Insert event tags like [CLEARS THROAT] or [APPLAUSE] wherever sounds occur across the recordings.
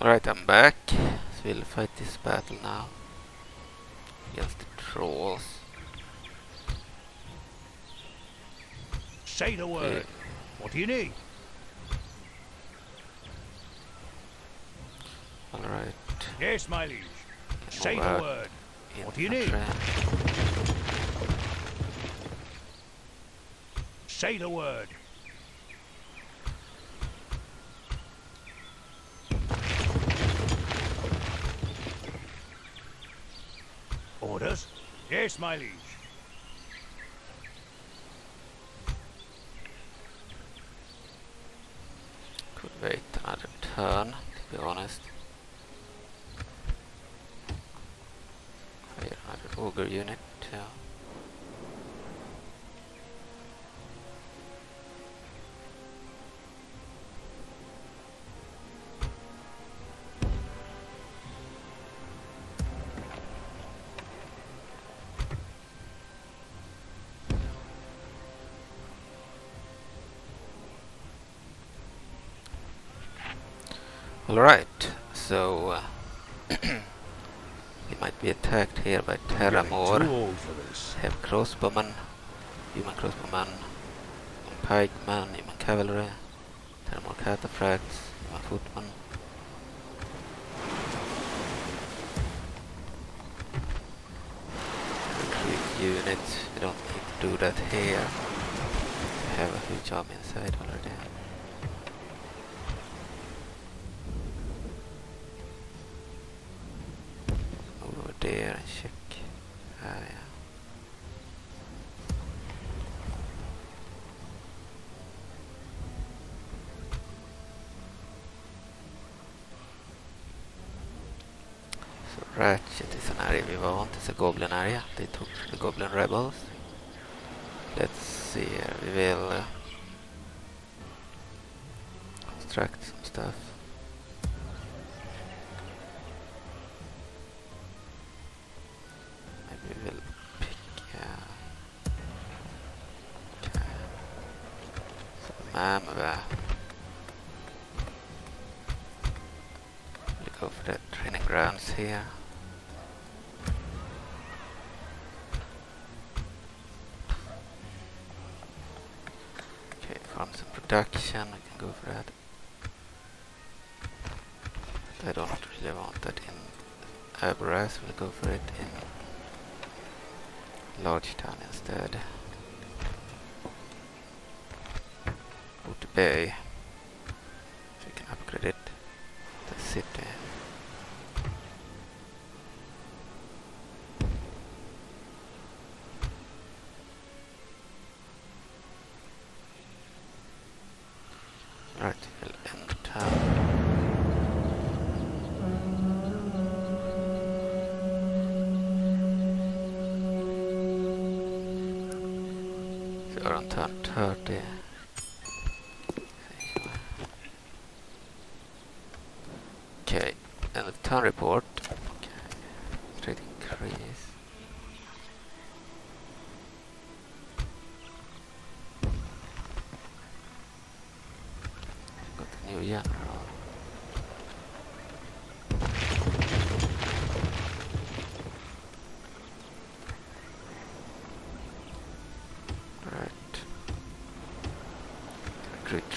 Alright, I'm back. So we'll fight this battle now. Against the trolls. Say the word. What do you need? Alright. Yes, my liege. Say the word. What do you need? Say the word. Orders? Yes, my liege. Could wait another turn, to be honest. Fire another ogre unit. Yeah. Alright, so uh, [CLEARS THROAT] we might be attacked here by Theramore. Too old for this. have crossbowmen, human crossbowmen, human pikemen, human cavalry, thermal cataphracts, human footmen. Recruit units, we don't need to do that here. We have a huge army inside already. Move over there and check. Ah, yeah. So Ratchet is an area we want. It's a goblin area. They took the goblin rebels. Let's see. We will uh, construct some stuff.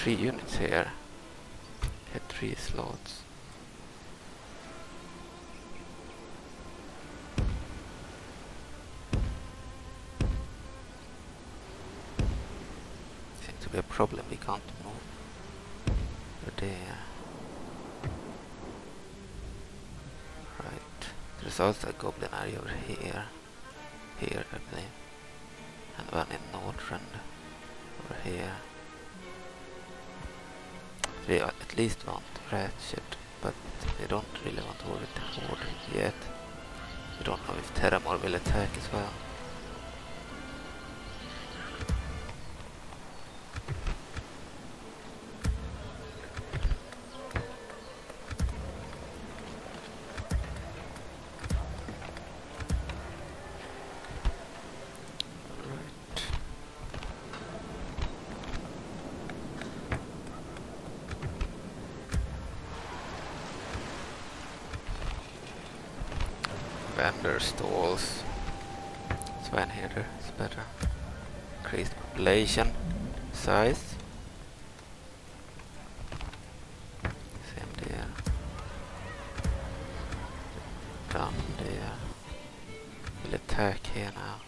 Three units here. Had three slots. Seems to be a problem. We can't move. There. Right. There's also a goblin area over here. Here, I believe. And one in Northrend. Over here. At least want Ratchet, but we don't really want Horde Horde yet. We don't know if Theramore will attack as well. Population size. Same there. Down there. Will attack here now.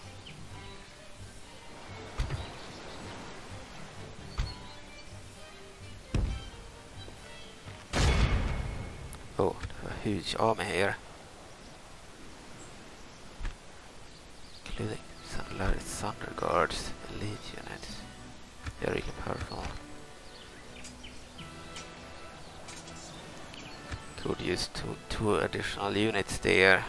Oh, a huge army here. Additional units there.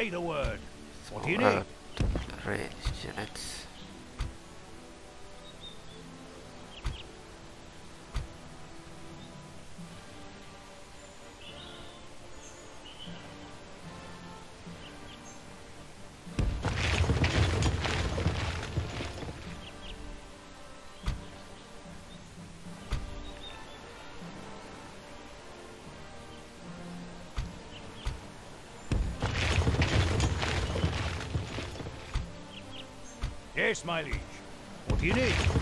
Say the word. What do you So, uh, need? Units. Liege. What do you need?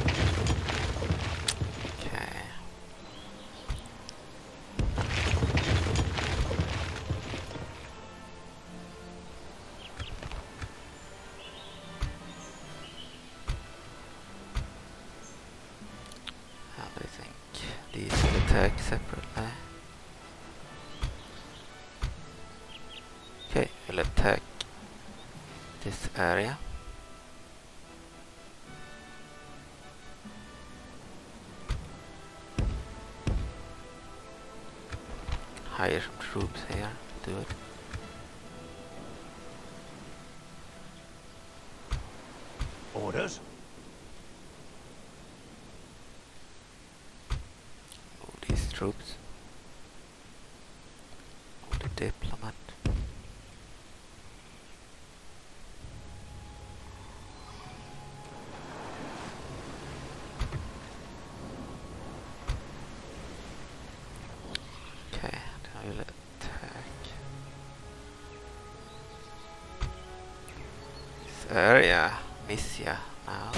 Area, Missia, now.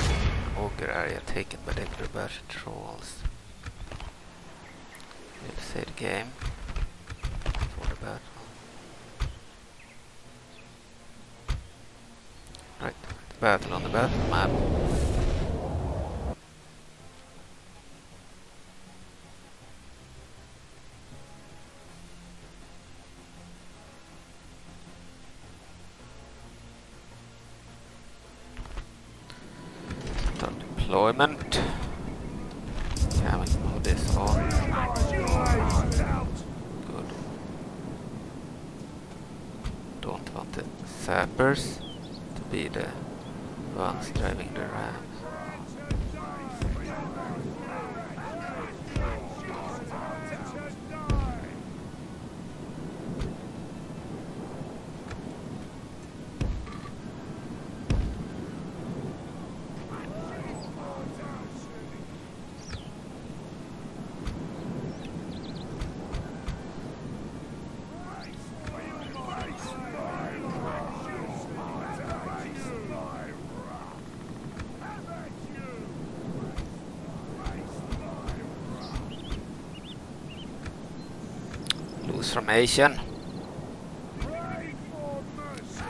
Ogre area taken by the Grubber's trolls. We'll save the game for the battle. Right, battle on the battle map. Don't want the sappers to be the ones driving the rams.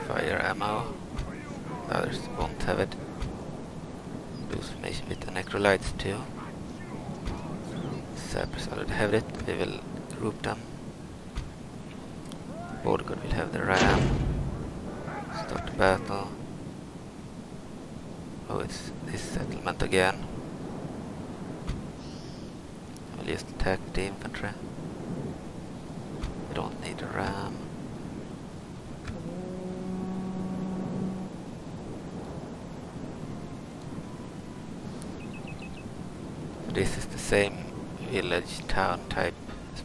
Fire ammo. the others won't have it. Formation with the necrolytes too. Cypress already have it, we will group them. Guard will have the ram. Start the battle. Oh, it's this settlement again. I'll just attack the infantry. We don't need a ram. This is the same village town type as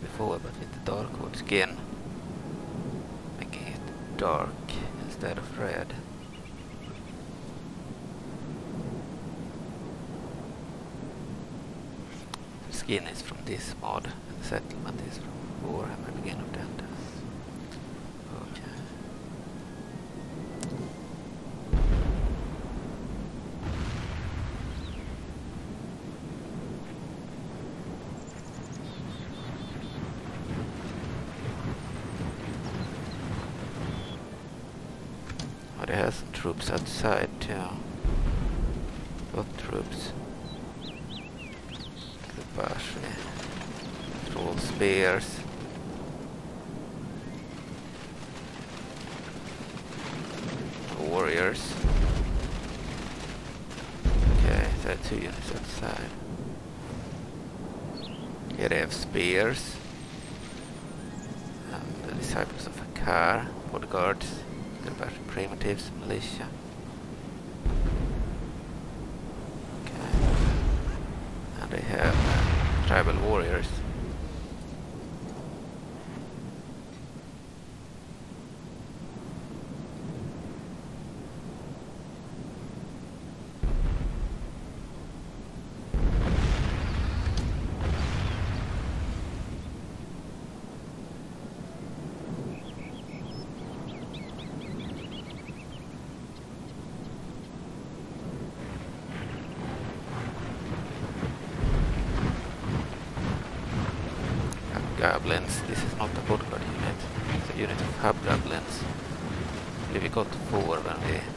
the dark wood skin. Making it dark instead of red. The skin is from this mod and the settlement is from Warhammer Begin of Dantas. Okay. Oh, they have some troops outside too. What troops? The Bashi. Troll spears. Warriors. Okay, there are two units outside. Here they have spears. And the disciples of Hakkar, bodyguards. They're about primitives, militia. Okay. And they have uh, tribal warriors. Goblins. This is not a bodyguard unit. It's a unit of hobgoblins. We got four when we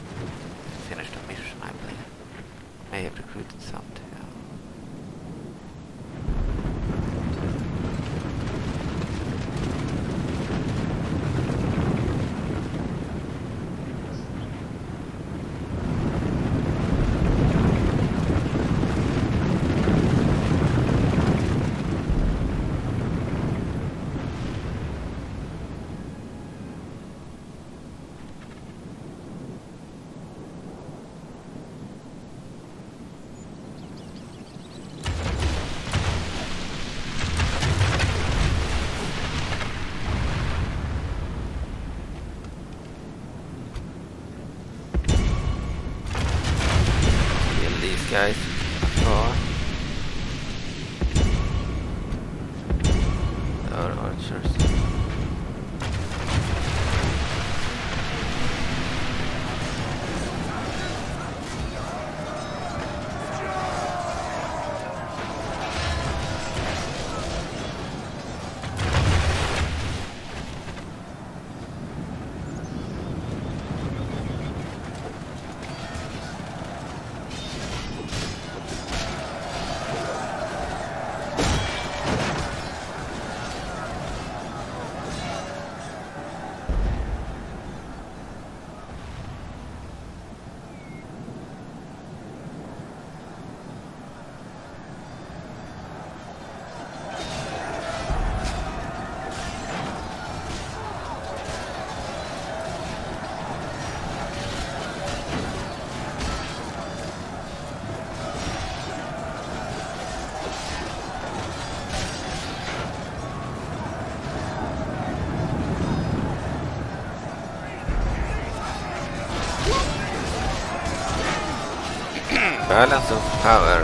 Balance of power.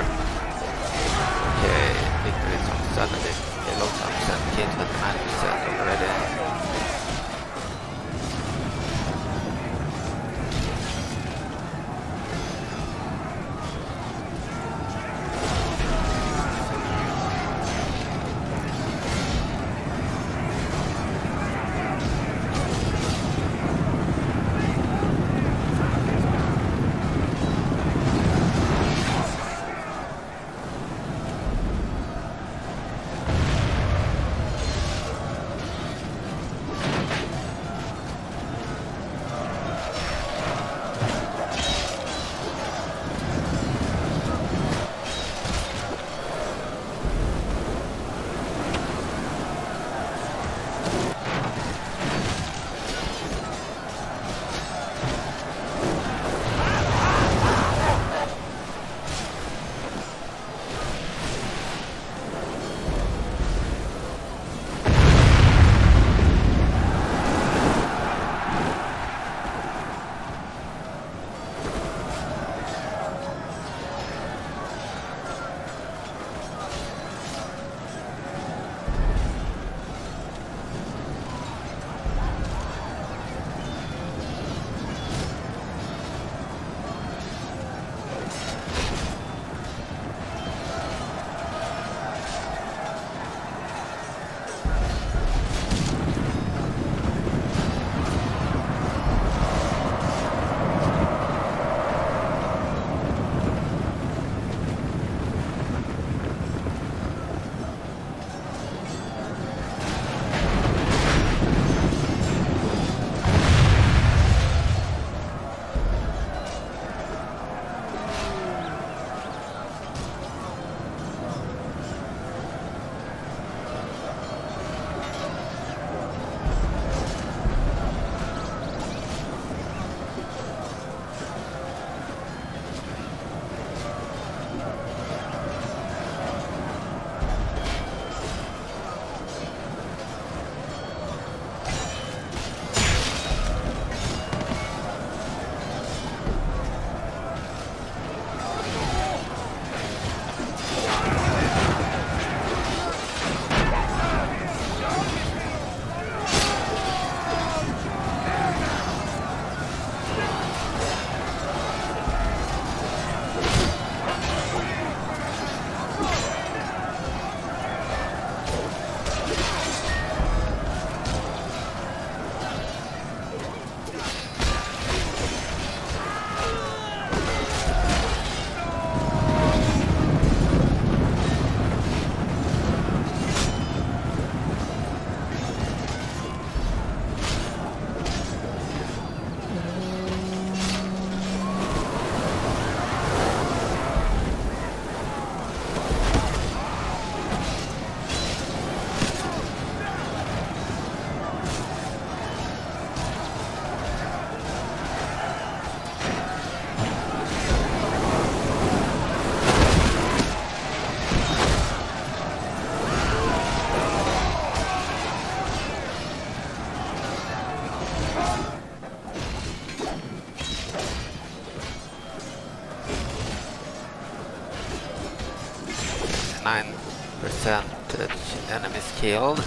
Killed,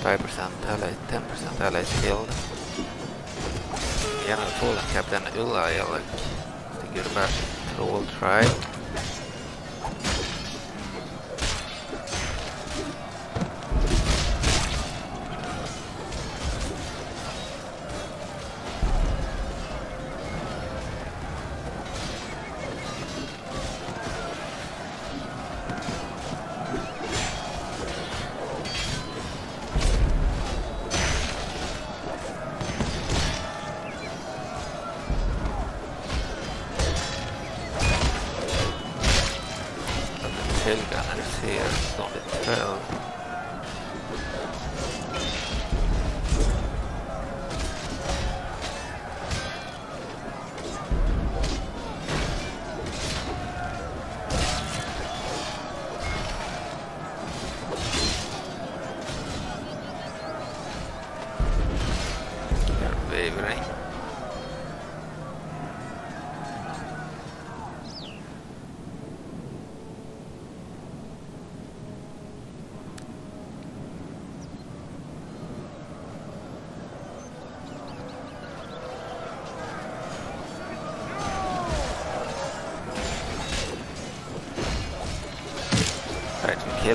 five percent allies, ten percent allies killed. General Fallen Captain Ulayalek, the Gurubashi Troll tribe.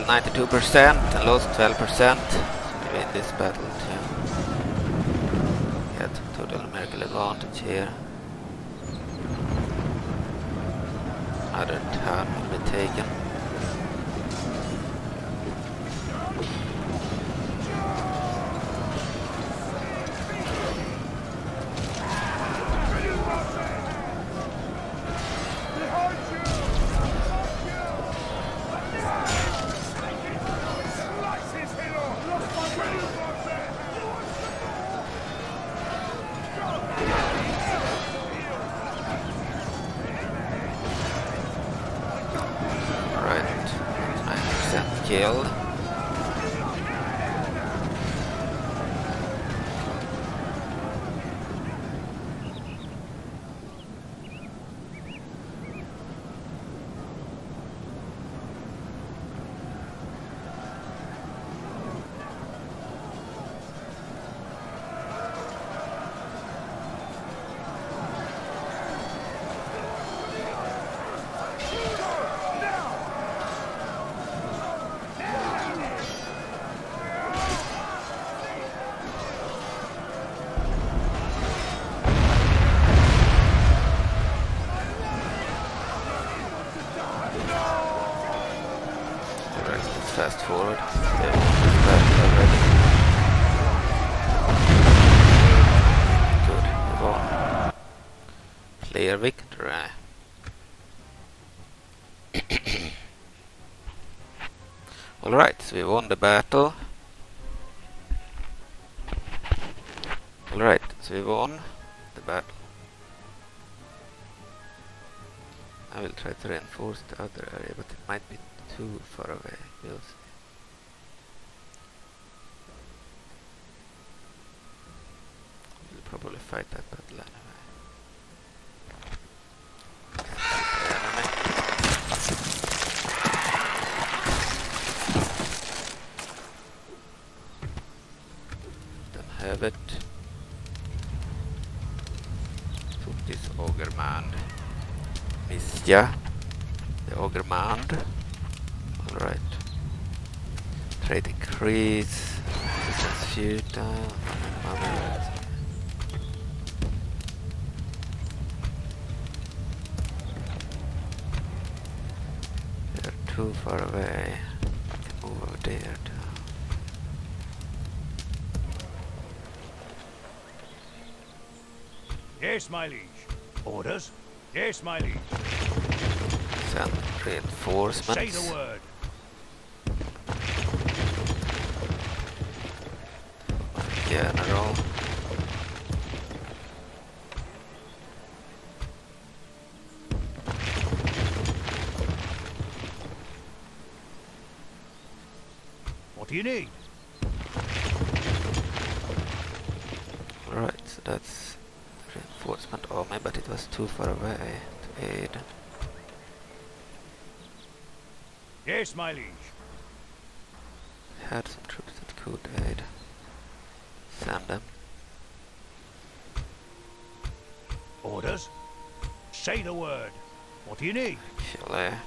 92% and lost 12%. We win this battle too. Get total numerical advantage here. Another town will be taken. The battle. Alright, so we won the battle. I will try to reinforce the other area, but it might be too far away. We'll see. We'll probably fight that battle anyway. Enemy. Don't have it. Took this ogre man. Misja. The ogre man. Alright. Trade increase. Resistance futile. They're too far away. Move over there too. Yes, my liege. Orders? Yes, my liege. Send reinforcements. Say the word. Yes, my liege. Had some troops that could aid. Send them. Orders? Say the word. What do you need? Actually,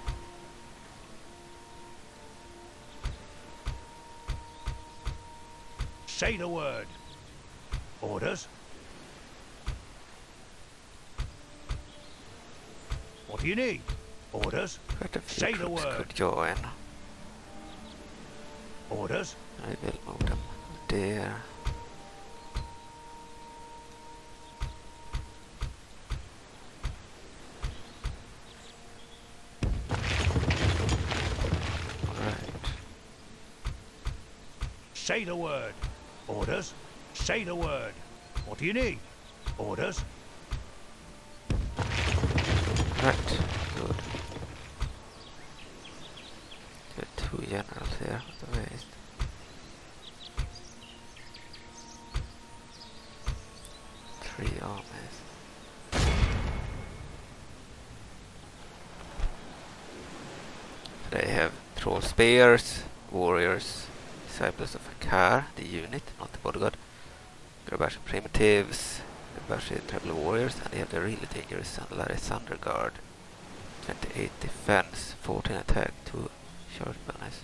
Say the word. Orders? What do you need? Orders? quite a few Say the word. could join. Orders? I will move them there. Alright. Say the word. Orders? Say the word. What do you need? Orders? Right, good. There are two generals here at the waist. Three armies. They have spears, warriors, disciples of Hakkar, the unit, not the bodyguard, Gurubashi primitives, Gurubashi tribal warriors, and they have the really dangerous Zandalari Thunder Guard. 28 defense, 14 attack, 2 charge bonus.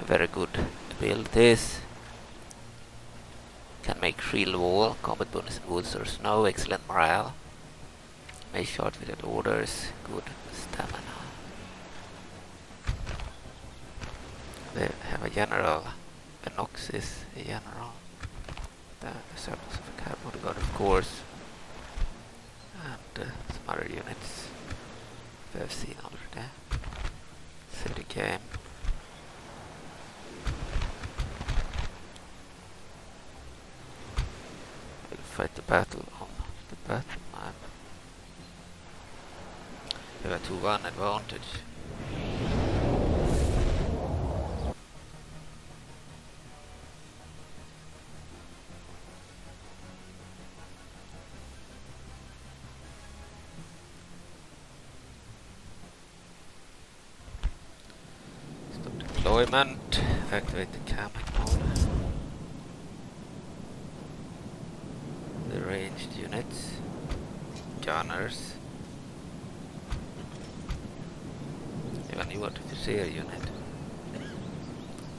A very good abilities. Can make shield wall, combat bonus in woods or snow, excellent morale. May short without orders, good stamina. They have a general, Benoxis, a general. The surplus of a carbon guard, of course. And uh, some other units we have seen already. City game. We'll fight the battle on the battle map. We have a 2-1 advantage. Stop deployment. Activate the camming mode. The ranged units. Gunners. Even new artificer unit.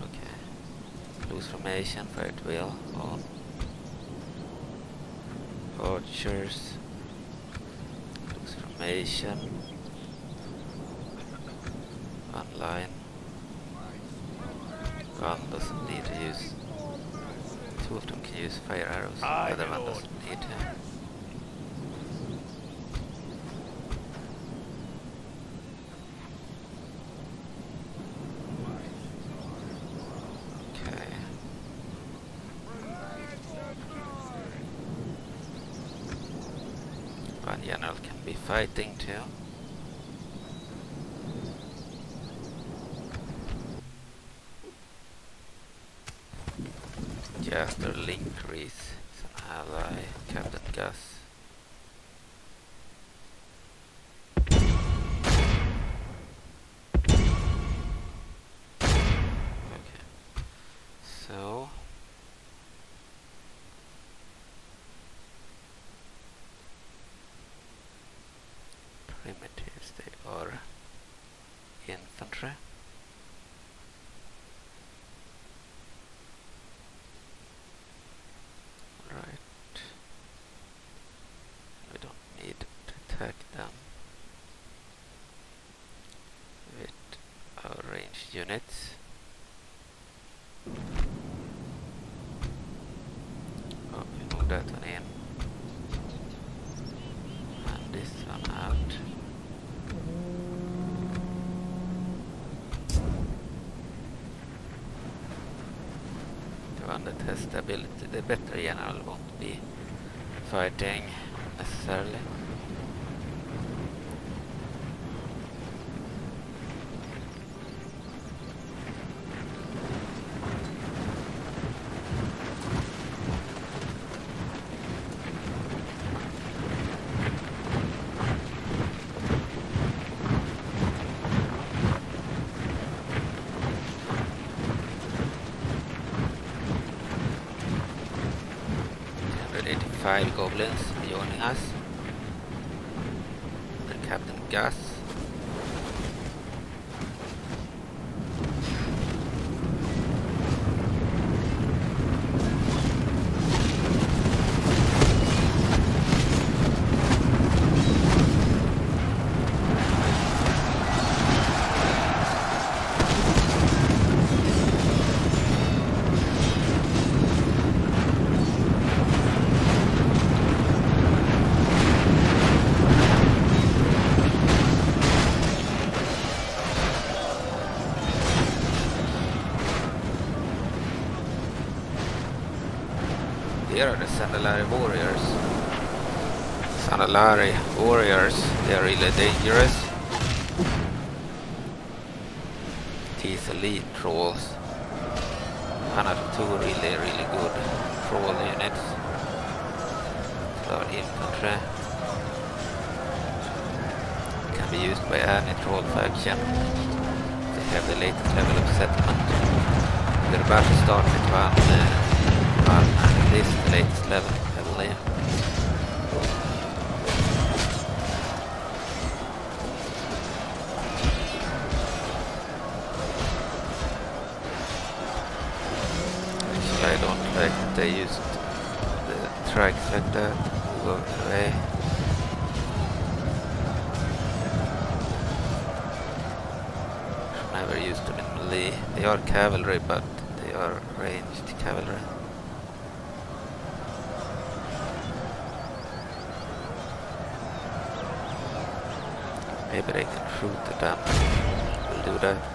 Okay. Loose formation, at will, on. Archers. Loose formation. One line. One doesn't need to use. Two of them can use fire arrows. The other one doesn't need to. Okay. One general can be fighting too. Jaster Linkreese is an ally. Captain Gus. Okay. So primitives they are infantry. Right. We don't need to attack them um, with our ranged units. Oh, we move that one in. And this one out. The one that has the ability, the better general won't be fighting necessarily. warriors, they're really dangerous. cavalry, but they are ranged cavalry. Maybe they can shoot it up. We'll do that.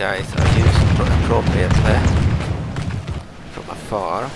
guys are used appropriately from afar.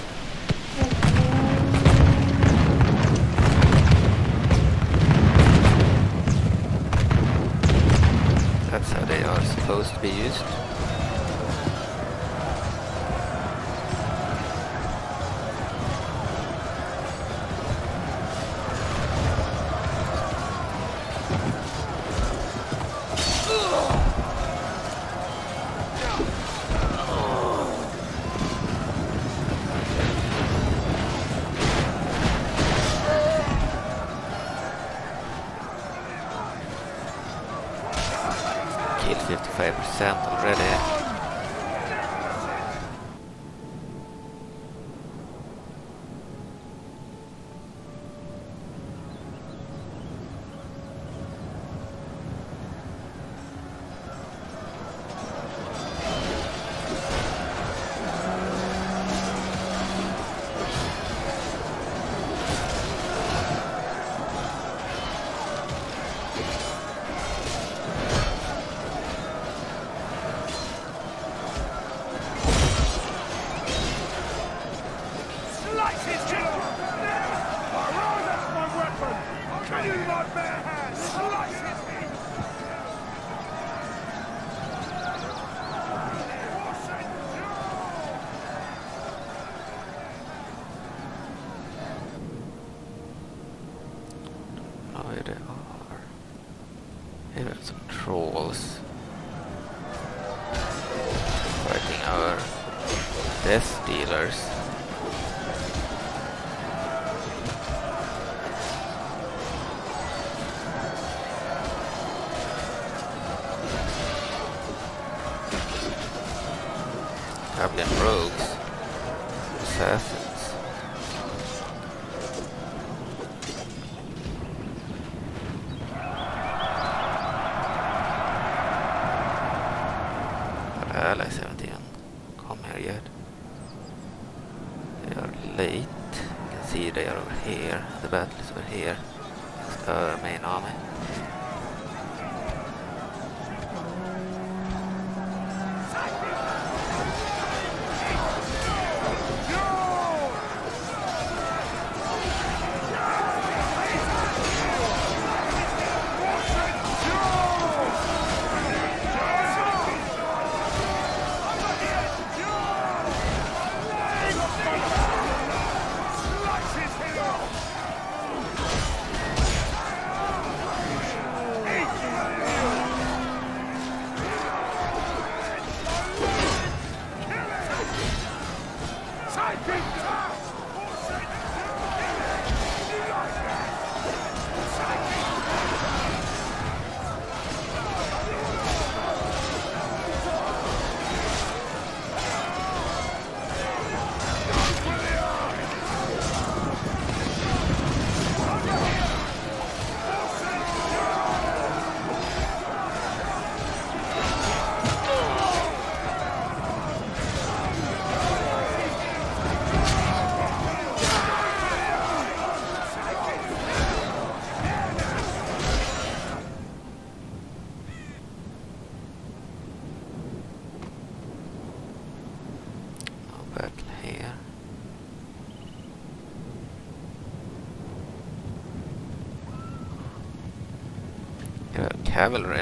cavalry.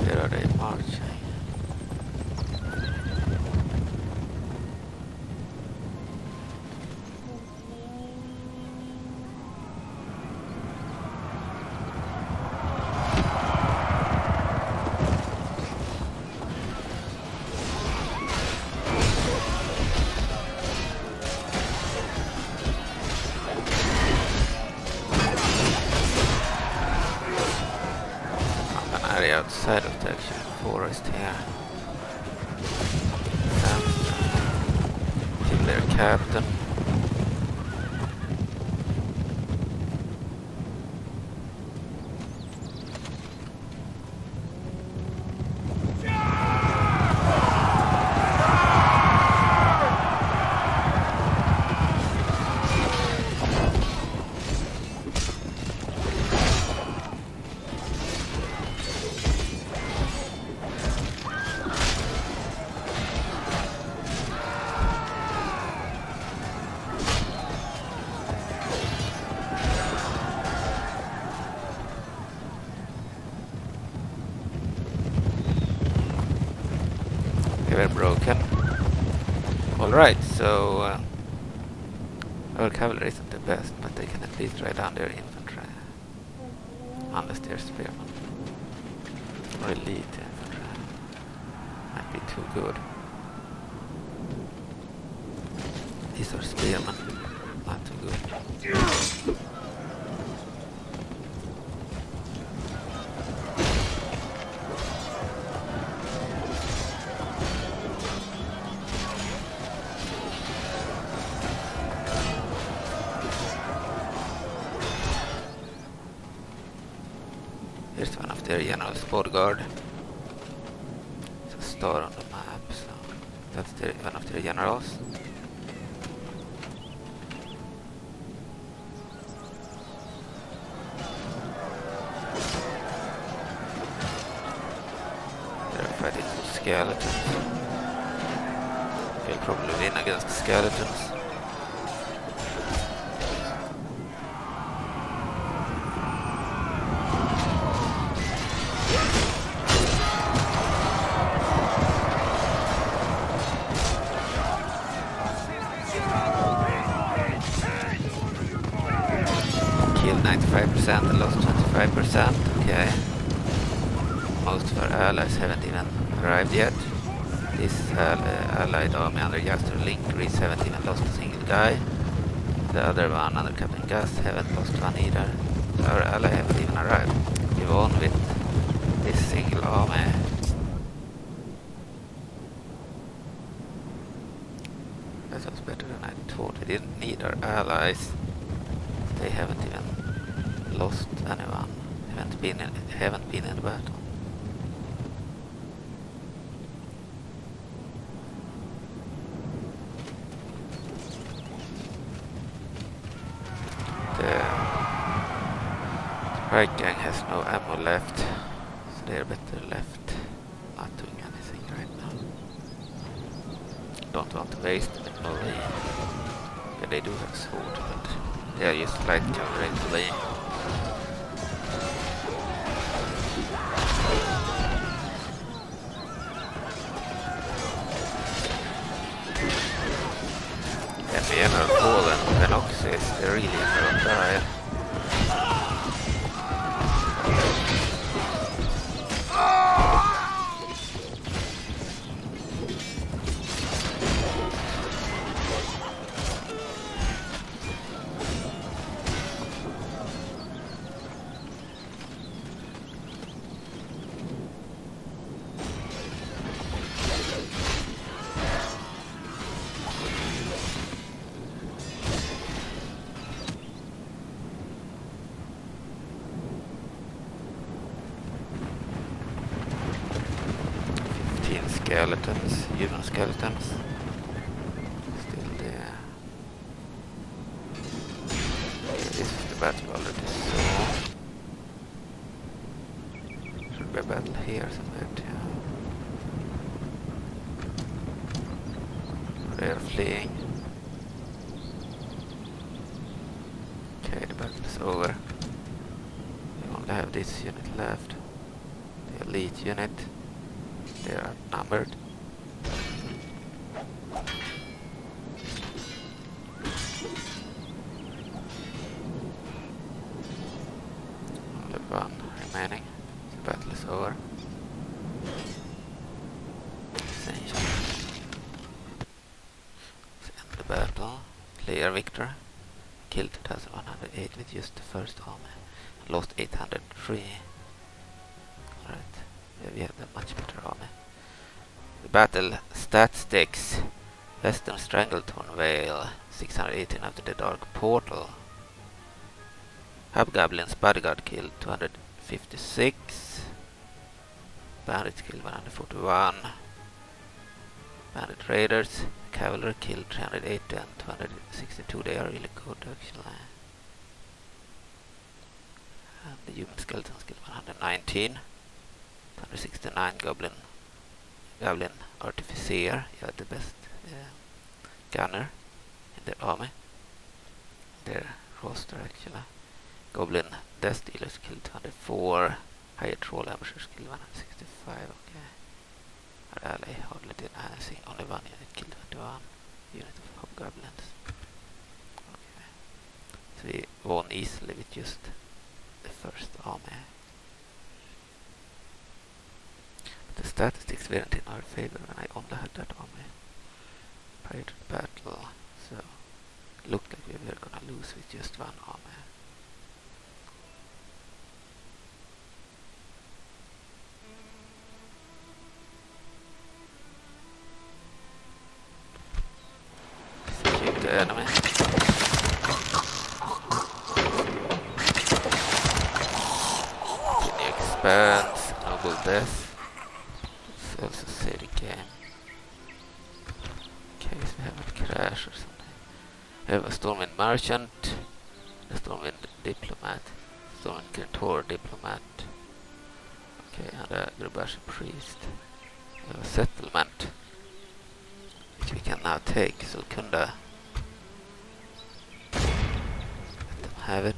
Where are they marching? Alright, so uh, our cavalry isn't the best, but they can at least ride down their infantry. Unless they're spearmen. Or elite infantry. Might be too good. for God. Three. Alright, yeah, we have a much better army. The battle stat sticks. Western Stranglethorn Vale, 618 after the Dark Portal. Hobgoblins bodyguard killed 256. Bandits killed 141. Bandit Raiders, Cavalry killed 308 and 262. They are really good actually. And the human skeleton skill 119. 169 goblin. Goblin artificer. You are the best uh, gunner in the army. Their roster actually. Goblin death dealer skill 104. Higher troll amateur skill 165. Okay. Our ally hardly did anything. Only one unit killed 21 unit of hobgoblins. Okay. So we won easily with just first. Oh man. The statistics weren't in our favor when I only had that army. Pirate battle, so it looked like we were gonna lose with just one army. Enemy. Expands, noble death. Let's also save the game. In case we have a crash or something. We have a Stormwind Merchant, a Stormwind Diplomat, Stormwind Grentor Diplomat. Okay, and a Gurubashi Priest. We have a settlement, which we can now take, Zul'Kunda. Let them have it.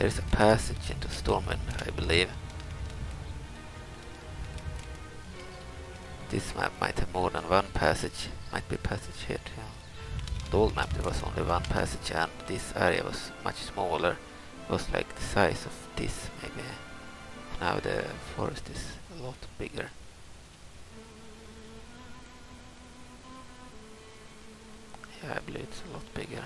There is a passage into Stormwind, I believe. This map might have more than one passage. Might be passage here too. The old map there was only one passage and this area was much smaller. It was like the size of this maybe. Now the forest is a lot bigger. Yeah, I believe it's a lot bigger.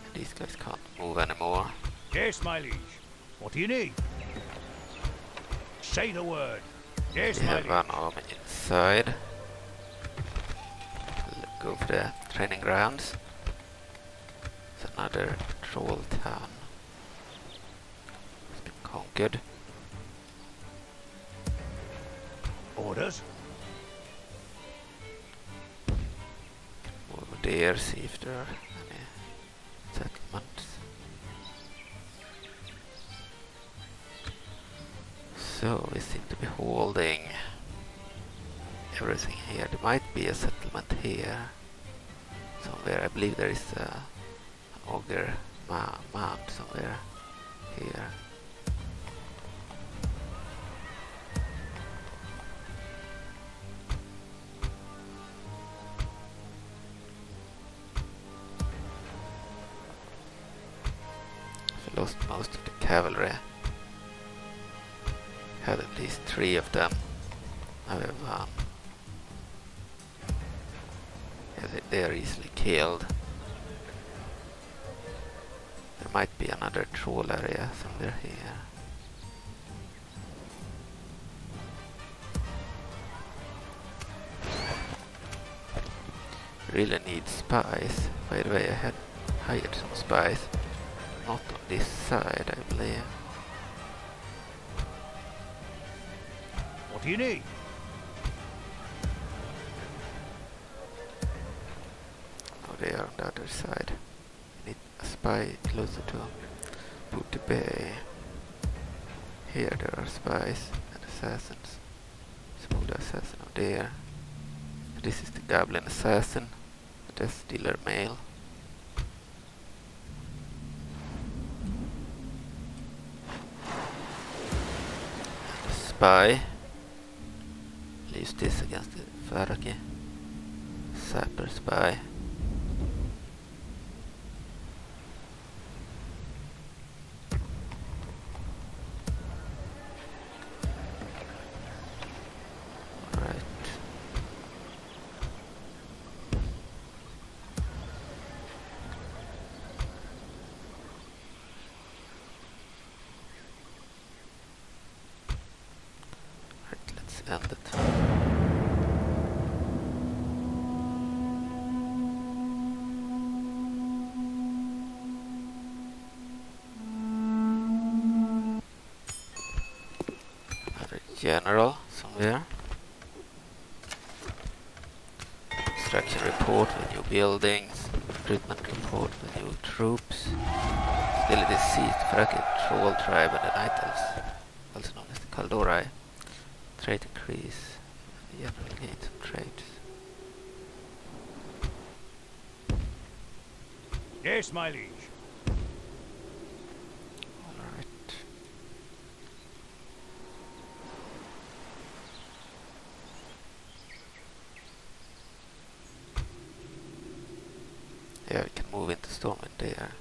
And these guys can't move anymore. Yes, my liege. What do you need? Say the word. Yes, We my have liege. one army inside. Let's go for the training grounds. It's another troll town. It's been conquered. Orders? Over there, see if there are So we seem to be holding everything here. There might be a settlement here somewhere. I believe there is a, an ogre mound somewhere here. Lost most of the cavalry. Had at least three of them. However, one. Yeah, they are easily killed. There might be another troll area somewhere here. Really need spies. By the way, I had hired some spies. Not on this side, I believe. What do you need? Oh, they are on the other side. Need a spy closer to Booty Bay. Here there are spies and assassins. Smooth assassin over there. This is the Goblin Assassin. The Death Dealer male. And the spy. Leaves this against the Farraki. Sapper spy. Right. Right, let's end it. Another general somewhere. Construction report with new buildings. Recruitment report with new troops. Still it is seized Farraki troll tribe and the Night Elves, also known as the Kaldorei. Trade increase. General gain some trades. Yes, my liege. Alright. Yeah, we can move into Stormwind there.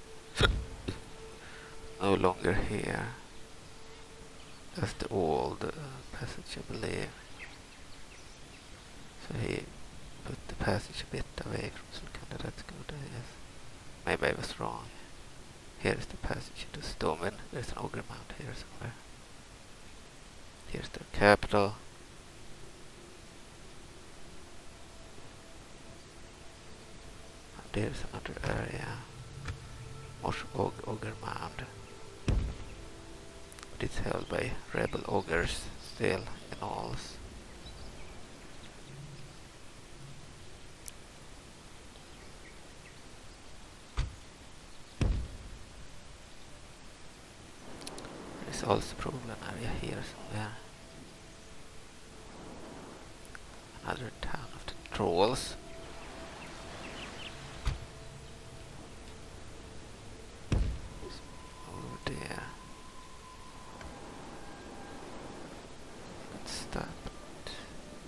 no longer here. That's the old uh, passage, I believe. So he put the passage a bit away from Zul'Kunda. That's good, I guess. Maybe I was wrong. Here is the passage to Stormwind. There's an ogre mount here somewhere. Here's their capital. And there's another area. Mosh Og Ogre Mound. But it's held by rebel ogres still in alls. There's also probably an area here somewhere. Another town of the trolls. Oh, Over there. Got stopped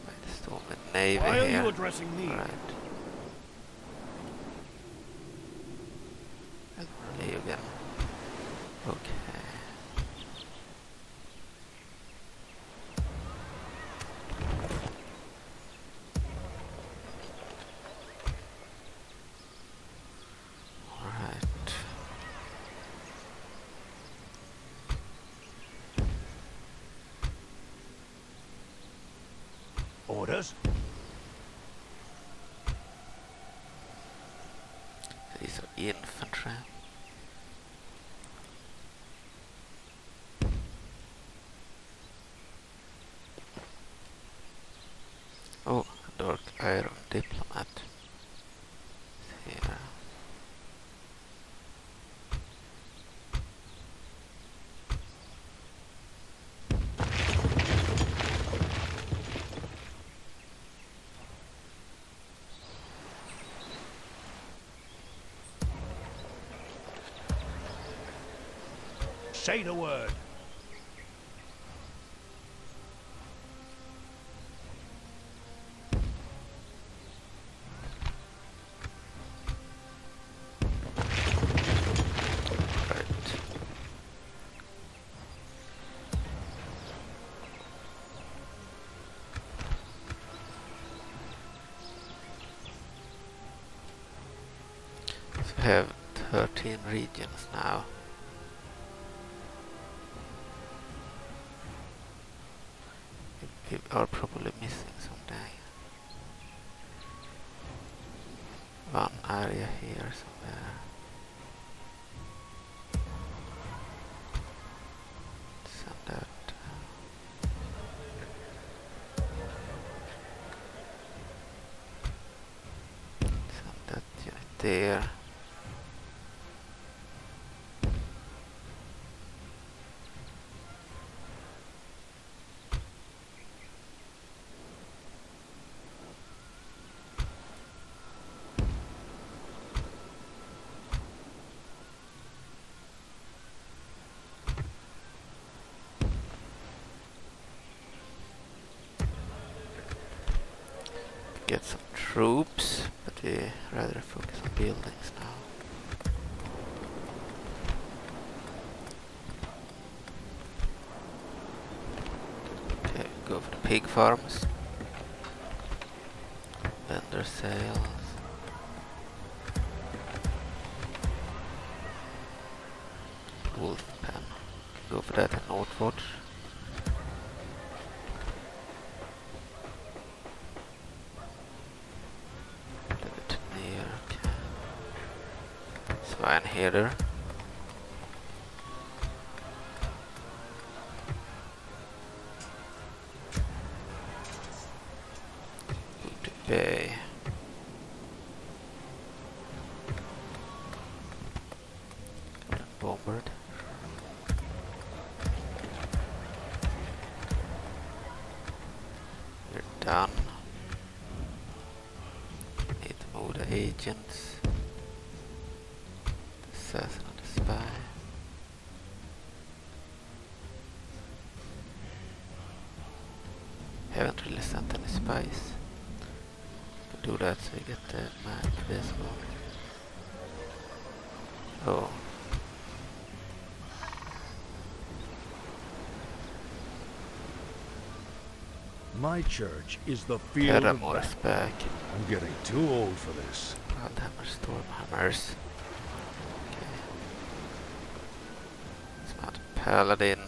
by the Stormwind navy Why are you addressing me? Right. And leave again. Okay. Alright. Orders? These are infantry. Oh, a dark iron diplomat. Here. Say the word. Regions now. We- are probably missing something. One area here somewhere. There. Get some troops, but we rather focus on buildings now. Okay, go for the pig farms. My church is the field of battle. back. I'm getting too old for this. Bloodhammer, Stormhammers. Okay. Smart Paladins. Water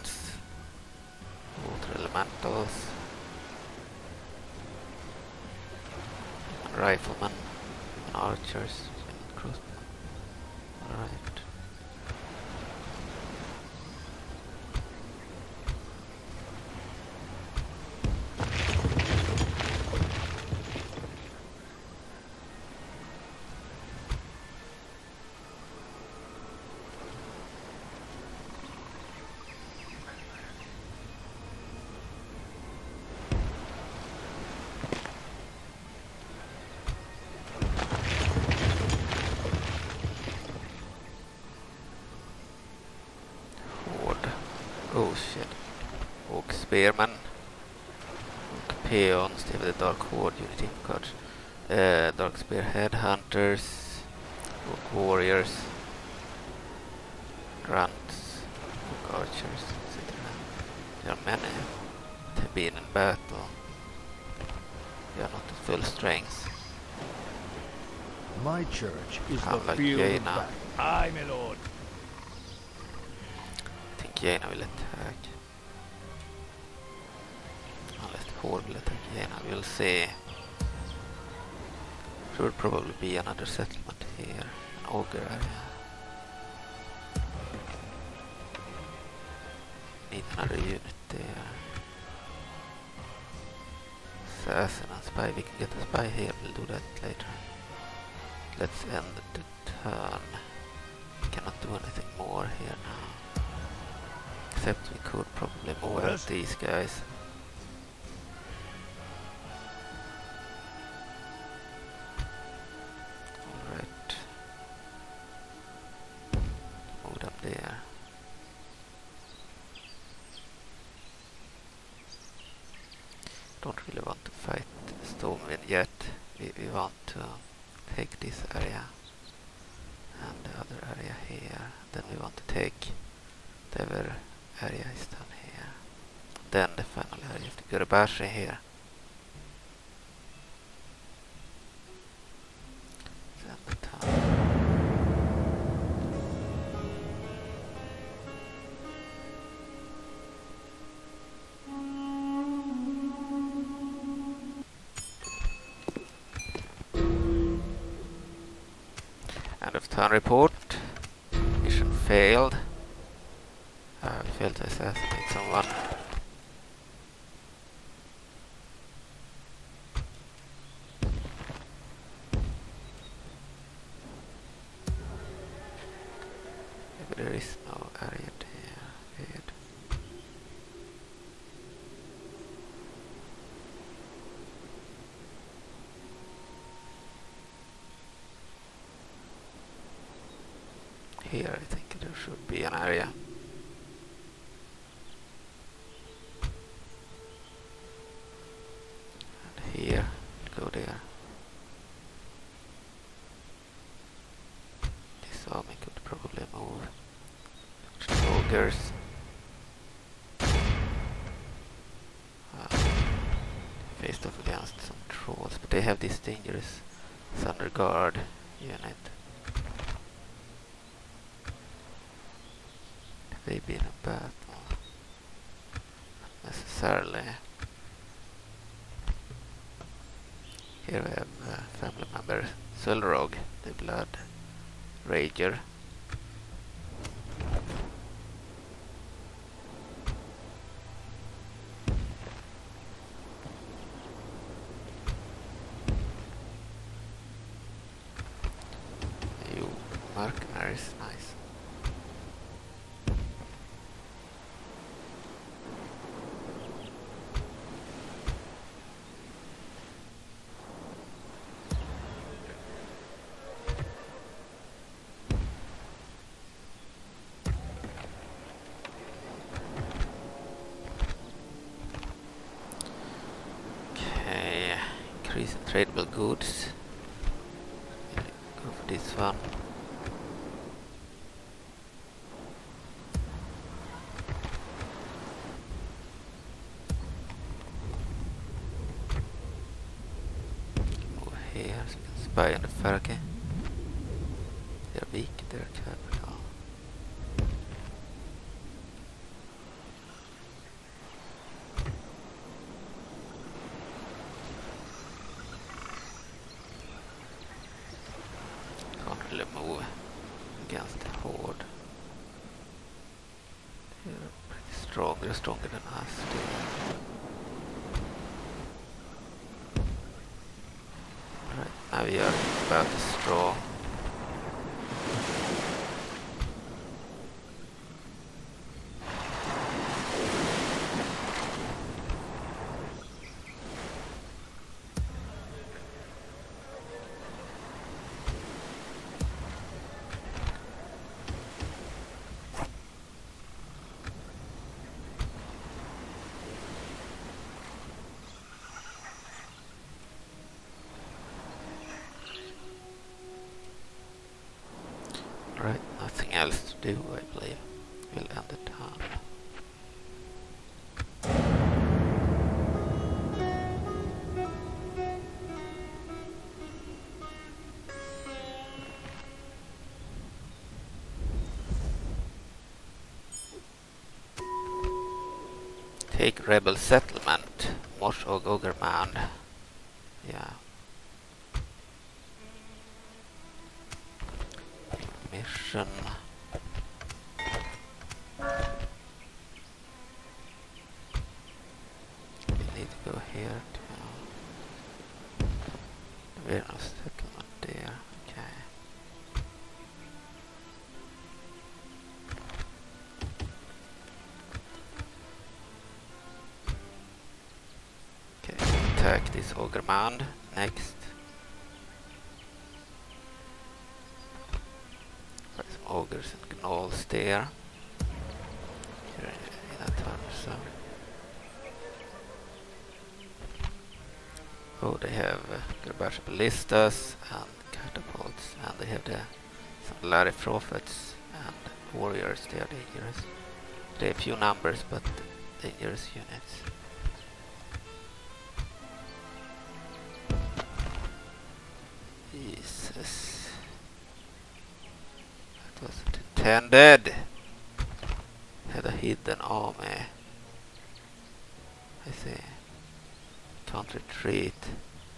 Spearman. Och Peons, det är väl Dark Horde Unity cards. Eh, Dark Spear Headhunters. Och Warriors. Grunts. Och Archers. Sitter där. There are many that have been in battle. They are not at full strength. My church is I'm the like field Jaina. of battle. Aye, my lord. I think Jaina will attack. We'll see. There would probably be another settlement here, an ogre area. Need another unit there. Assassin and spy, we can get a spy here, we'll do that later. Let's end the turn. We cannot do anything more here now. Except we could probably move out these guys. باشە هەیە. Ogres. Uh, faced off against some trolls, but they have this dangerous Thunder Guard unit. Have they been in battle? Not necessarily. Here we have uh, family member Sulrog, the Blood Rager. You mercenaries, nice. Okay, increase in tradable goods. Yeah, Go for this one. spy on the Fergie. They're weak, their capital. Can't really move against the horde. They're pretty strong, they're stronger than us. Right, now we are about to straw. Take rebel settlement, og Oggerman. Yeah. This next. Some ogres and gnolls there. Here in that so. Oh, they have uh, Ballistas and catapults, and they have the Zandalari Prophets and warriors. They are dangerous. They have few numbers, but dangerous units. Intended. Had a hidden army. I see. Can't retreat.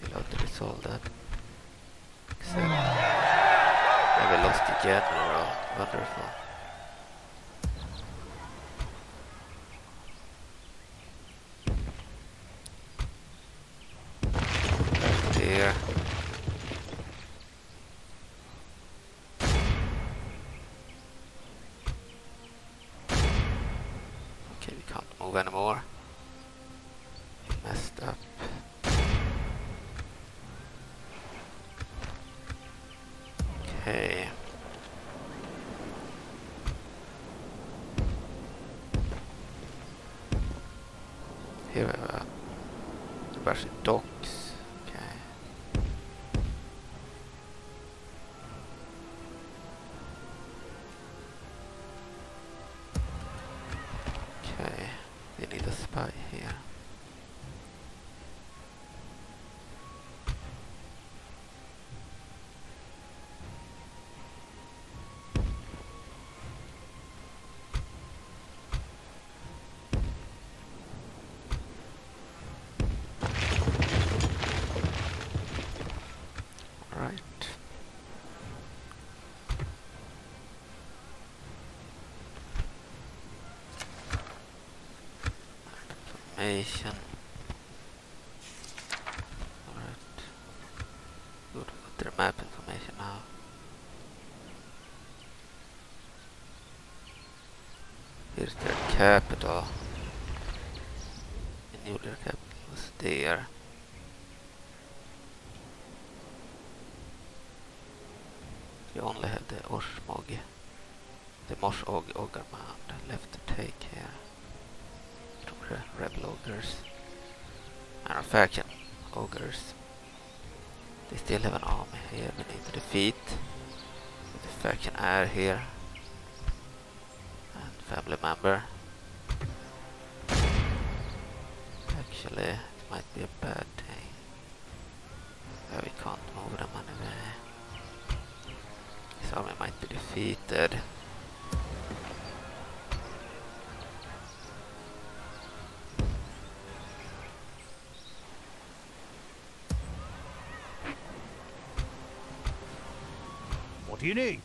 We'll have to resolve that. Except yeah, we lost the general. Wonderful. Information. Alright. Good, got their map information now. Here's their capital. I knew their capital was there. We only have the Orsmog, the Mosh'Ogg Oggerman left to take here. From the rebel ogres. And our faction ogres. They still have an army here we need er, to defeat. The faction heir here. And family member. Actually, it might be a bad you need?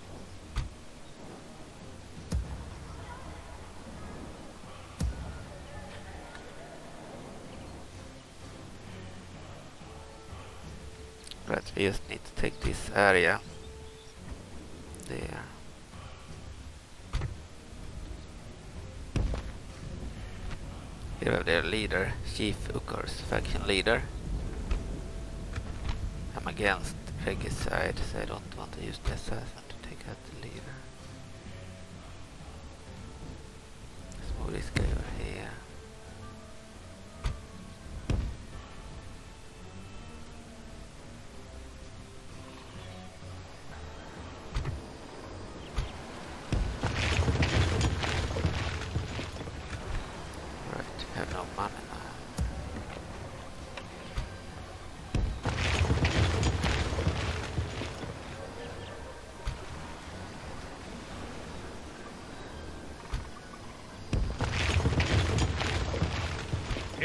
Right, we just need to take this area. There. Here we have their leader, Chief Ukars, faction leader. I'm against regicide, so I don't want to use the assassin to take out the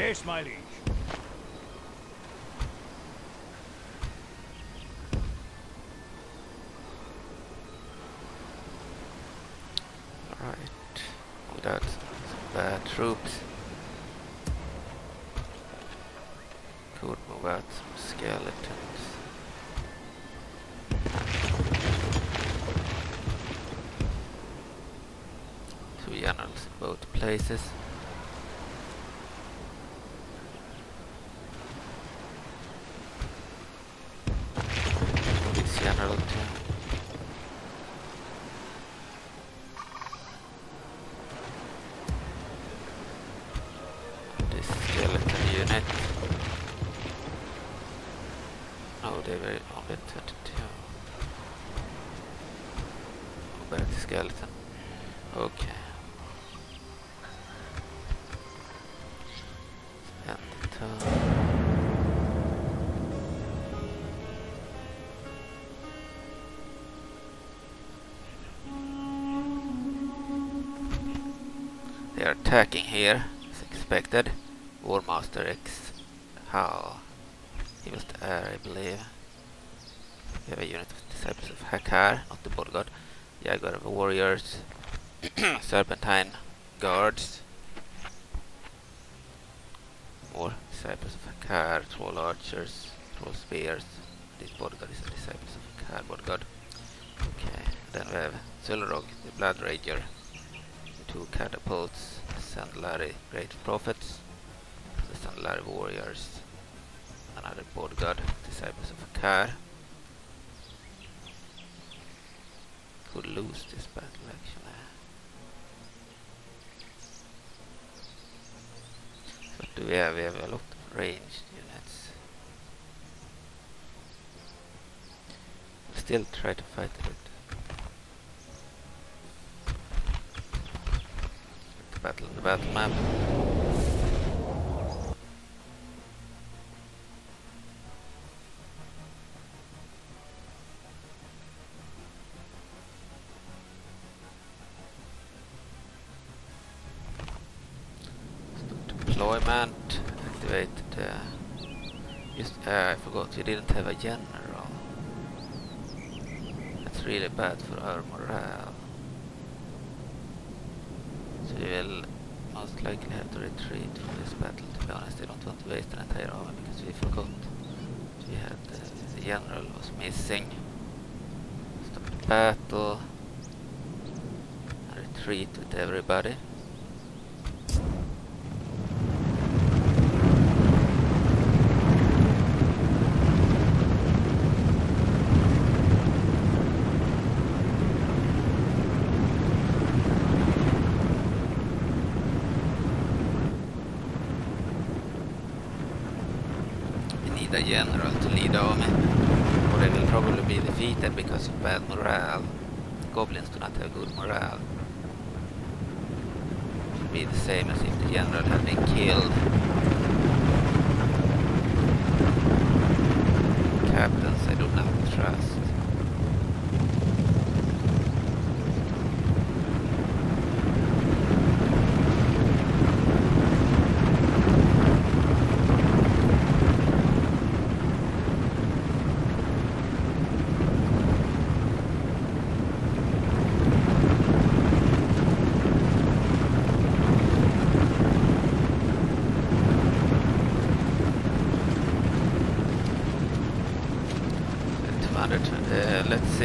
Yes, my liege. Right, without bad troops. Could move out some skeletons. Two generals in both places. Attacking here, as expected. Warmaster X Hal. He was the heir, I believe. We have a unit of disciples of Hakkar, not the bodyguard. Jaguar of warriors. [COUGHS] Serpentine guards. More disciples of Hakkar, troll archers, troll spears. This bodyguard is a disciples of Hakkar bodyguard. Okay, then we have Zulrog, the Blood Rager. Two catapults, Zandalari Great Prophets, the Zandalari Warriors, another board god, Disciples of Hakkar. Could lose this battle actually. What do we have? We have a lot of ranged units. Still try to fight it. Battle map. Deployment. Activate the. Just, uh, I forgot we didn't have a general. That's really bad for our morale. So we will most likely have to retreat from this battle to be honest. I don't want to waste an entire army because we forgot we had uh, the general was missing. Stop the battle. Retreat with everybody. We need a general to lead army. Or they will probably be defeated because of bad morale. Goblins do not have good morale. Should be the same as if the general had been killed. captains I do not trust.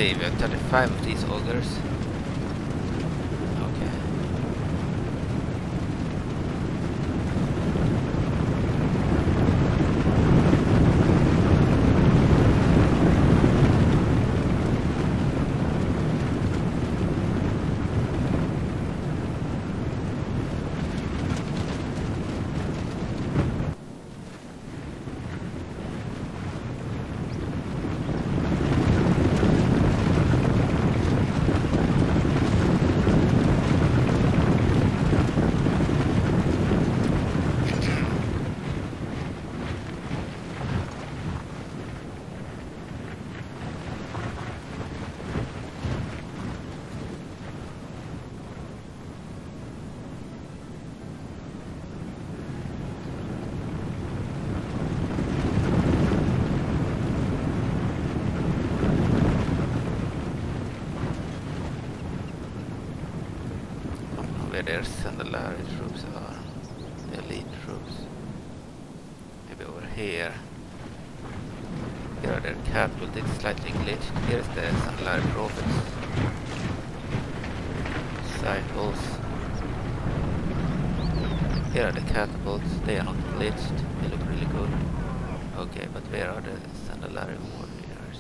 Uh, let's see, we have 35 of these augers. Okay. Don't know where their Zandalari troops are. The elite troops. Maybe over here. Here are their catapults, it's slightly glitched. Here's the Zandalari prophets. Cycles. Here are the catapults, they are not glitched, they look really good. Okay, but where are the Zandalari warriors?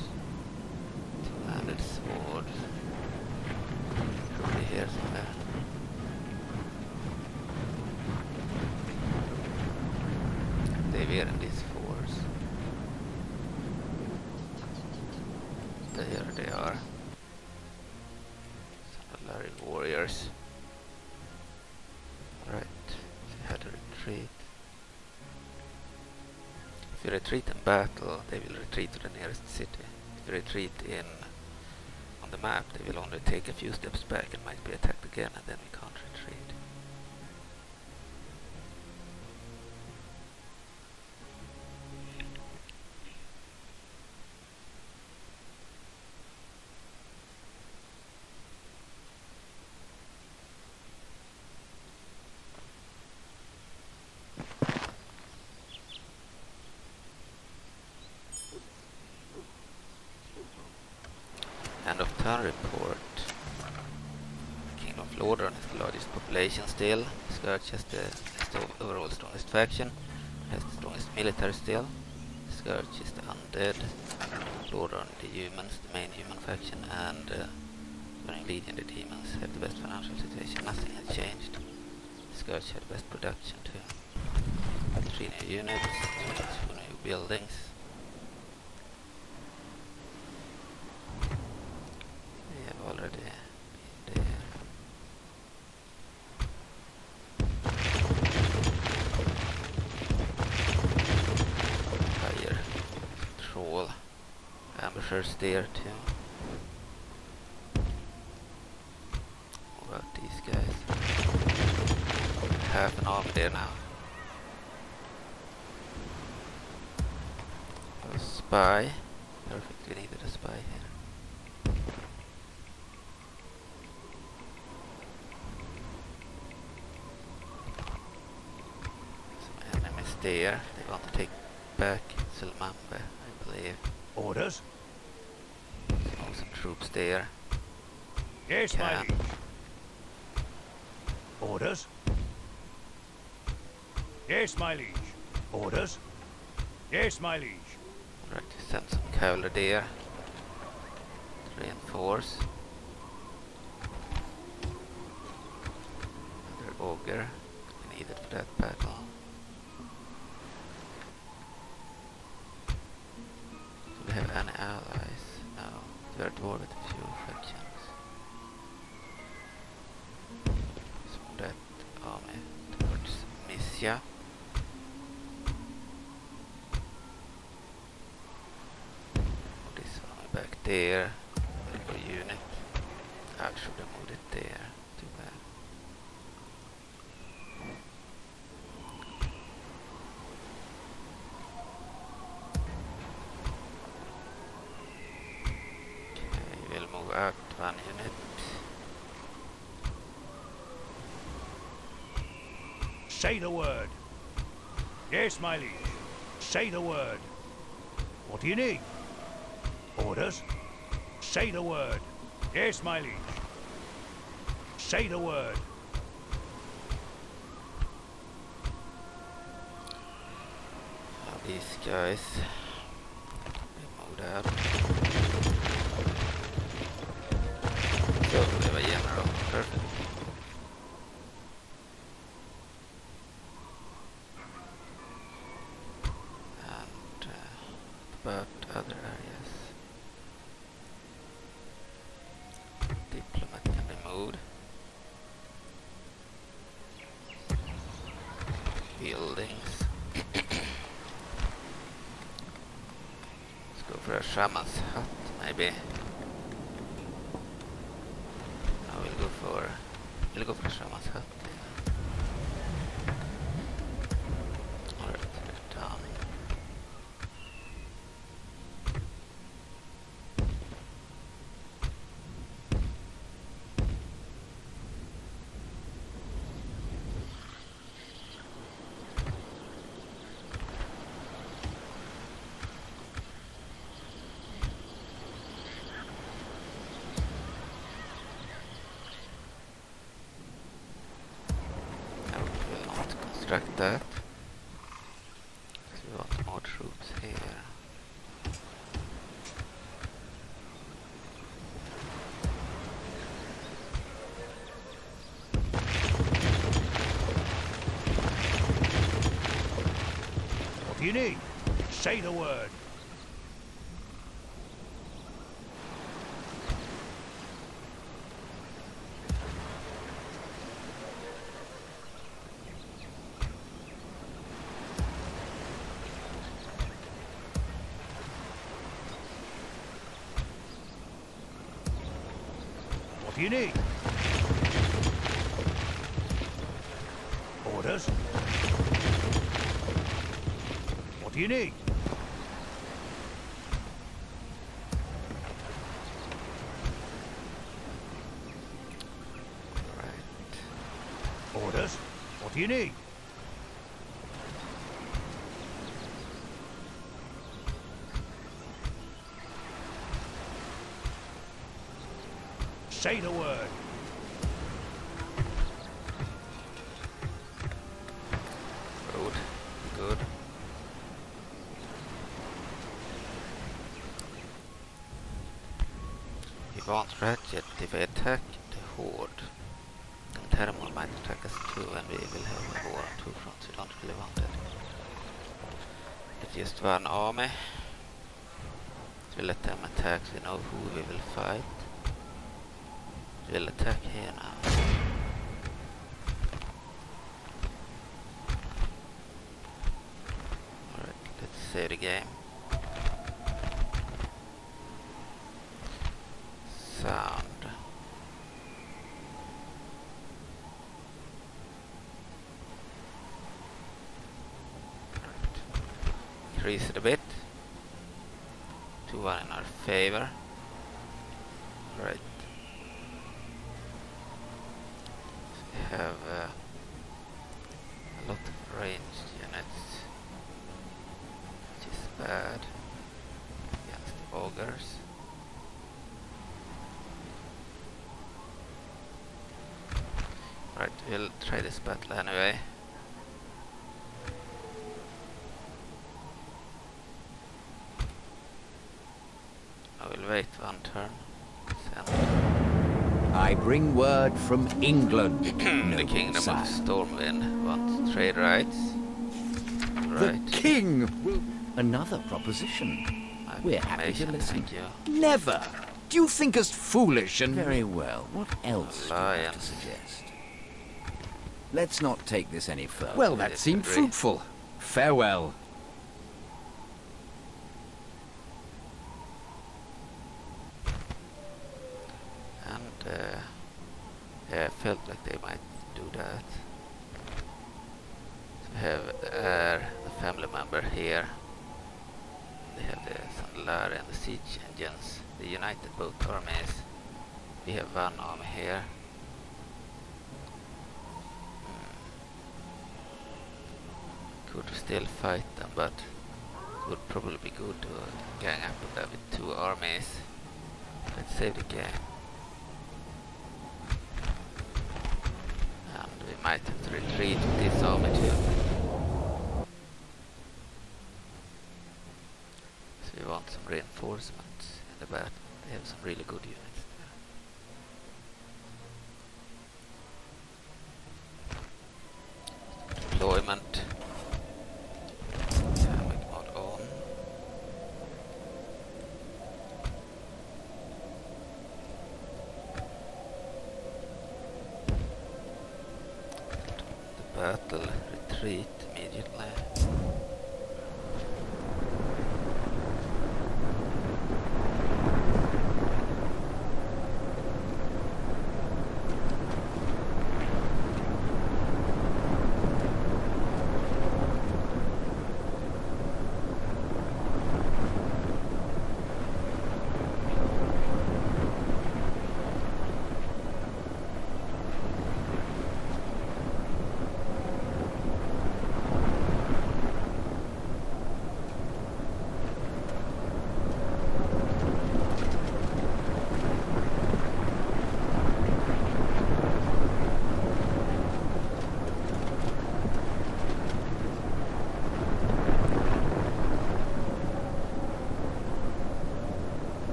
Two-handed swords. Probably here somewhere. They were in this force. There they are. Zandalari warriors. Right, they had to retreat. If you retreat in battle, they will retreat to the nearest city. If you retreat in on the map, they will only take a few steps back and might be attacked again, and then we can't retreat. End of turn report. Kingdom of Lordaeron is the largest population still. Scourge has the, the overall strongest faction. Has the strongest military still. Scourge is the undead. Lordaeron the humans, the main human faction, and uh, Legion the demons have the best financial situation. Nothing has changed. Scourge had the best production too. Three new units, two new buildings. We have already been there. Fire, troll, ambushers there too. What about these guys? Half an army there now. A spy. Perfect, we needed a spy here. There. They want to take back Silmambe, I believe. Orders? Some troops there. Yes, my liege. Orders? Yes, my liege. Orders? Yes, my liege. Right, send some cavalry there. To reinforce. Another ogre. We need it for that battle. Say the word. Yes, my liege. Say the word. What do you need? Orders? Say the word. Yes, my liege. Say the word. These guys. We moved for hut, maybe. No, we'll go for we'll go for a shaman's hut. Yeah. Alright, we're done. No, we will not construct that. 'Cause we want more troops here. What do you need? Say the word. What do you need? You need? Right. Orders? What do you need? We want Ratchet if we attack the Horde. Then Theramore might attack us too and we will have a war on two fronts. We don't really want that. It's just one army. So we let them attack we know who we will fight. We'll attack here now. Alright, let's save the game. Sound. Right. Increase it a bit. Two one in our favor. Right. We have uh, a lot of ranged units, which is bad against the ogres. Right, we'll try this battle anyway. I will wait one turn. Send I bring word from England. [CLEARS THROAT] the noble Kingdom of sire. Stormwind wants trade rights. The king will. Another proposition. I have We're happy to listen. Thank you. Never. Do you think us foolish and. Very well. What else do you have to suggest? Let's not take this any further. Well, Well, that that seemed seemed fruitful. fruitful. Farewell. felt like they might do that. So we have uh, the family member here. They have the Sandlar and the siege engines. They united both armies. We have one army here. Hmm. Could still fight them, but it would probably be good to gang up with them with two armies. Let's save the game. And we might have to retreat with this army too. So we want some reinforcements in the battle. They have some really good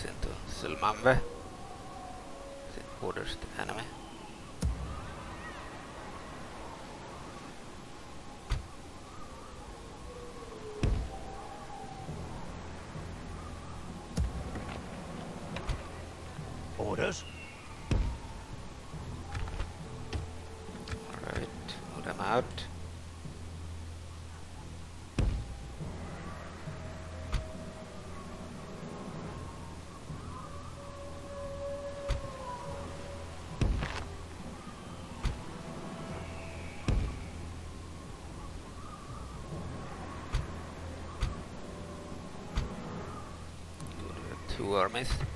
troops into Sulmambe. It orders the enemy. Two armies. The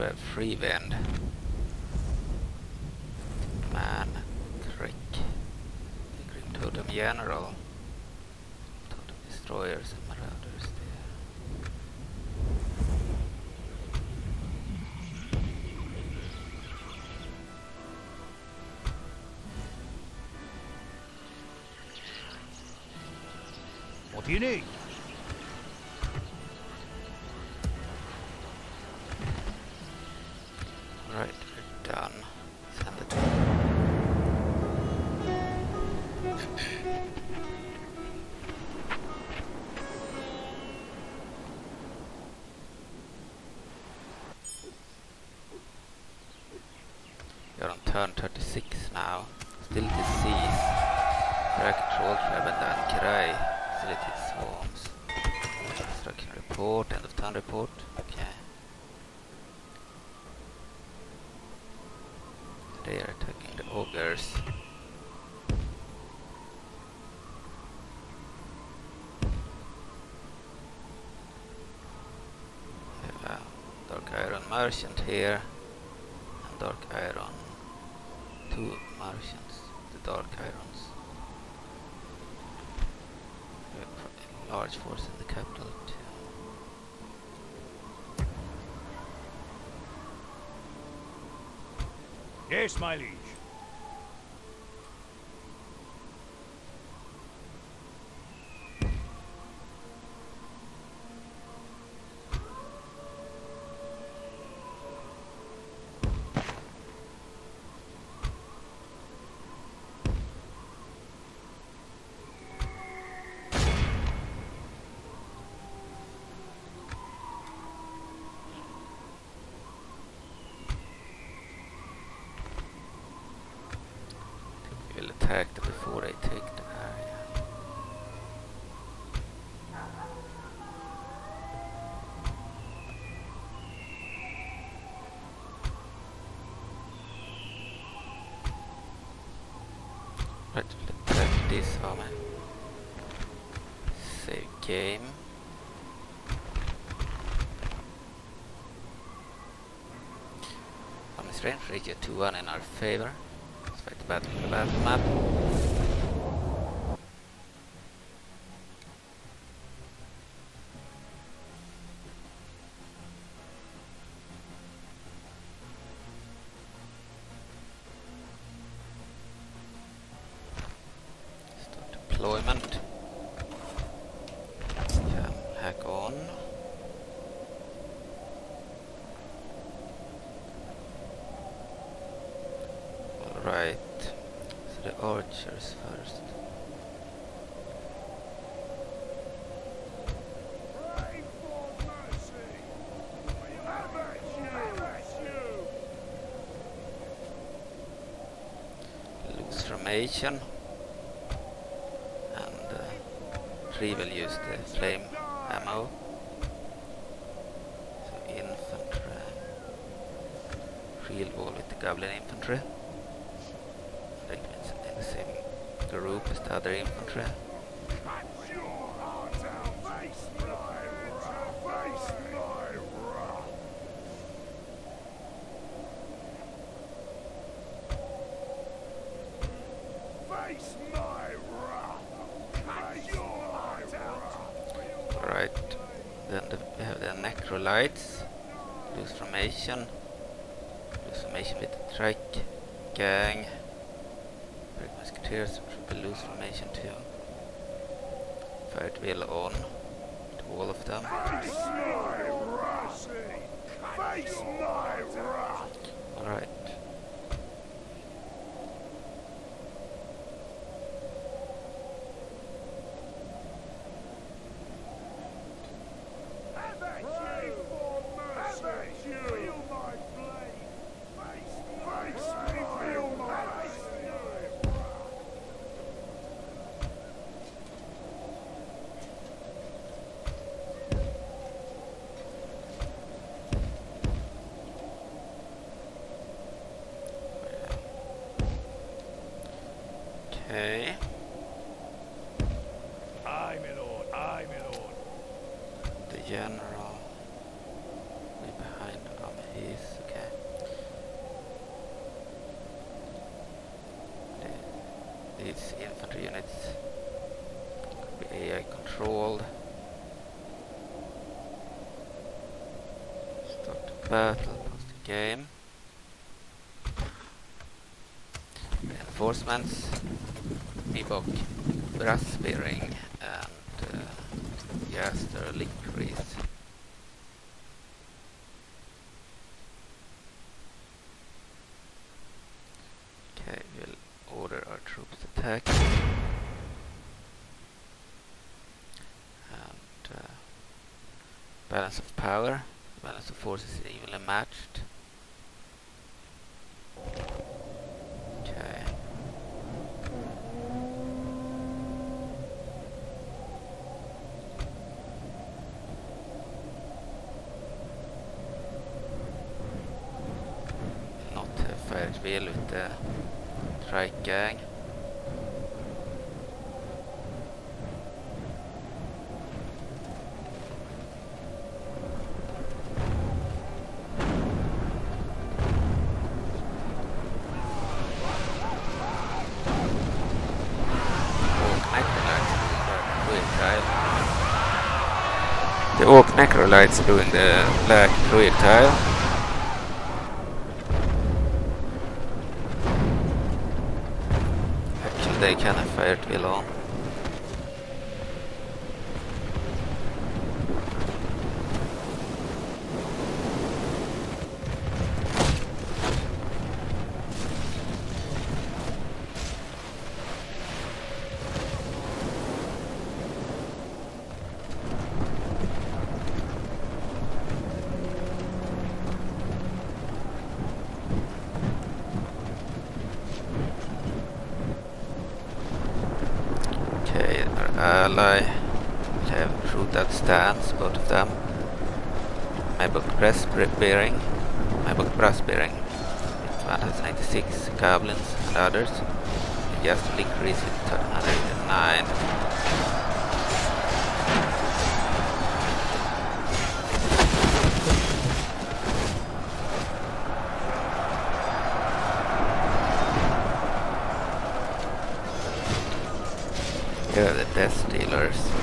We free wind. Man, Crick. The Grim Totem General. Merchant here. And Dark Iron. Two merchants. The Dark Irons. Large force in the capital. Yes, my liege. We'll attack them before they take the area. Right, we'll attack this army. Save game. Army strength ratio 2-1 in our favor. Let's fight the battle the battle map. Start deployment. Can hack on. Alright. So the archers first. Formation. And uh, three will use the flame ammo. So infantry. Field wall with the goblin infantry. Regiments in the same group as the other infantry. battle of the game. Reinforcements, Bebok, Brass bearing and uh, Gaster Liquid. Okay, we'll order our troops attack. And uh, balance of power, balance of forces matched. Not a fair deal with the trike gang. besides doing the black projectile. Actually they can have fired below. javelins and others, just increase it to 109. Here are the death dealers.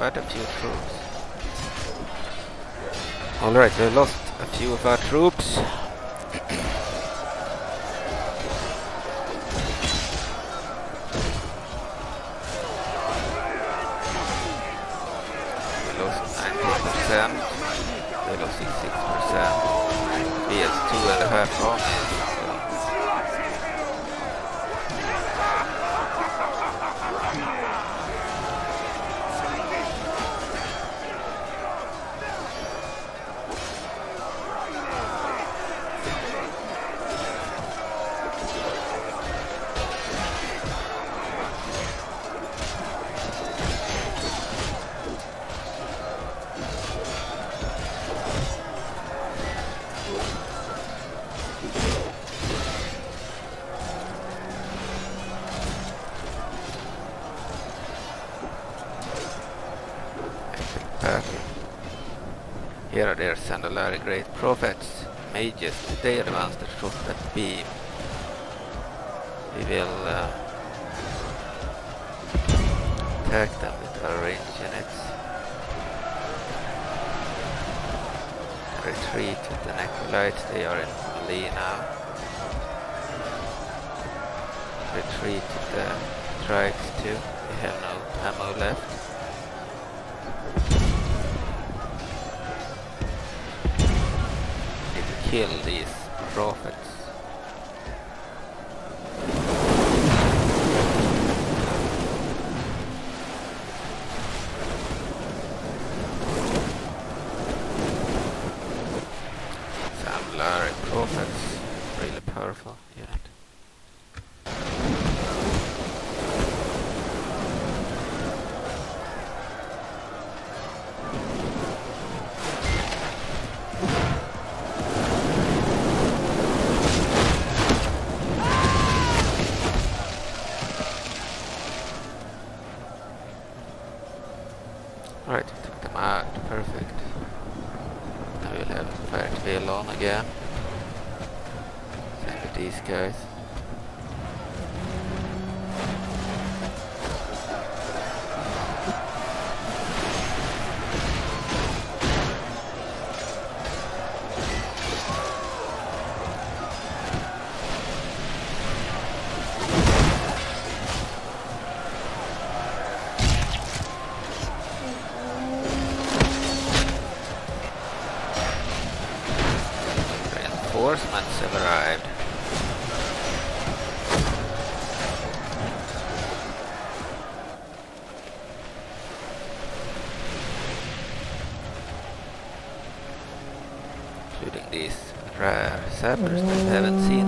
Quite a few troops. Alright, we lost rare sappers that haven't seen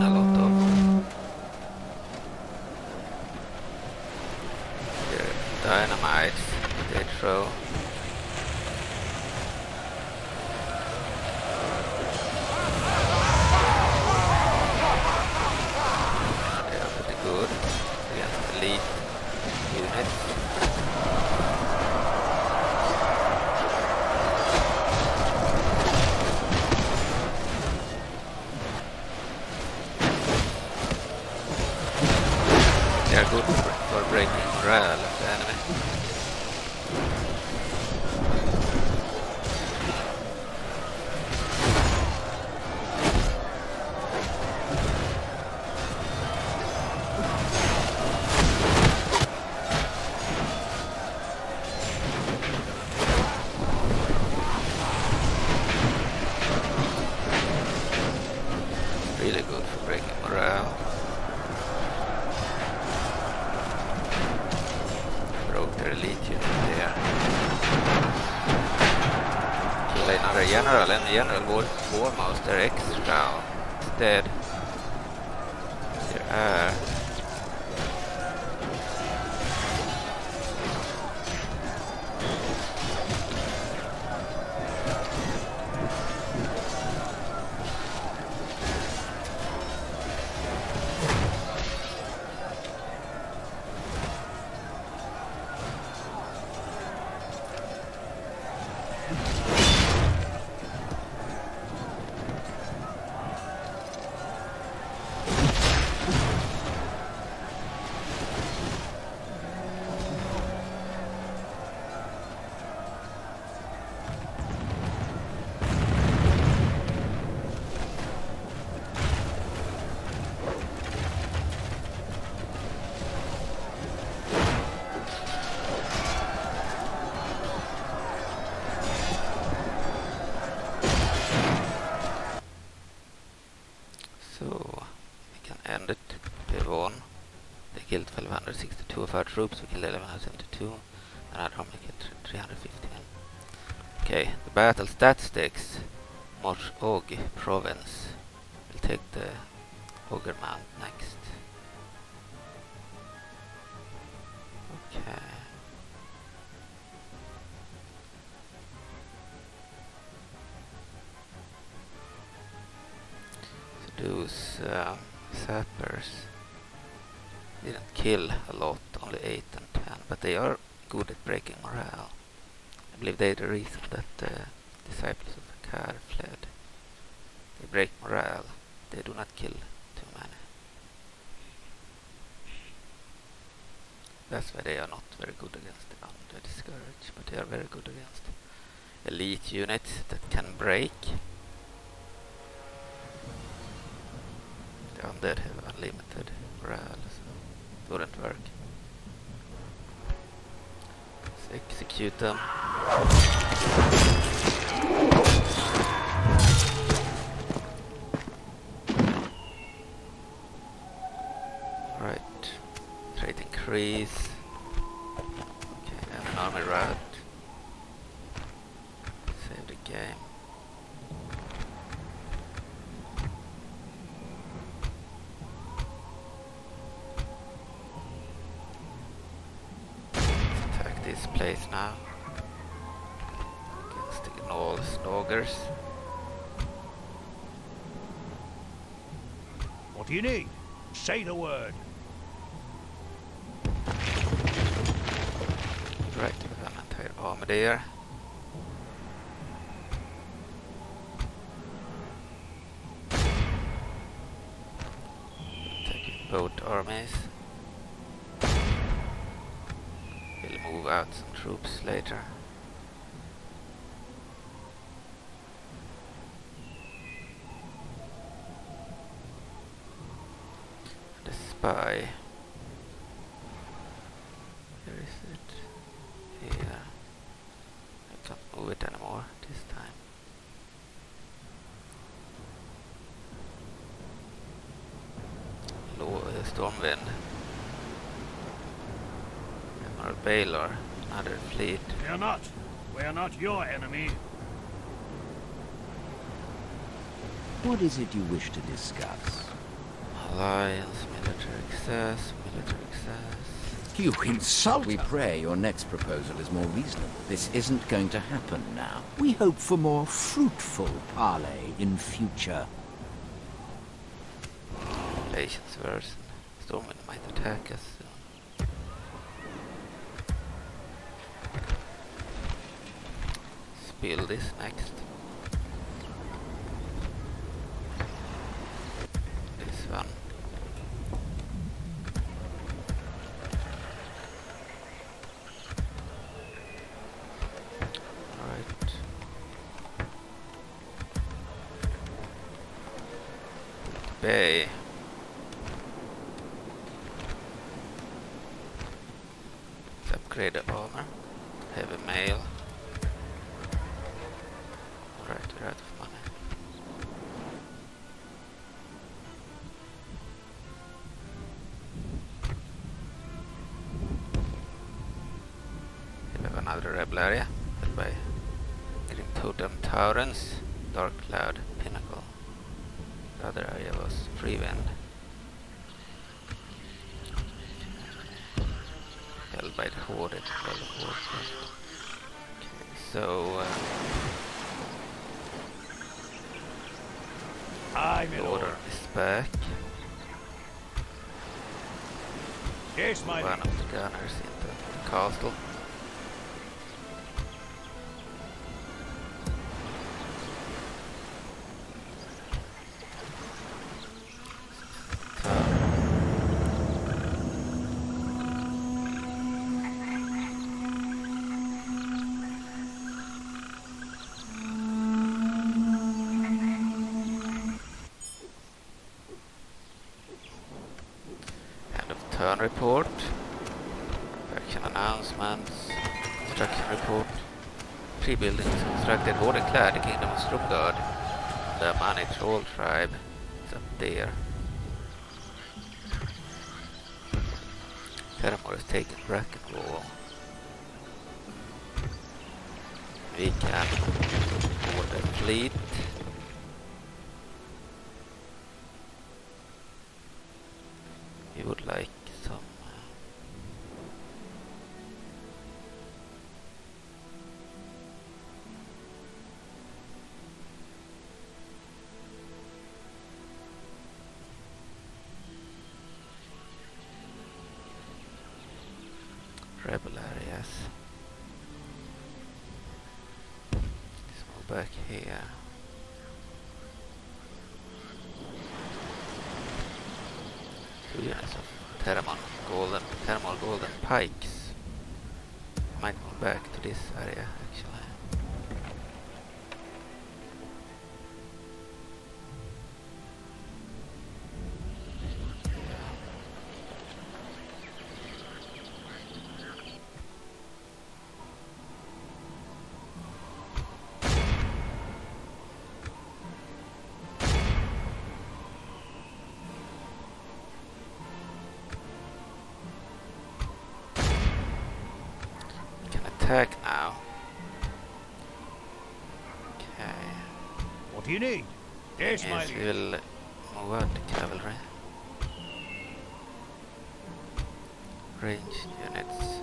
general and the general war, warmaster extra instead. 100 per one. They killed 1262 of our troops, we killed 1172, and our army killed 350. Okay, the battle statistics. Morog province. We'll take the Ogerman next. Okay. So those... Uh, um, sappers didn't kill a lot, only 8 and 10, but they are good at breaking morale. I believe they're the reason that the disciples of Hakkar fled. They break morale, they do not kill too many. That's why they are not very good against the undead scourge, but they are very good against elite units that can break. Undead have unlimited morale, so it wouldn't work. Let's execute them. Right, trade increase. Say the word. Right, we an entire army there. Both armies. We'll move out some troops later. The spy. Where is it? Here. I can't move it anymore this time. uh, Stormwind. Admiral Baylor, another fleet. We are not. We are not your enemy. What is it you wish to discuss? Alliance, military access, military access. You insult We pray your next proposal is more reasonable. This isn't going to happen now. We hope for more fruitful parley in future. Relations worsen. Stormwind might attack us Spill this next. Area led by Grim Totem Taurens, report. Action announcements. Construction report. Three buildings constructed. Wardenclad, the Kingdom of Stromgarde. The Mani Troll tribe is up there. Theramore has taken Brackenwall. We can order fleet. You need? Yes, my Yes, we will uh, move out the cavalry. Ranged units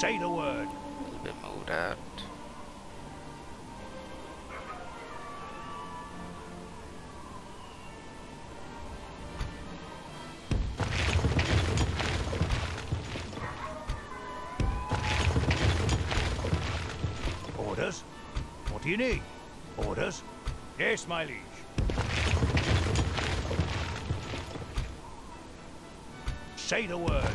Say the word. will be moved out. Orders? What do you need? Yes, my liege. Say the word.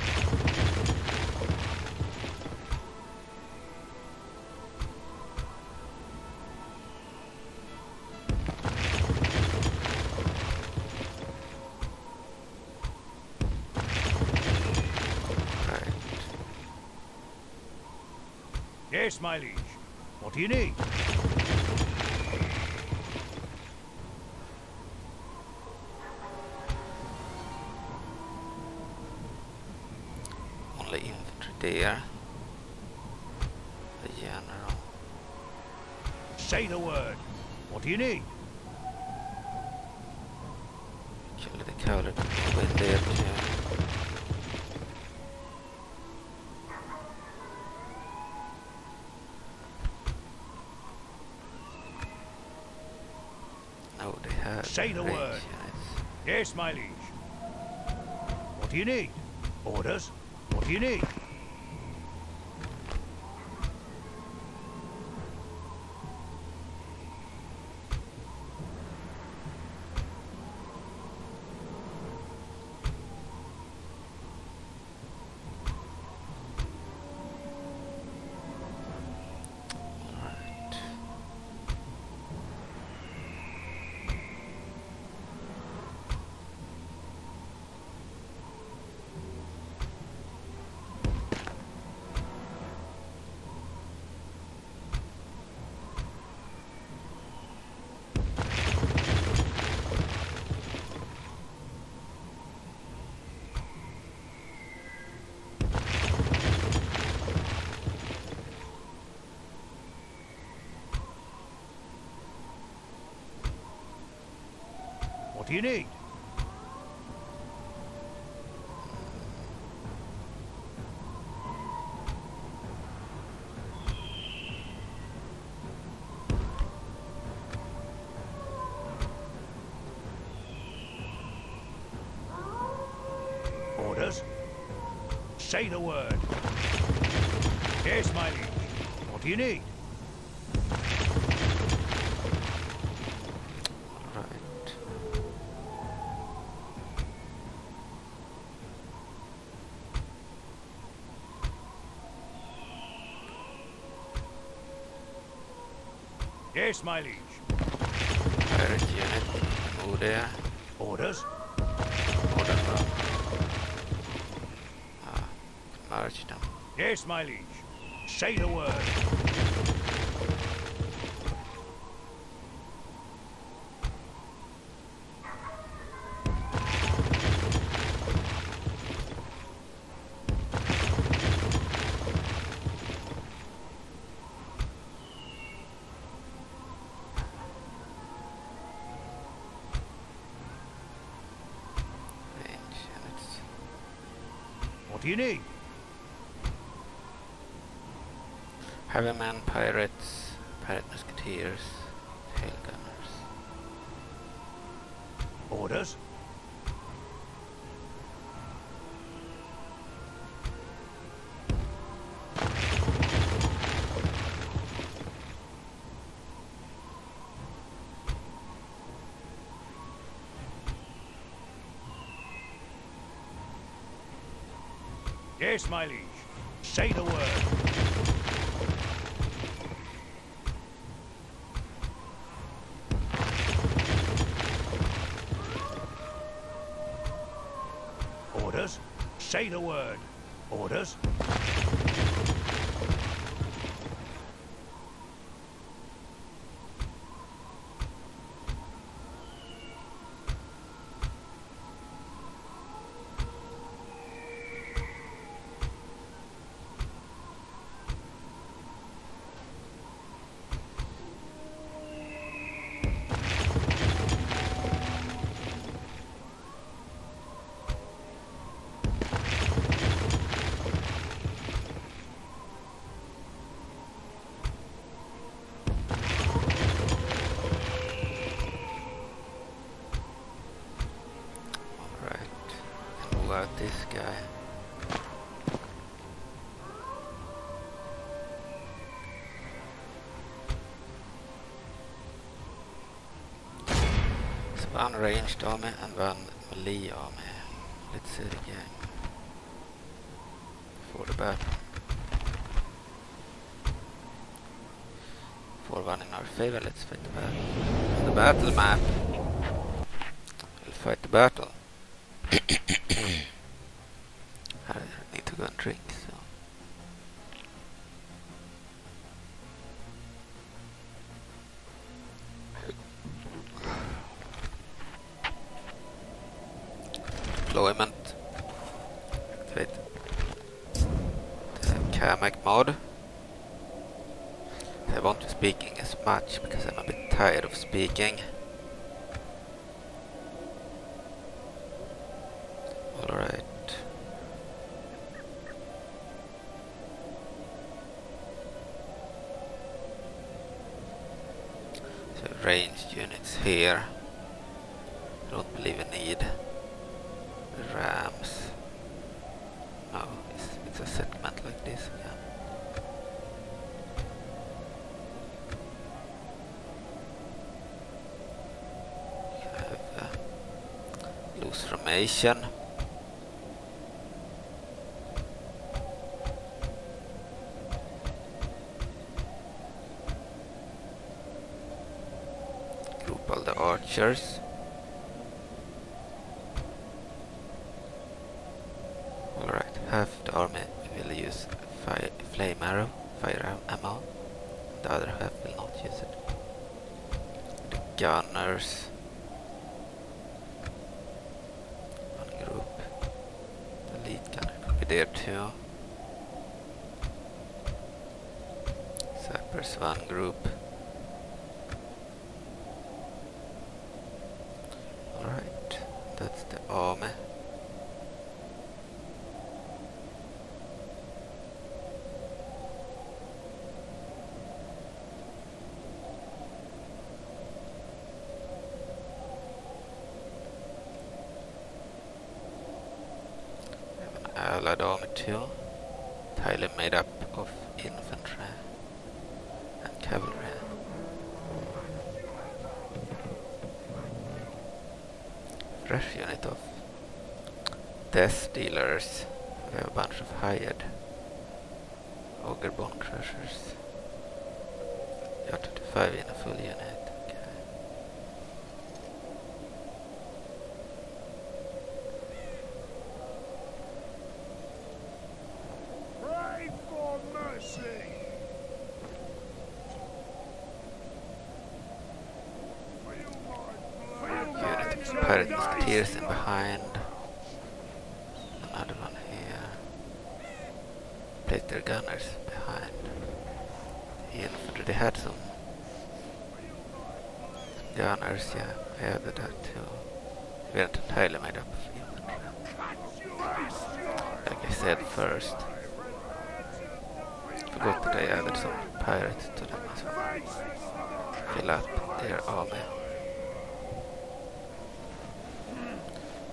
Yes, my liege. What do you need? Yes, my liege. What do you need? Orders? What do you need? You need? Orders? Say the word. Yes, my liege. What do you need? Yes, my liege. Pirate unit, move there. Orders? Order from. Ah, merge them. Yes, my liege. Say the word. You need? Heavy man Yes, my liege. Say the word. Orders? Say the word. Orders? One ranged army and one melee army. Let's see it again. For the battle. For one in our favor, let's fight the battle. The battle map. We'll fight the battle. Speaking. Formation. Group all the archers. Alright, half the army will use fire, flame arrow, fire ammo. The other half will not use it. The gunners. One group. The lead gunner could be there too. Sappers one group. Alright, that's the army. Allied army too, entirely made up of infantry and cavalry. Fresh unit of death dealers. We have a bunch of hired ogre bone crushers. Yeah, 25 in a full unit. Okay. Pray for mercy. Unit of pirate musketeers in behind. Another one here. Place their gunners behind. The infantry, they had some gunners, yeah, I added that too. We weren't entirely made up of infantry. Like I said first. Forgot that I added some pirates to them as well. Fill up their army.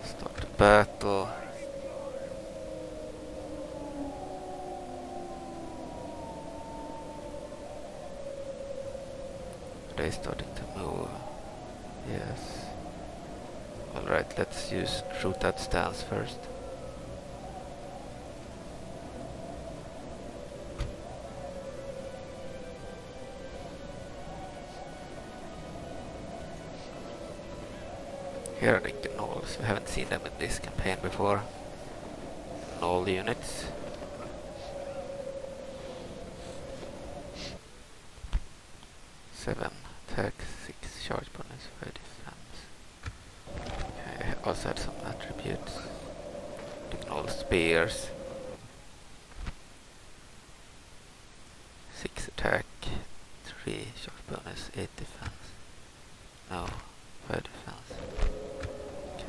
Start the battle. They starting to move. Yes. Alright, let's that stance first. Here are the gnolls. We haven't seen them in this campaign before. Gnoll units. Seven attack, six charge bonus, five defense. Okay, also had some attributes. The gnoll spears. Six attack, three charge bonus, eight defense. No, five defense. Okay.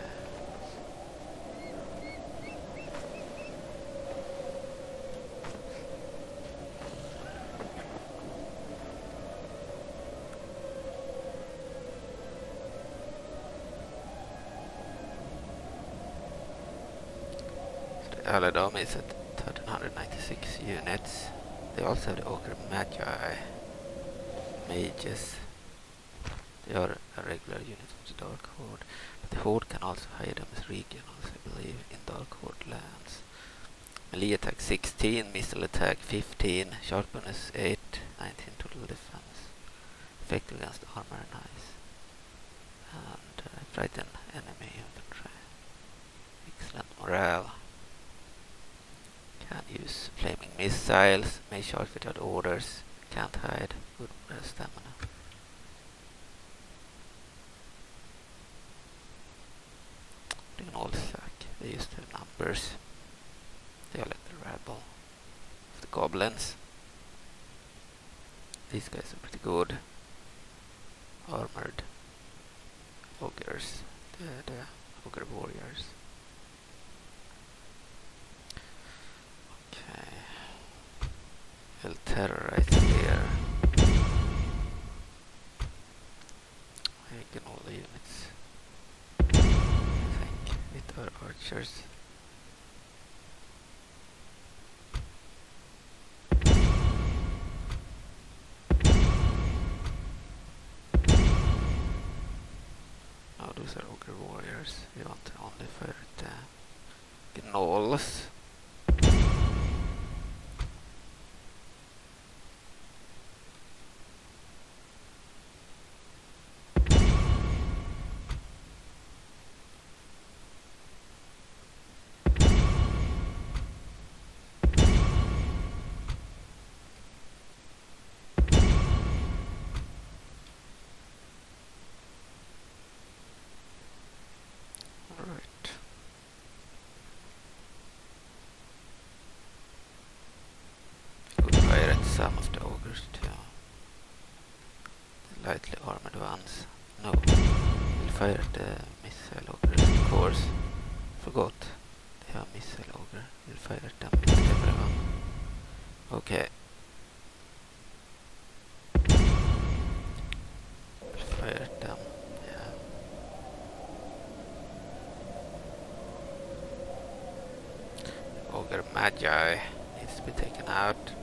So the Allied army is at 1396 units. They also have the Ogre Magi. Mages. They are a regular unit of the Dark Horde, but the Horde can also hire them as regionals, I believe, in Dark Horde lands. Melee attack 16, missile attack 15, sharp bonus 8, 19 total defense. Effective against armor, nice. And uh, frighten enemy infantry. Excellent morale. Can use flaming missiles, may charge without orders, can't hide, good stamina. They can all suck. They used to have numbers. They are like the rabble of the goblins. these guys are pretty good. Armored ogres, the, the ogre warriors. Okay. El terrorize here. Taking all the units. I think with our archers. Oh, those are ogre warriors. We want to only fire at the gnolls. Alright. Could fire at some of the ogres too. The lightly armored ones. No. We'll fire the missile ogres, of course. Forgot. They have missile ogre. We'll fire at them with everyone. Okay. Fire at them. Yeah. Ogre Magi needs to be taken out.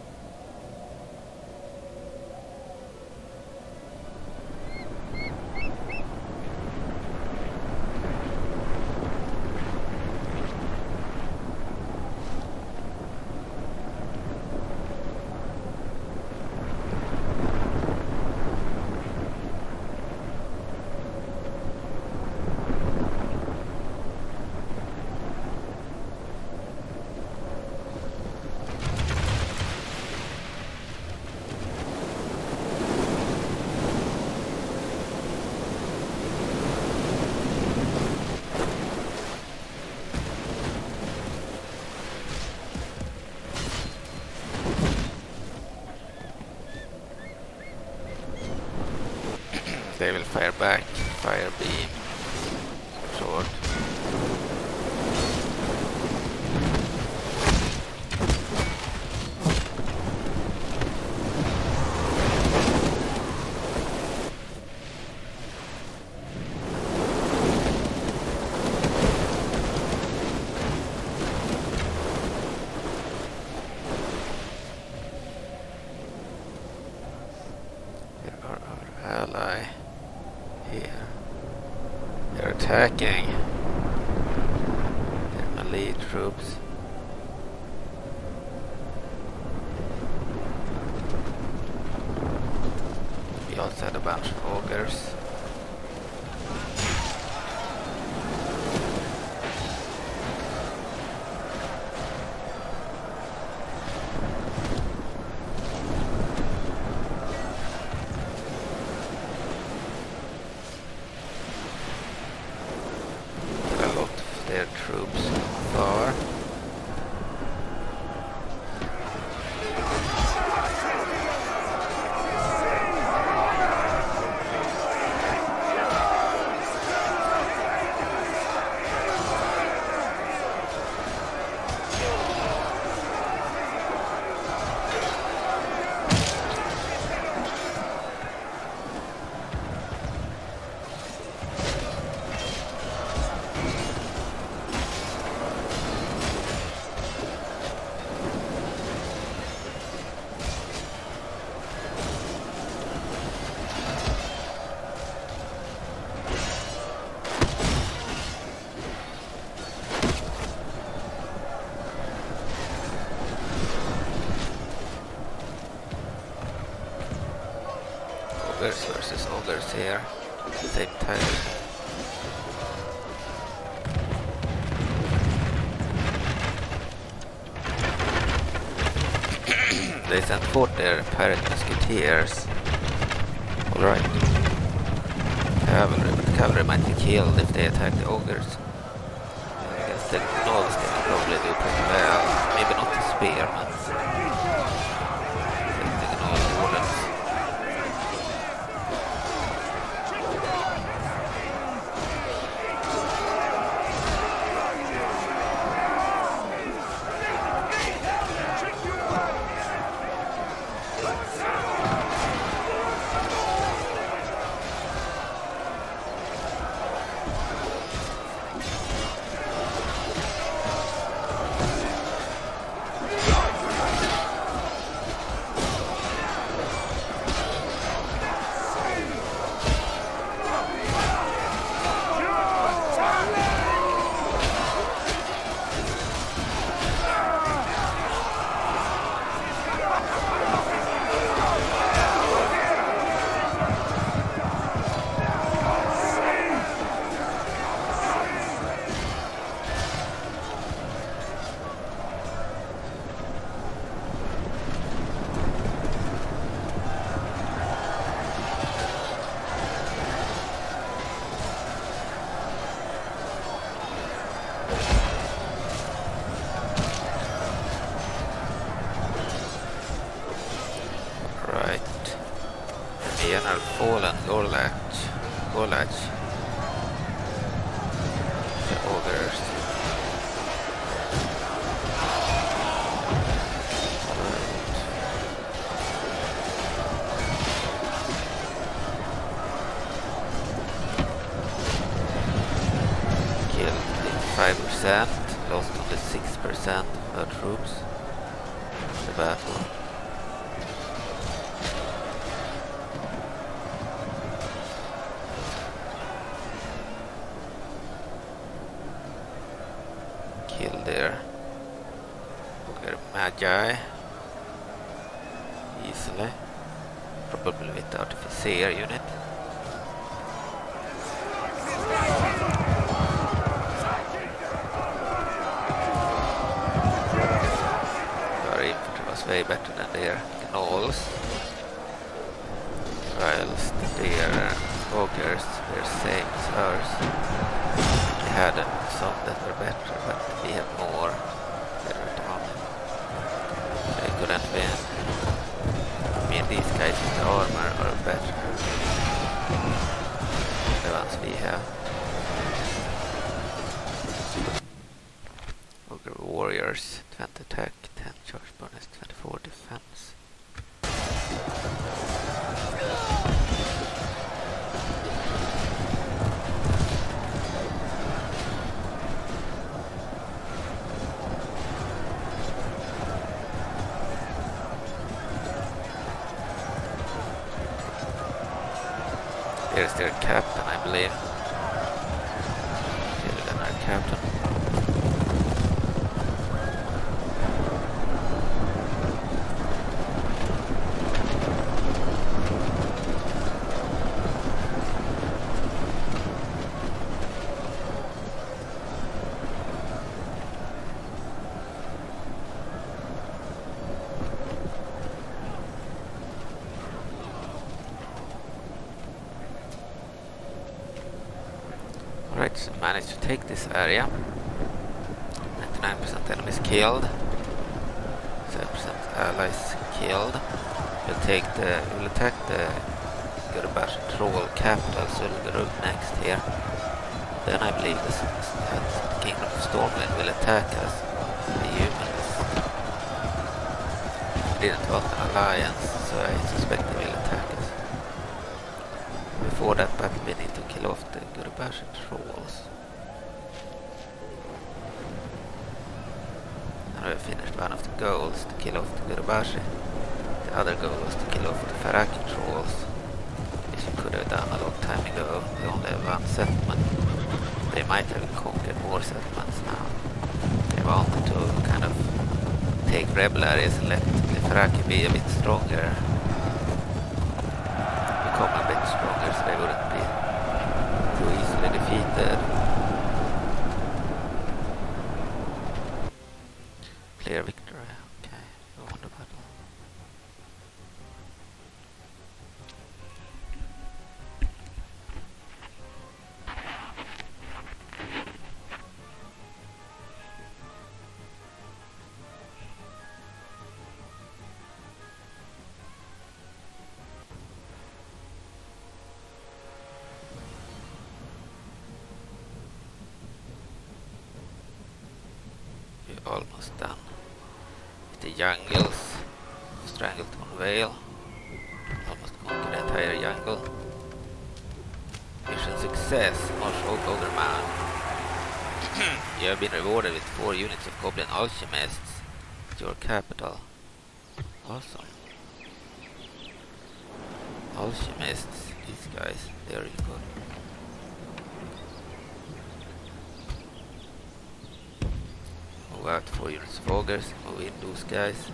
They will fire back, fire beam, sword. Here are our ally here. Attacking. They're melee troops. Ogres here. [COUGHS] They sent forth their pirate musketeers. Alright. Cavalry, cavalry might be killed if they attack the ogres. Take this area. 99% enemies killed. 7% allies killed. We'll take the we'll attack the Gurbash troll capital Zul'Gurub next here. Then I believe this, Kingdom of Stormwind will attack us. The humans. We didn't want an alliance, so I suspect they will attack us. Before that battle we need to kill off the Gurbash trolls. And we the goals to kill off the Gurubashi. The other goal was to kill off the Farraki trolls. Which we could have done a long time ago. We only have one settlement. They might have conquered more settlements now. They wanted to kind of take rebel areas and let the Farraki be a bit stronger. Almost done. With the jungles. Stranglethorn Vale. Almost conquered the entire jungle. Mission success, Marshal Gogerman. [CLEARS THROAT] you have been rewarded with four units of Goblin Alchemists at your capital. Awesome. Alchemists, these guys, really good. Move units of ogres, move in those guys.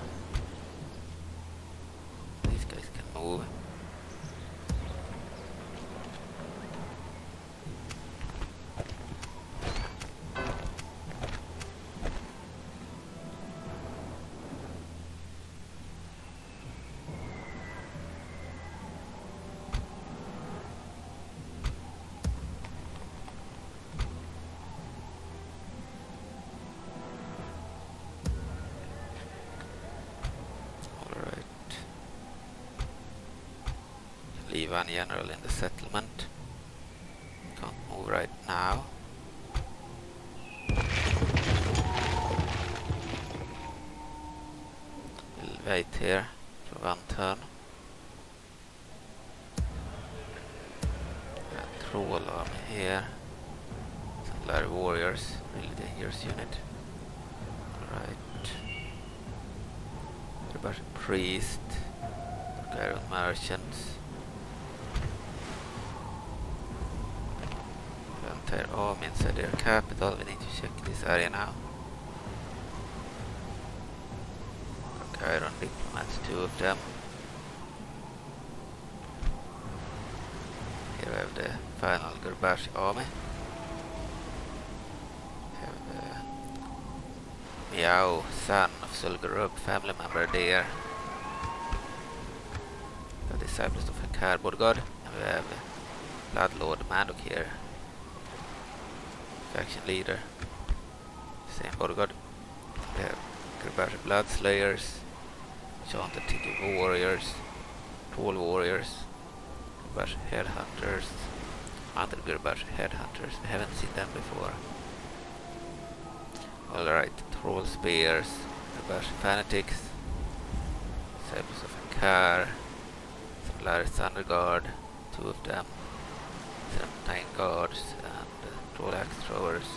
Gurbash army. Miao, son of Sulgarub, family member there. The disciples of Hakkar Borgard. And we have Bloodlord Mandok here. Faction leader. Same Borgard. We have Gurbash Bloodslayers. Chanted Tiki Warriors. Tall Warriors. Gurbash Headhunters. Other Gurbash Headhunters. Haven't seen them before. Alright, Troll Spears. Gurbash Fanatics. Disciples of Hakkar. Solaris Thunder Guard. Two of them. Serpentine Guards and uh, Troll Axe Throwers.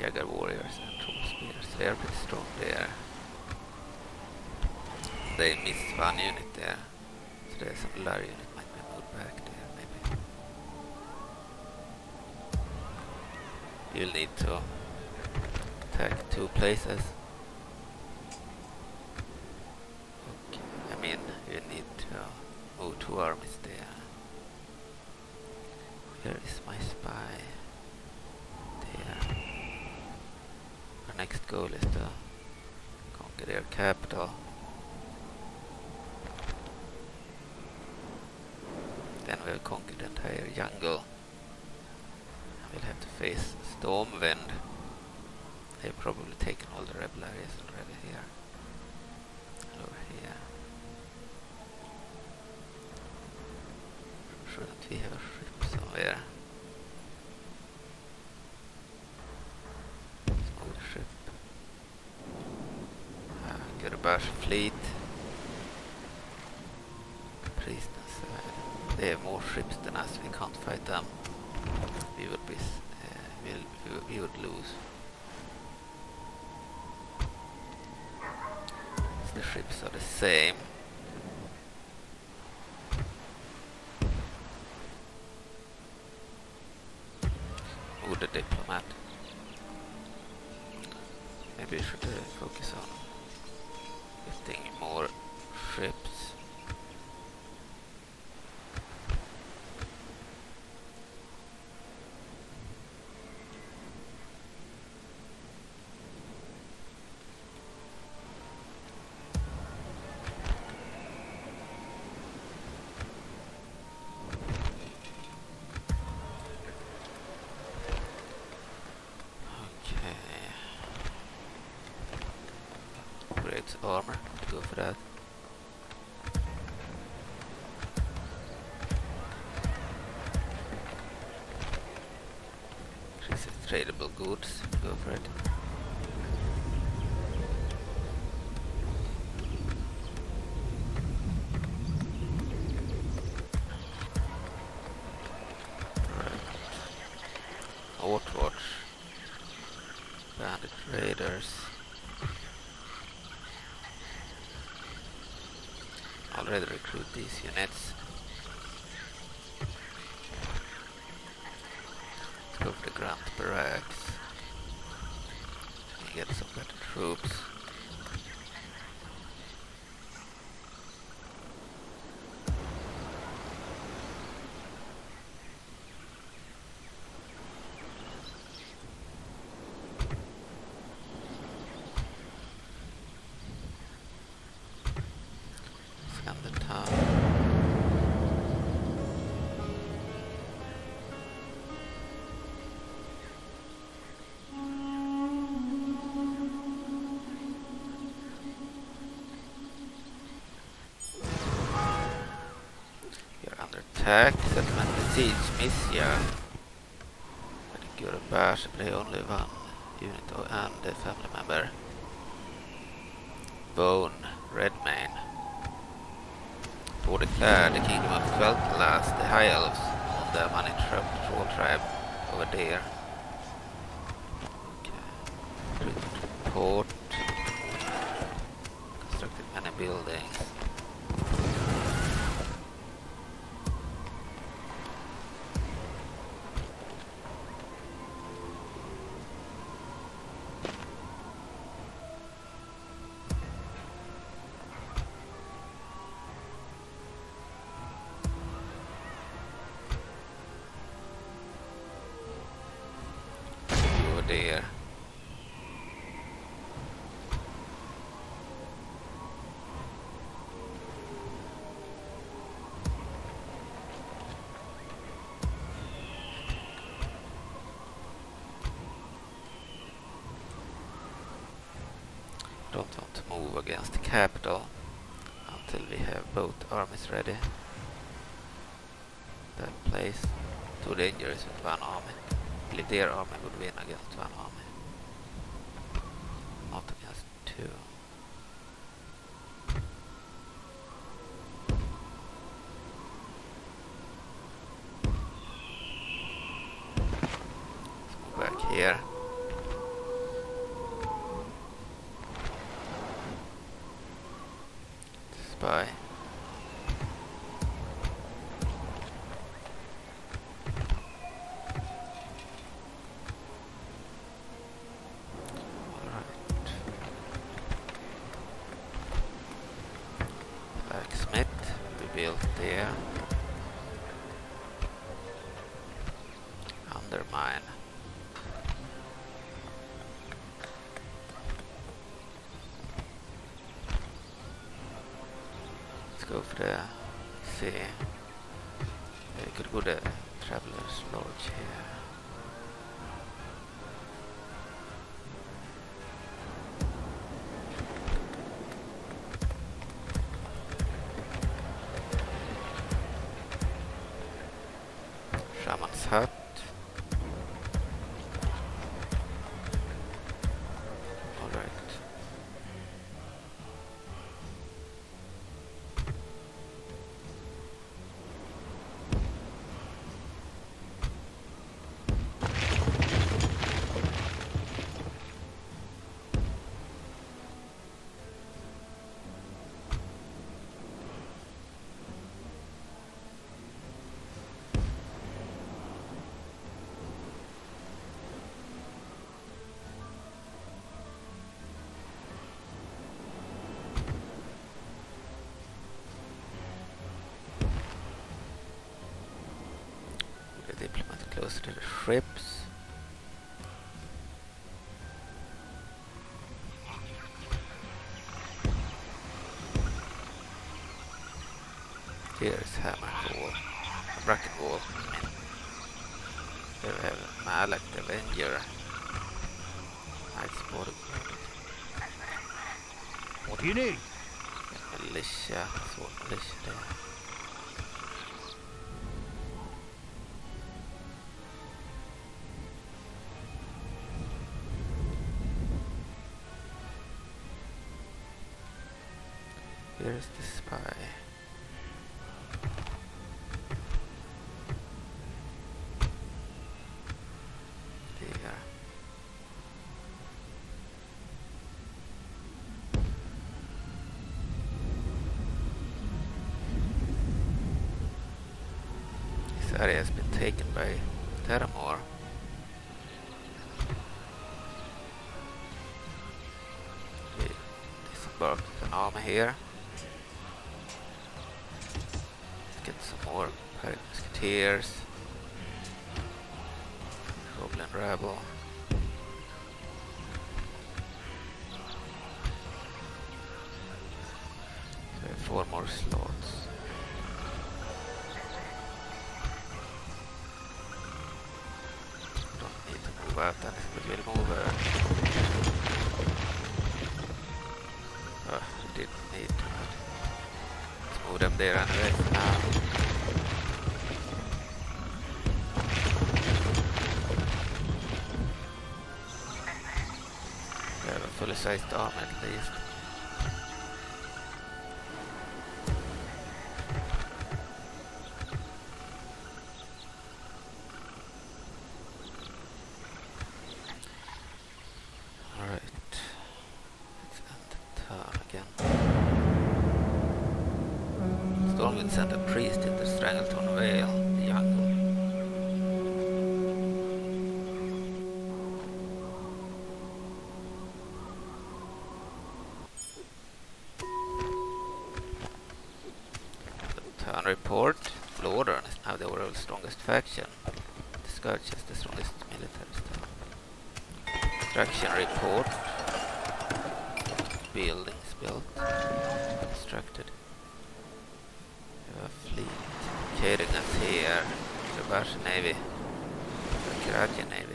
Jaeger Warriors and Troll Spears. They are pretty strong there. They missed one unit there. So there's Larry unit might be moved back there maybe. You'll need to attack two places. Okay. I mean you need to move two armies there. Where is my spy? There. Our next goal is to conquer their capital. Then we'll conquer the entire jungle. We'll have to face Stormwind. They've probably taken all the rebel areas already here. And over here. Shouldn't we have a ship somewhere? Let's move the ship. Uh, Gurbash fleet. Priest and Sahel. They have more ships than us, we can't fight them. We would be, s- uh, we'll, we, we would lose. The ships are the same. Armor. Go for that. Increase tradable goods. Go for it. Attack settlement siege Missia. Good bash play only one unit and a family member. Bone, Redmane. For declare the kingdom of Quel'Thalas, the High Elves, on the uninterrupted troll tribe over there. Okay. Port. Only their army would win against Let's go for the see. We could go to Traveler's Lodge here. To the ships. Here's hammer wall, bracket wall. Here we have Malak the Avenger. Nice guard. What do you need? Militia, sword militia there. Here. Get some more musketeers. they have a fully sized arm at least. Faction. Discourages the strongest military stuff. Construction report. Buildings built. Constructed. Have a fleet. carrying us here. The Russian Navy. The Karajan Navy.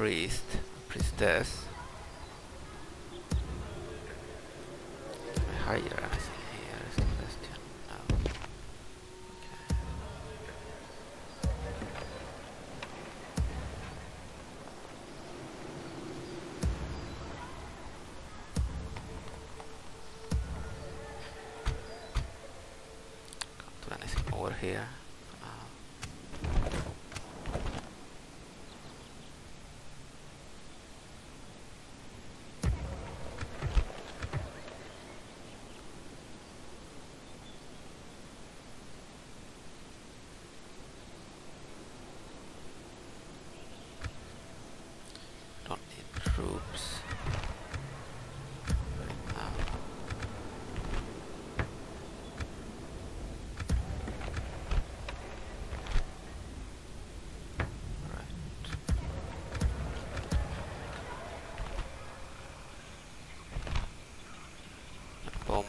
priest, priestess.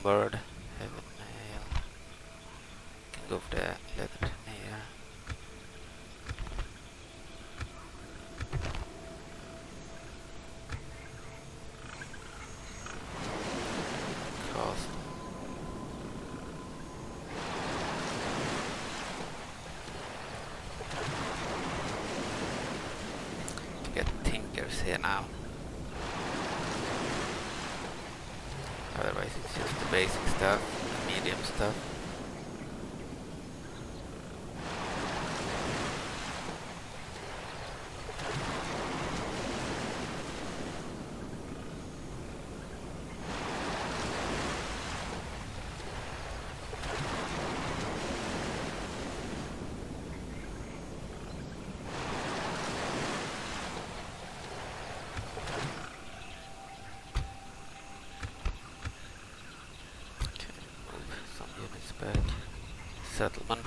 Bird, heaven, hell. Can that. settlement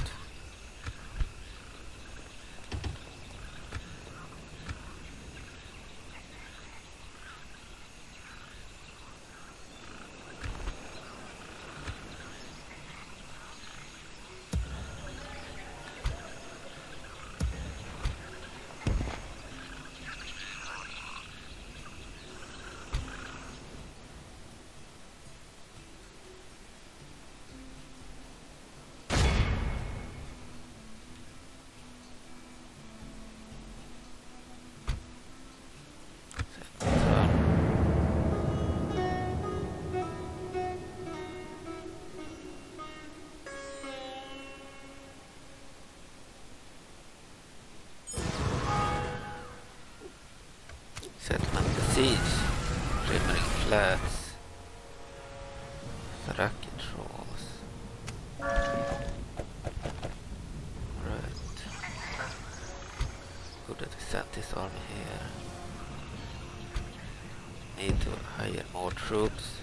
siege. Shimmering flats. Thraki trolls. Right. Good that we sent this army here. Need to hire more troops.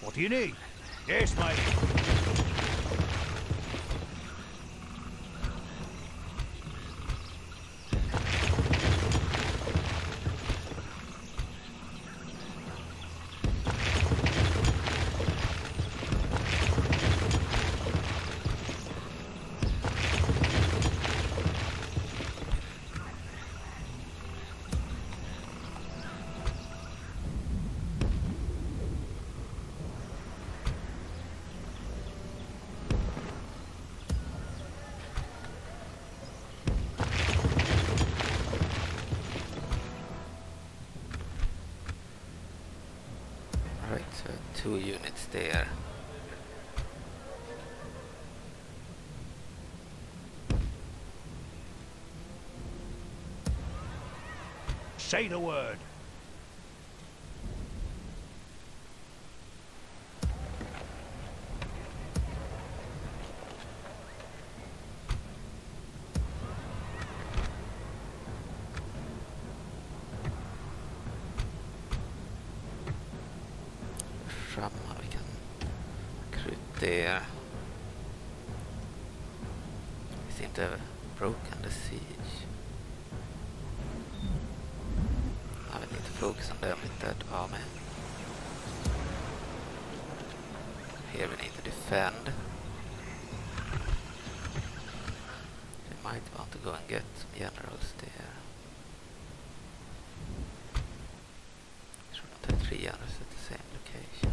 What do you need? Yes, my. Right, so two units there. Say the word. There. Seem to have broken the siege. We need to focus on them that army. Here we need to defend. We might want to go and get some generals there. Shouldn't have three generals at the same location.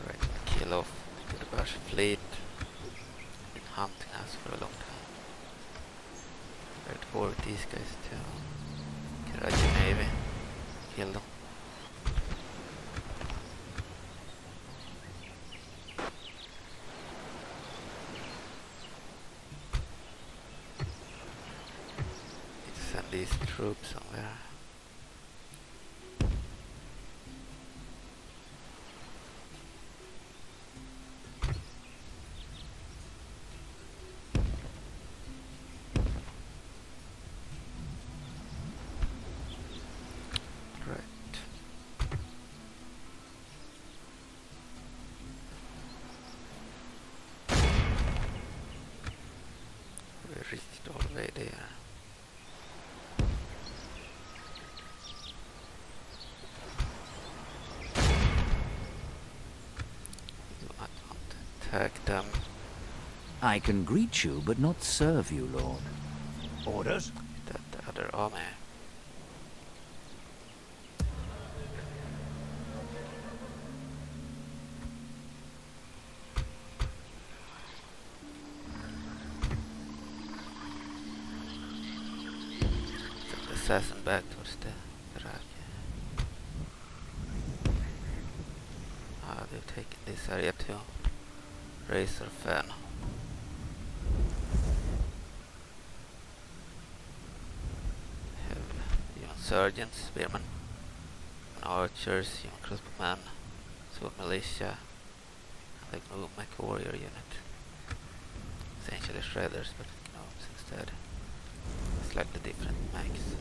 Alright, kill off the Bash fleet. Been hunting us for a long time. Right forward these guys too. Karachi Navy. Kill them. Need to send these troops somewhere. Right. We reached all the way there. You might want to attack them. Um, I can greet you, but not serve you, Lord. Orders? with that other army. Send the assassin back towards the Iraqi. Ah, they've taken this area too. Razorfen. have spearmen, human archers, human crossbowmen, sword militia, and the GNU mech warrior unit. Essentially shredders, but gnomes instead. Slightly different mechs.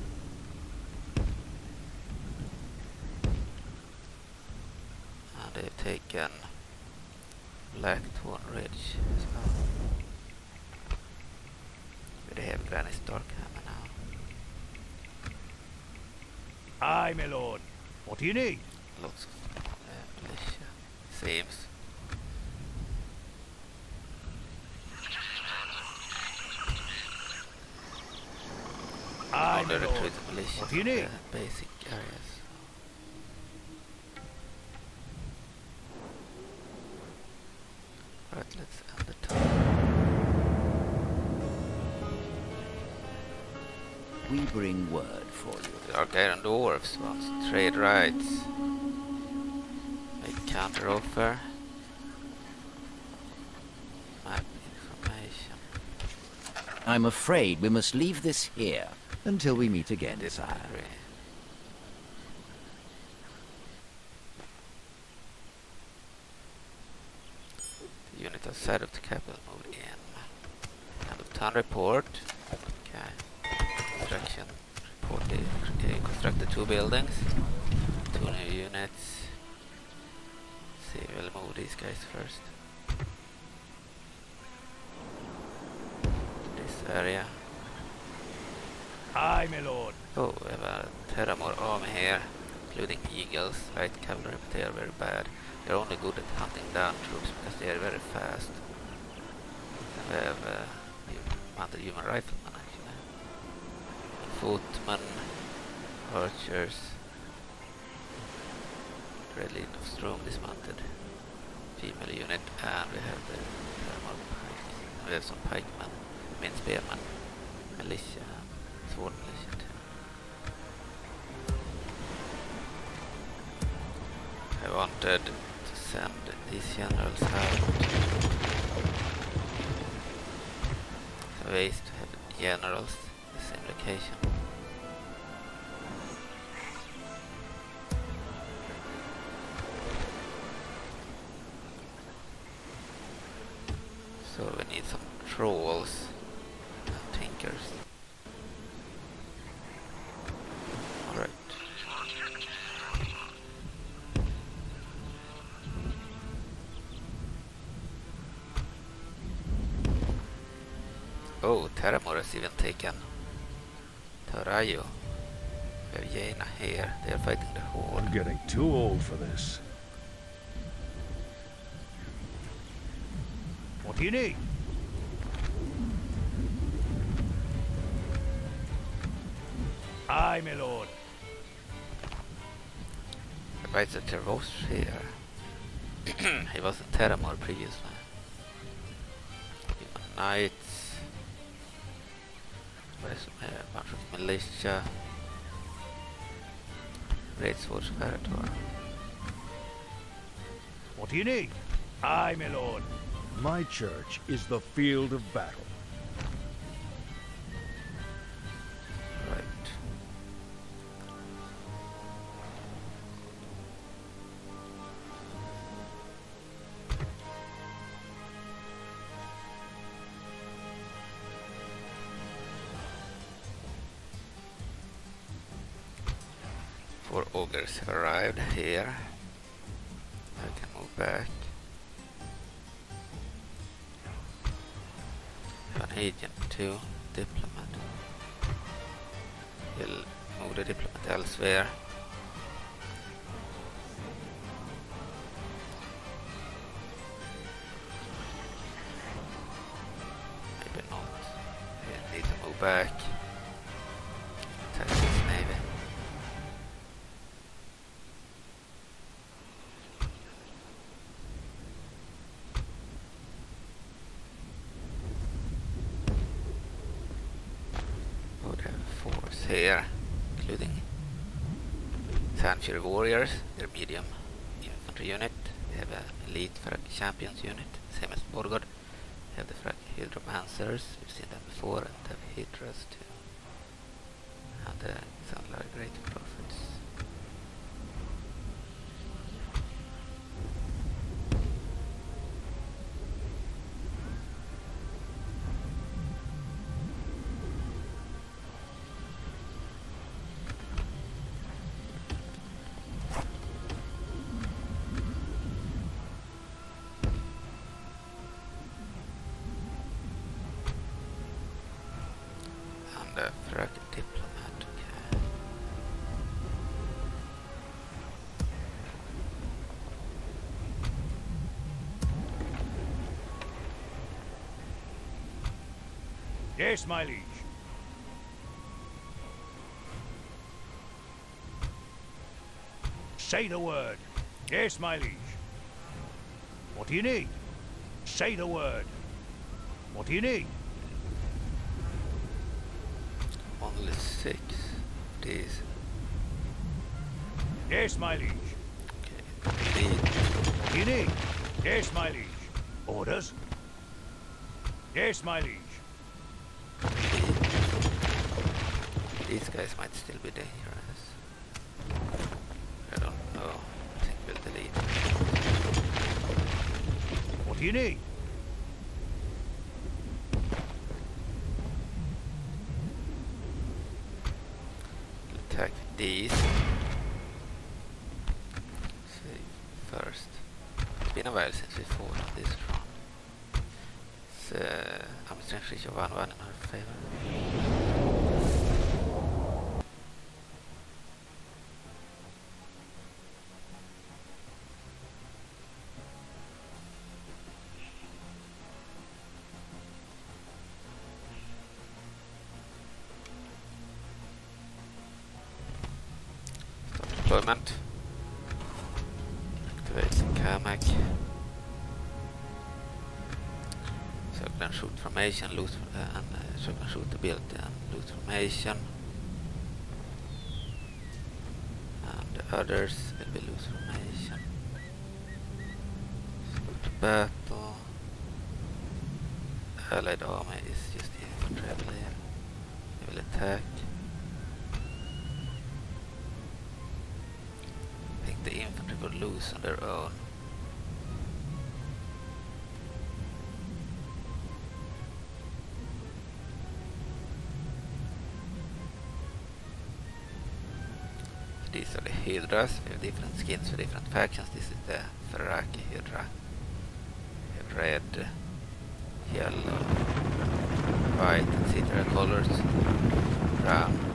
And they've taken Blackthorn Ridge as well. But they have Granny Starkhammer now. Aye, my lord. What do you need? Lots of uh. Seems. Aye, my lord. What do you need? the basic I'm afraid we must leave this here until we meet again, sire. Theramore has even taken Tarayo. We have Jaina here. They are fighting the Horde. I'm getting too old for this. What do you need? Aye, my lord. Advisor Tervosh here. [CLEARS THROAT] he was in Theramore previously. Human bunch of militia. Great Swords Parator. What do you need? Aye, my lord. My church is the field of battle. Sandfury Warriors, their medium infantry unit. We have an elite Frag Champions unit, same as Borgod. We have the Frag Hydromancers, we've seen them before, and the Hydras too. And uh, sound like great prophets. Yes, my liege. Say the word. Yes, my liege. What do you need? Say the word. What do you need? Only six. days. Yes, my liege. Okay. Lead. What do you need? Yes, my liege. Orders? Yes, my liege. These guys might still be dangerous. I don't know. What do you need? Stop. Activate Kamak. Circle shoot formation, loot uh, and uh, circle shoot ability and loot formation. And the others will be loot formation. To battle. Allied army is just infantry, I believe. They will attack. Lose on their own. These are the Hydras. We have different skins for different factions. This is the Farraki Hydra. Red, yellow, white, etc. colors. Brown,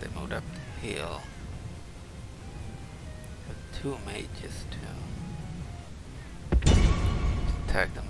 they moved up the hill. Got two mages too. Attack them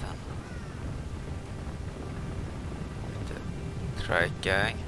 then. Uh, the trike gang.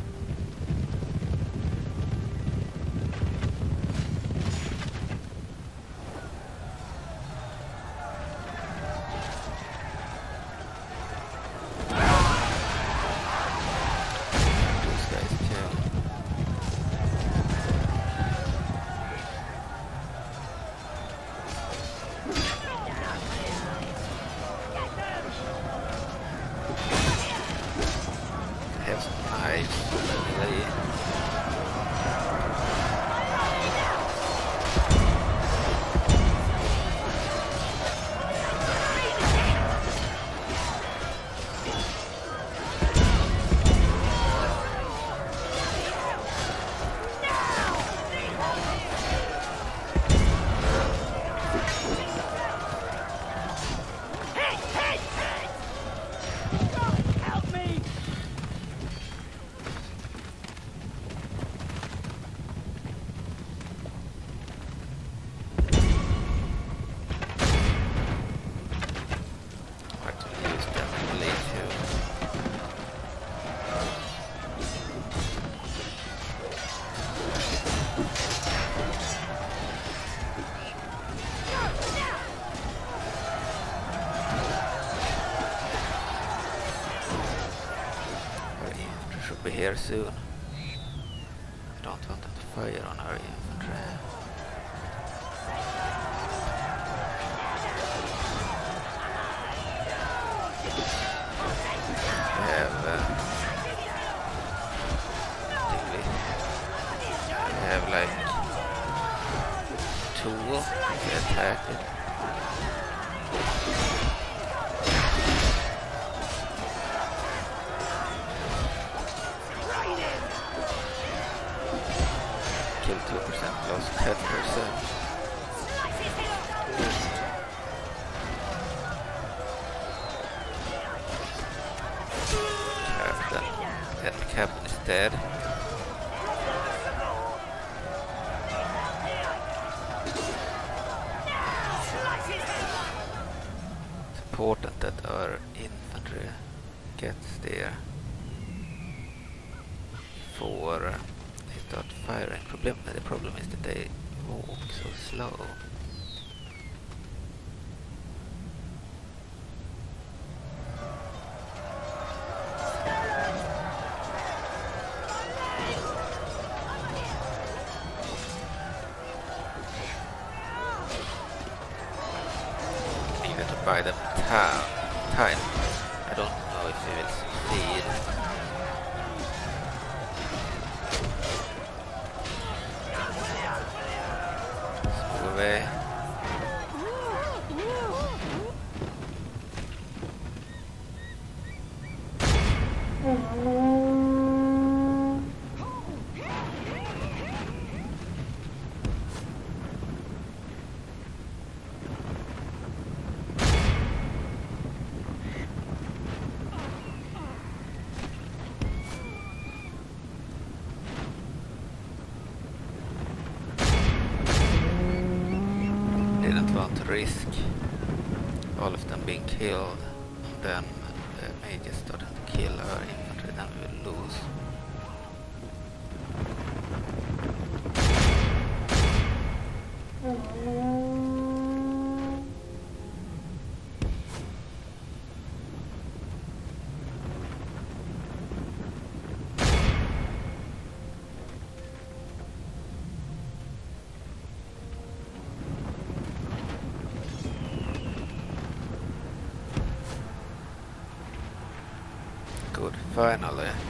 Should Buy them of finally.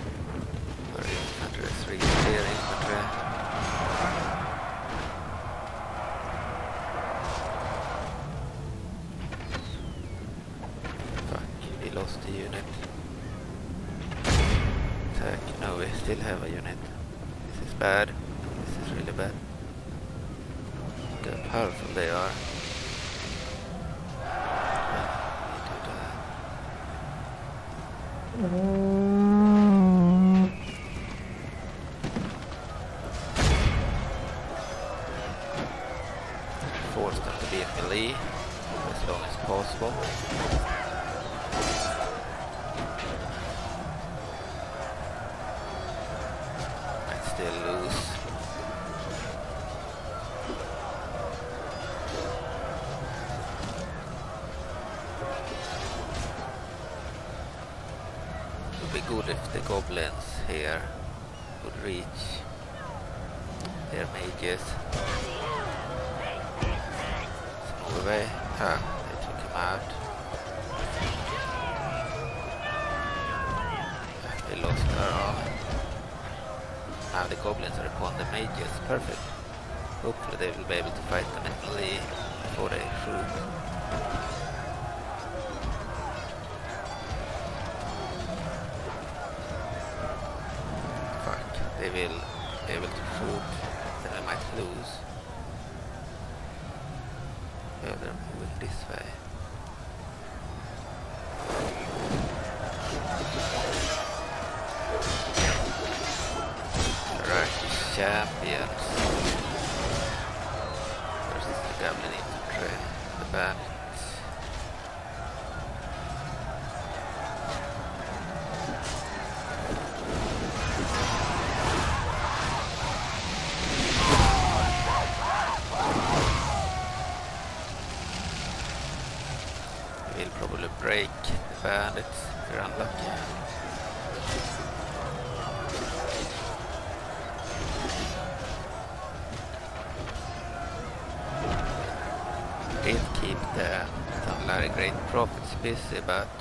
Prophets busy,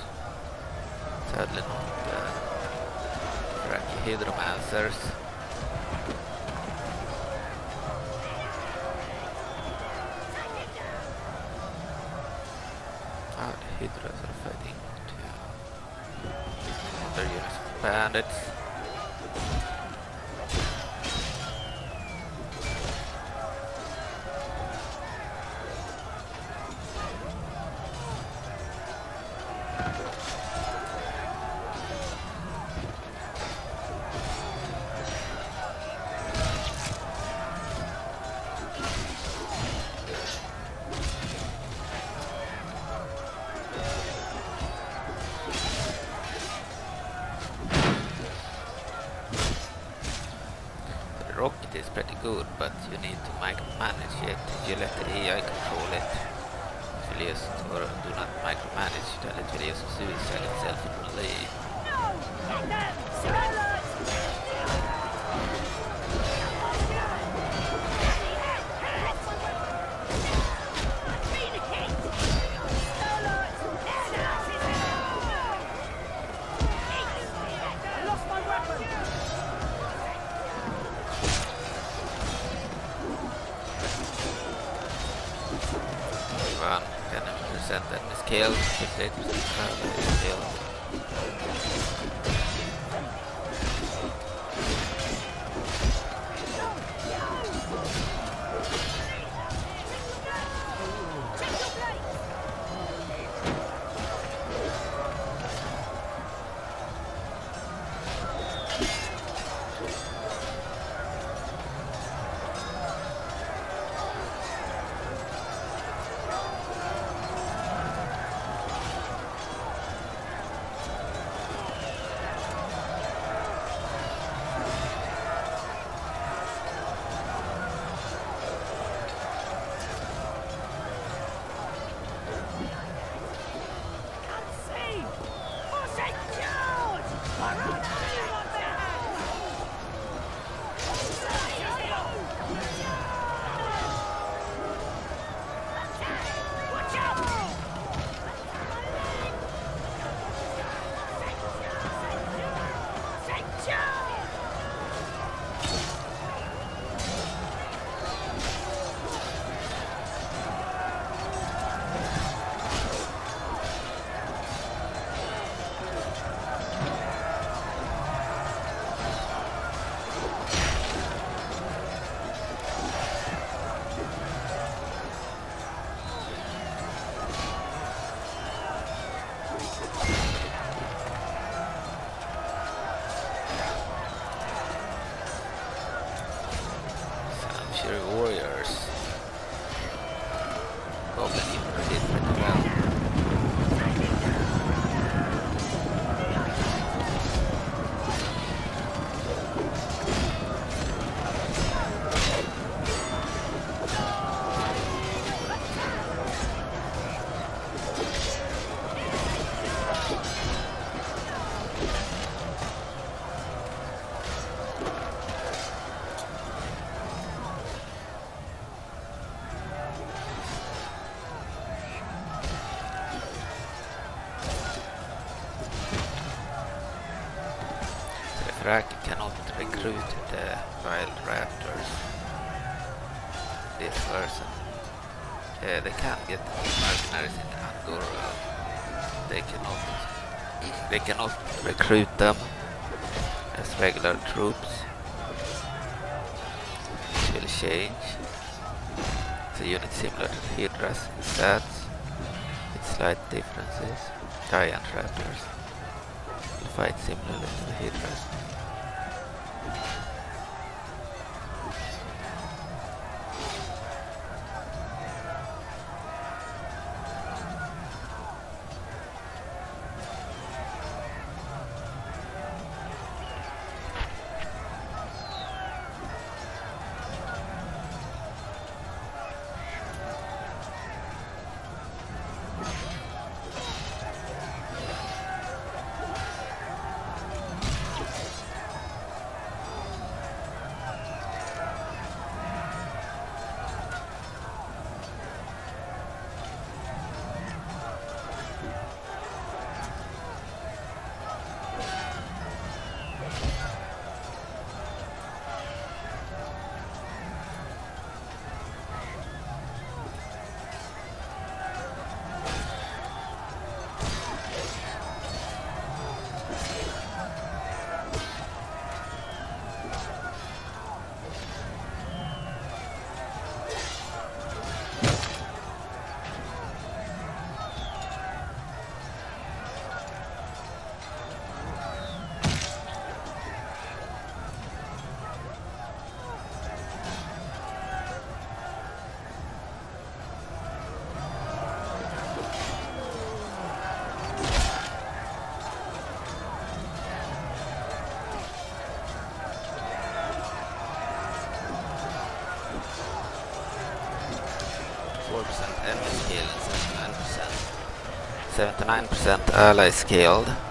recruit the wild raptors. This person. Uh, they can't get mercenaries in Andorra. They cannot. They cannot recruit them as regular troops. It will change. The unit similar to Hydra's stats with slight differences. Giant raptors will fight similarly to the Hydra's. That ally scaled.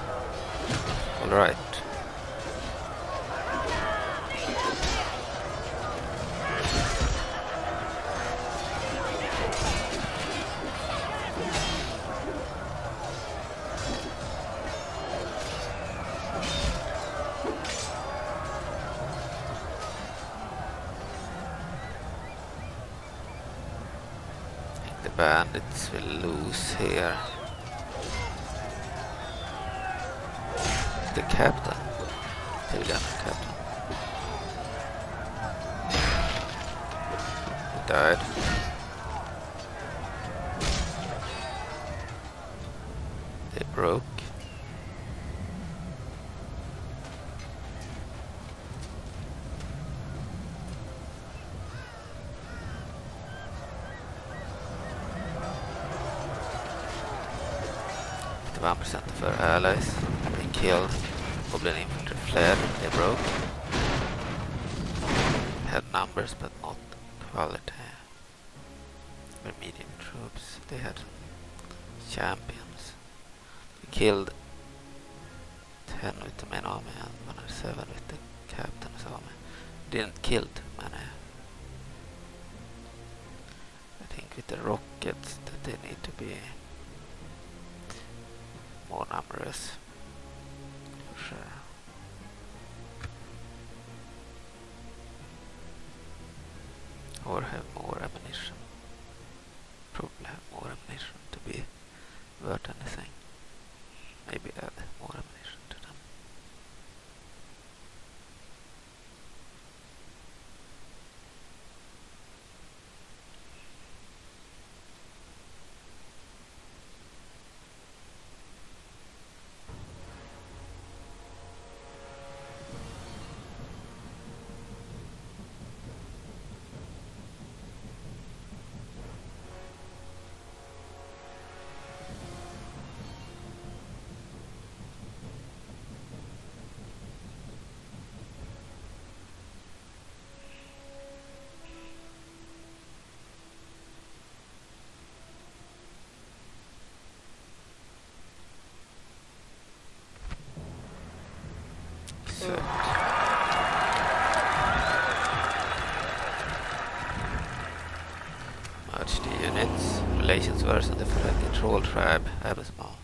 Farraki troll tribe, Abysmal.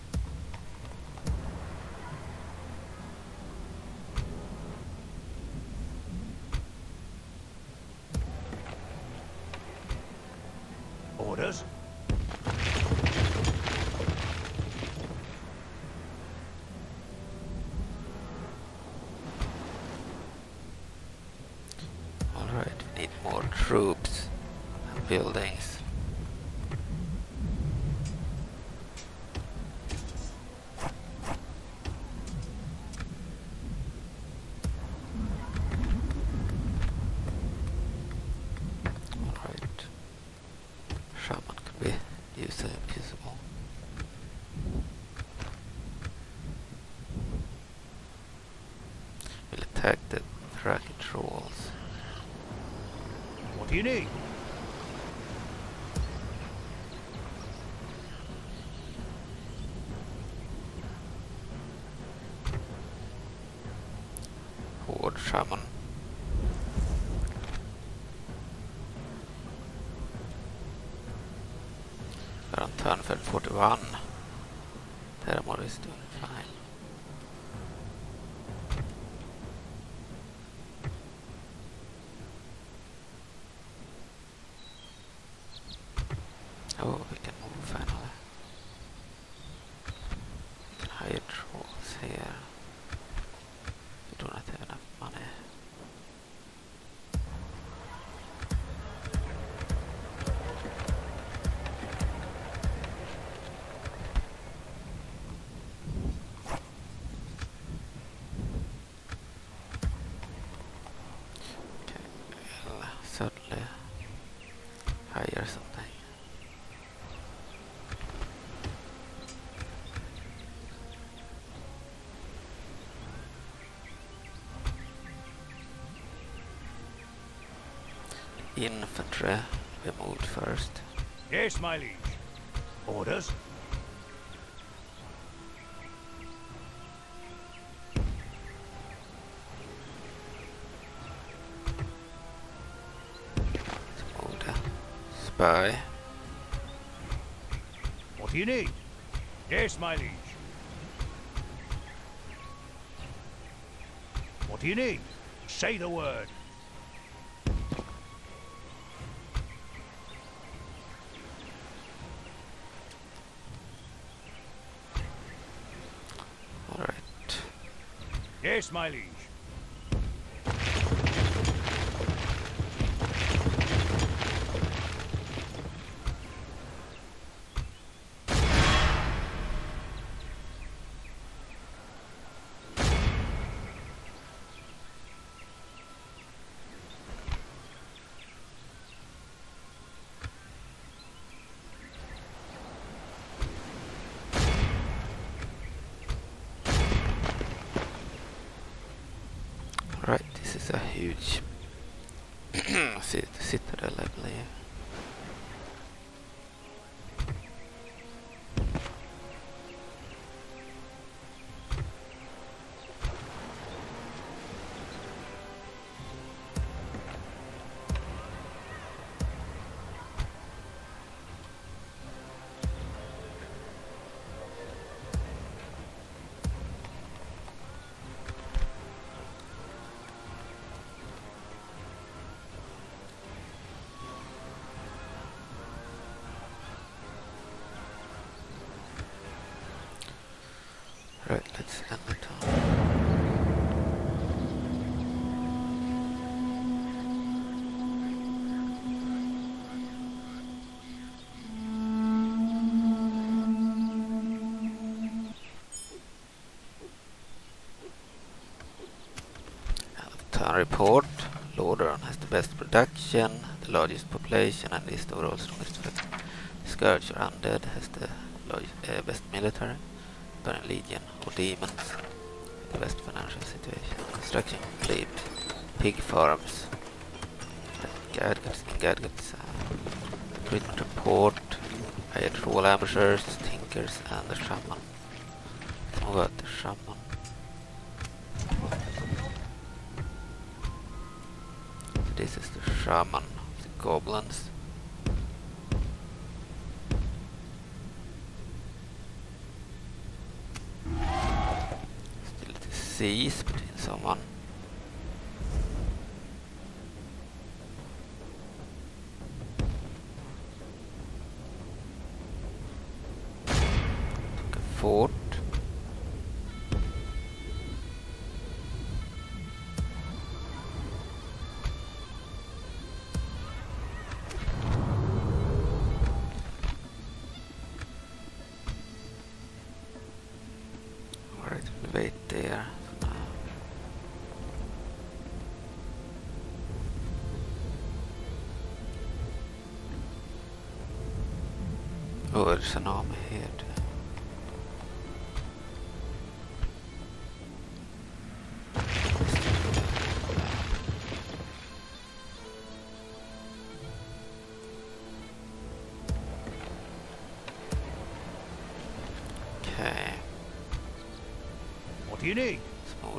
Orders? Alright, we need more troops and buildings. Alright. Shaman could be useful usable. We'll attack the Thraki trolls. What do you need? Turn 41. Theramore is doing fine. Oh, we can move finally. We can hire trolls here. We do not have enough money. Okay, we'll certainly hire something. Infantry we moved first. Yes, my liege. Orders? Spy. What do you need? Yes, my liege. What do you need? Say the word. Alright. Yes, my Town report. Lordaeron has the best production, the largest population, and is the overall strongest weapon. Scourge or Undead has the largest, uh, best military. Burning Legion or Demons the best financial situation. Construction complete. Pig farms. Gadgets, gadgets. Uh, recruitment report. Hired troll ambushers, tinkers, and the shaman. Move out the shaman. shaman the goblins. Still disease,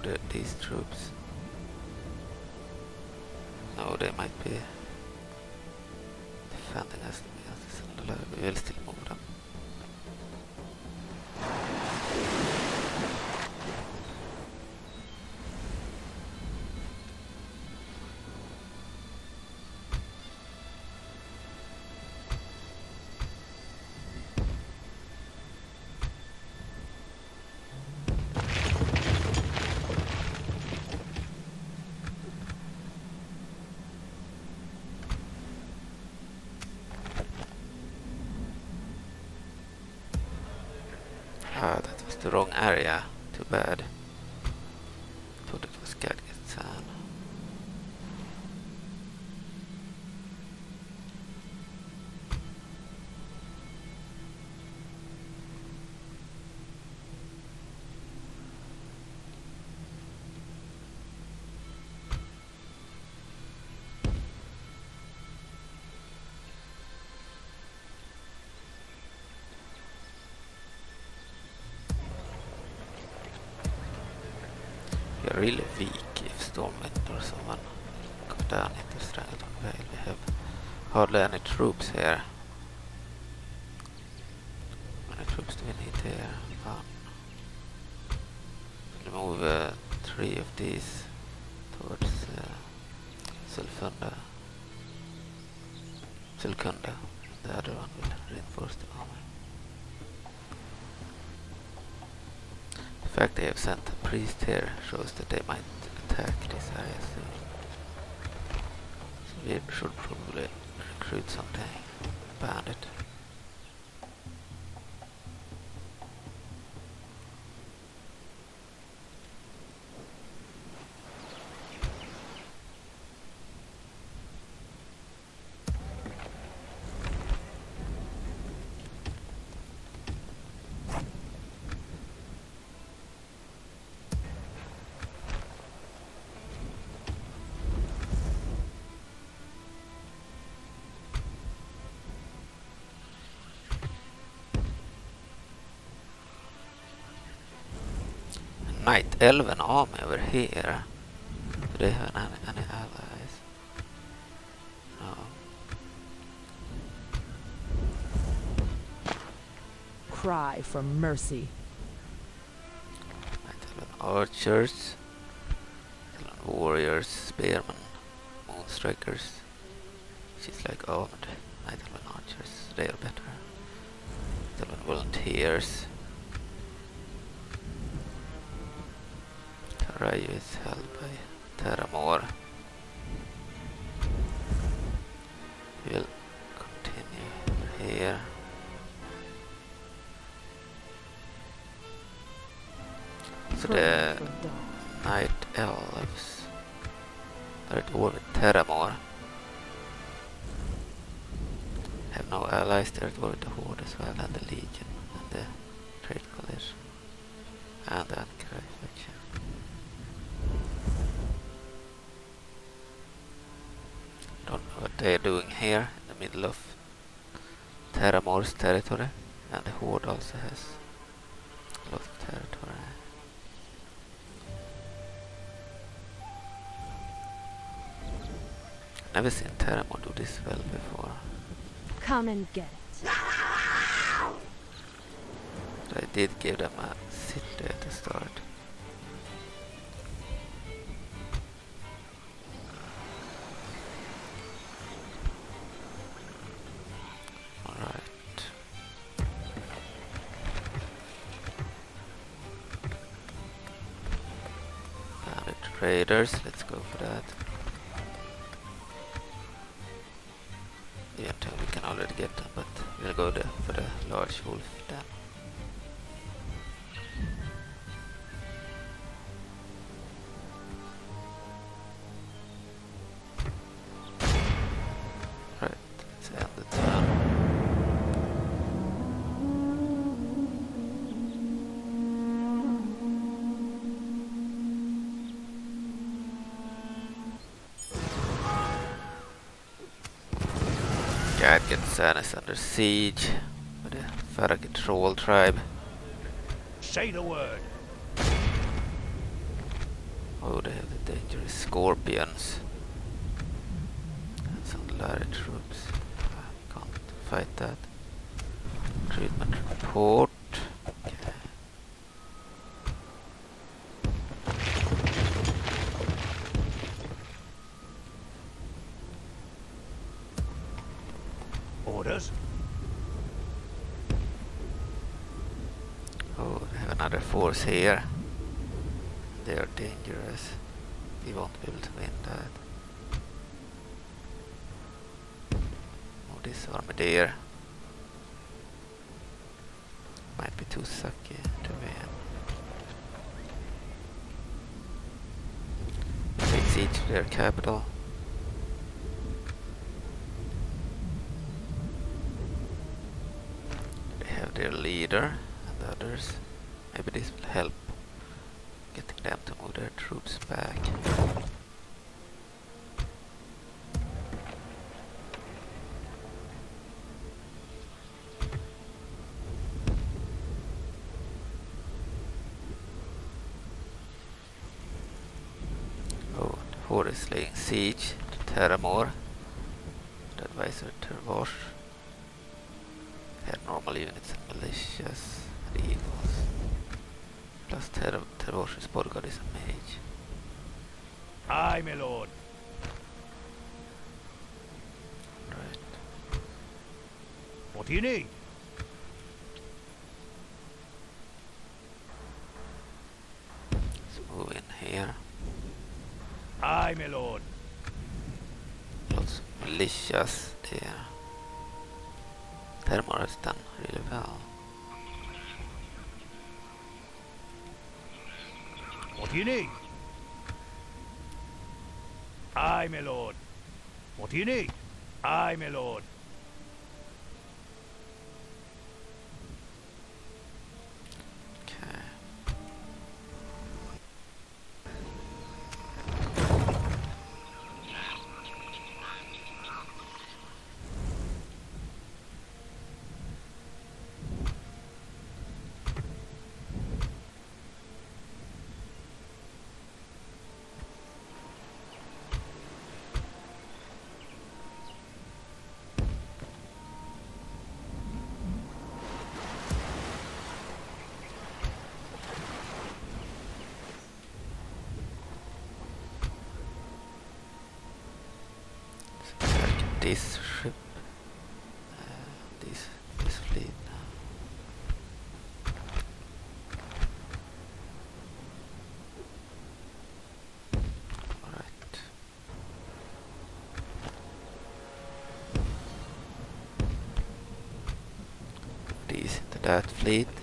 the, these troops. Wrong area. Too bad. Hardly any troops here. How many troops do we need here? One. We'll move uh, three of these towards uh, Sylfunda. Zul'Kunda. The other one will reinforce the army. The fact they have sent a priest here shows that they might Night Elven army over here. Do they have any, any allies? No. Cry for mercy. Night Elven archers. Warriors, spearmen, moonstrikers. She's like armored. Night Elven archers, they are better. Night Elven volunteers. Rayu is held by Theramore. Territory, and the Horde also has a lot of territory. Never seen Theramore do this well before. Come and get it. I did give them a Let's go for that. Yeah, we can already get but we'll go there for the large wolf is under siege by the Farraki troll tribe. Say the word. Oh, they have the dangerous scorpions. And some Larry troops. I can't fight that. Treatment report. Here. They are dangerous. We won't be able to win that. Oh, this army there might be too sucky to win. Take siege to their capital. They have their leader and others. Maybe this will help getting them to move their troops back. Oh, the horde is laying siege to Theramore. Advisor Tervosh. Had normal units and eagles. Plus Ter Tervosh's bodyguard is a mage. Aye, my lord. Right. What do you need? Let's move in here. Aye, my lord. Lots militias there. Theramore has done really well. What do you need? Aye, my lord. What do you need? Aye, my lord. This ship. Uh, this this fleet. Alright. These into that fleet.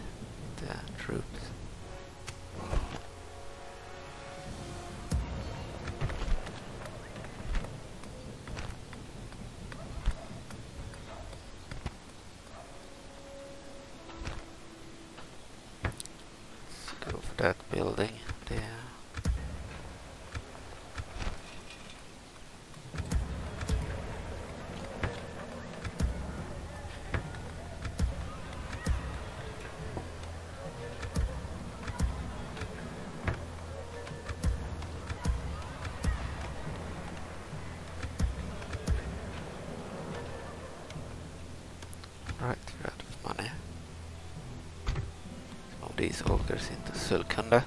300 es el que.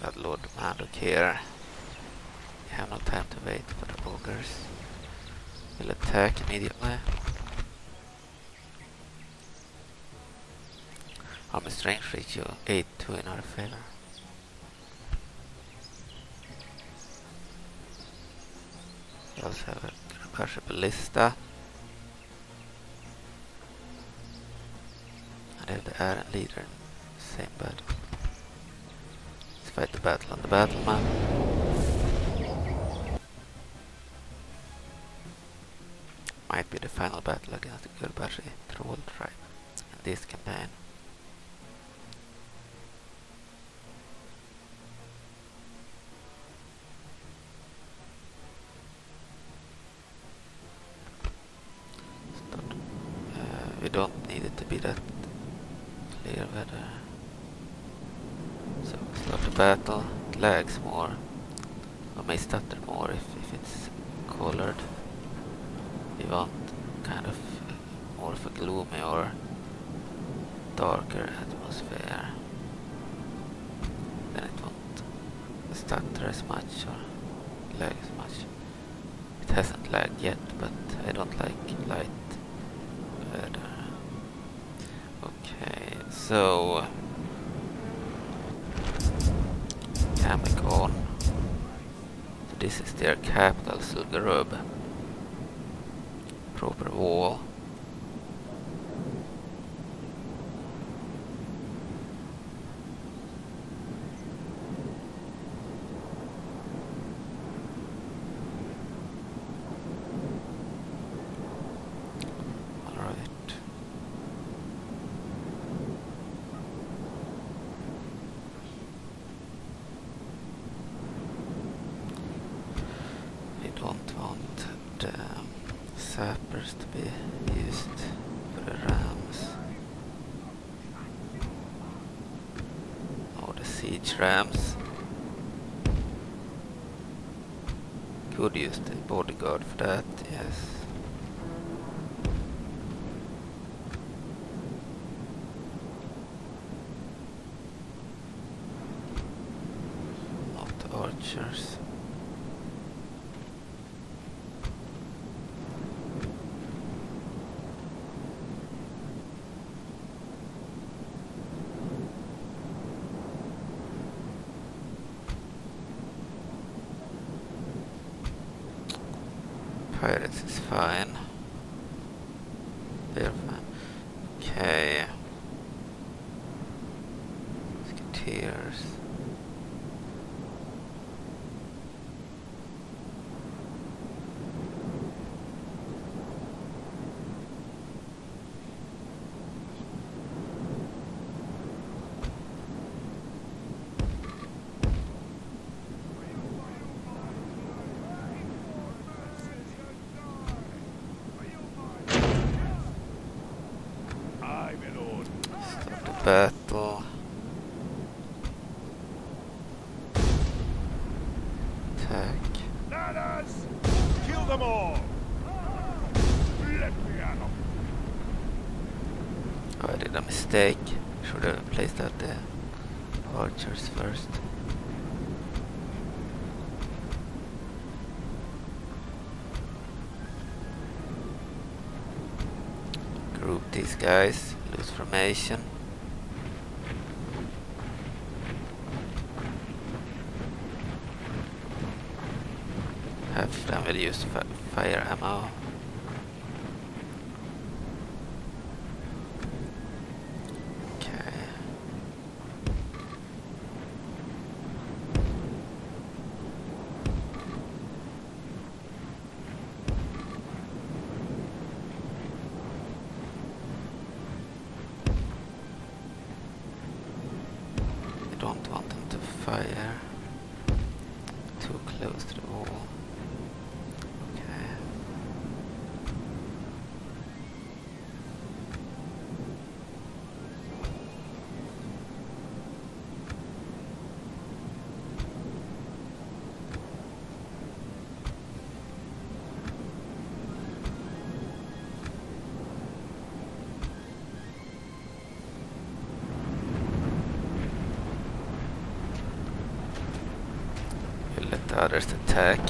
Bloodlord Mandokir here. We have no time to wait for the ogres. We'll attack immediately. Army strength ratio 8 to in our favor. We also have a Rapasha Ballista. And have the Iron Leader in the same battle. Let's fight battle on the battle map. Might be the final battle against the Gurubashi Troll tribe in this campaign. Uh, we don't need it to be that clear whether. Start battle. It lags more, or may stutter more if, if it's colored. We want kind of uh, more of a gloomy or darker atmosphere. Then it won't stutter as much or lag as much. It hasn't lagged yet, but I don't like light weather. Okay, so this is their capital, Zul'Gurub. Proper wall. Placed out the archers first. Group these guys, lose formation. Have them will use fi fire ammo. attack.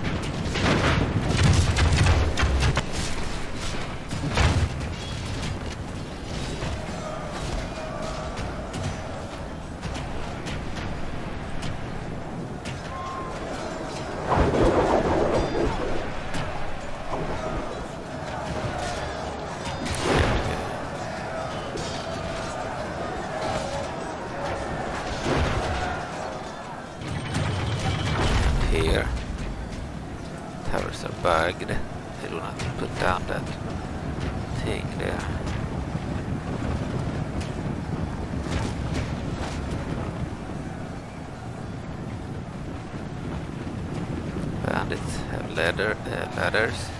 others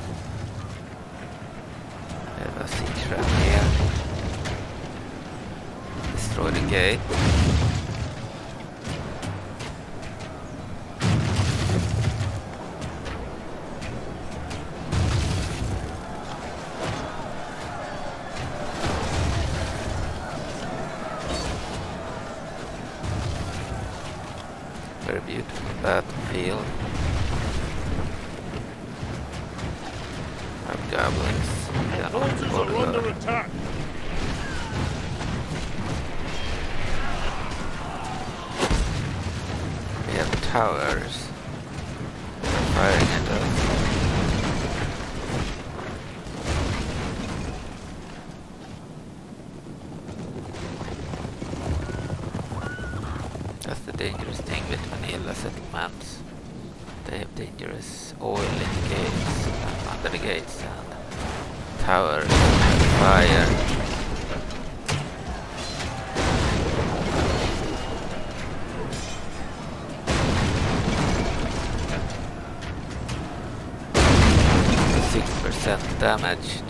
damage.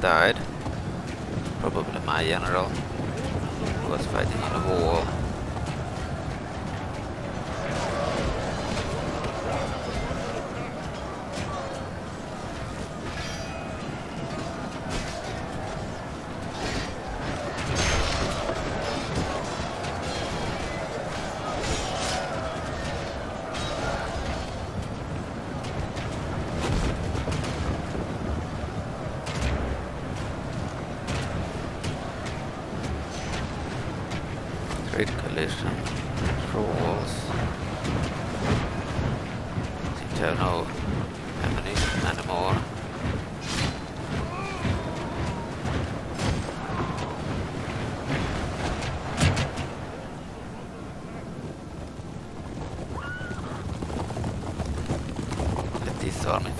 Died. Probably my general,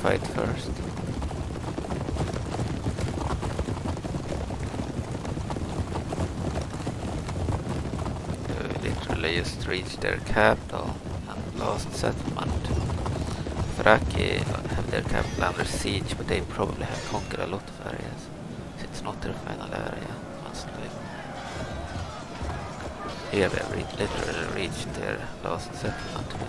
fight first. They literally just reached their capital and lost settlement. Farraki have their capital under siege, but they probably have conquered a lot of areas. It's not their final area, mostly. Here they have re literally reached their last settlement.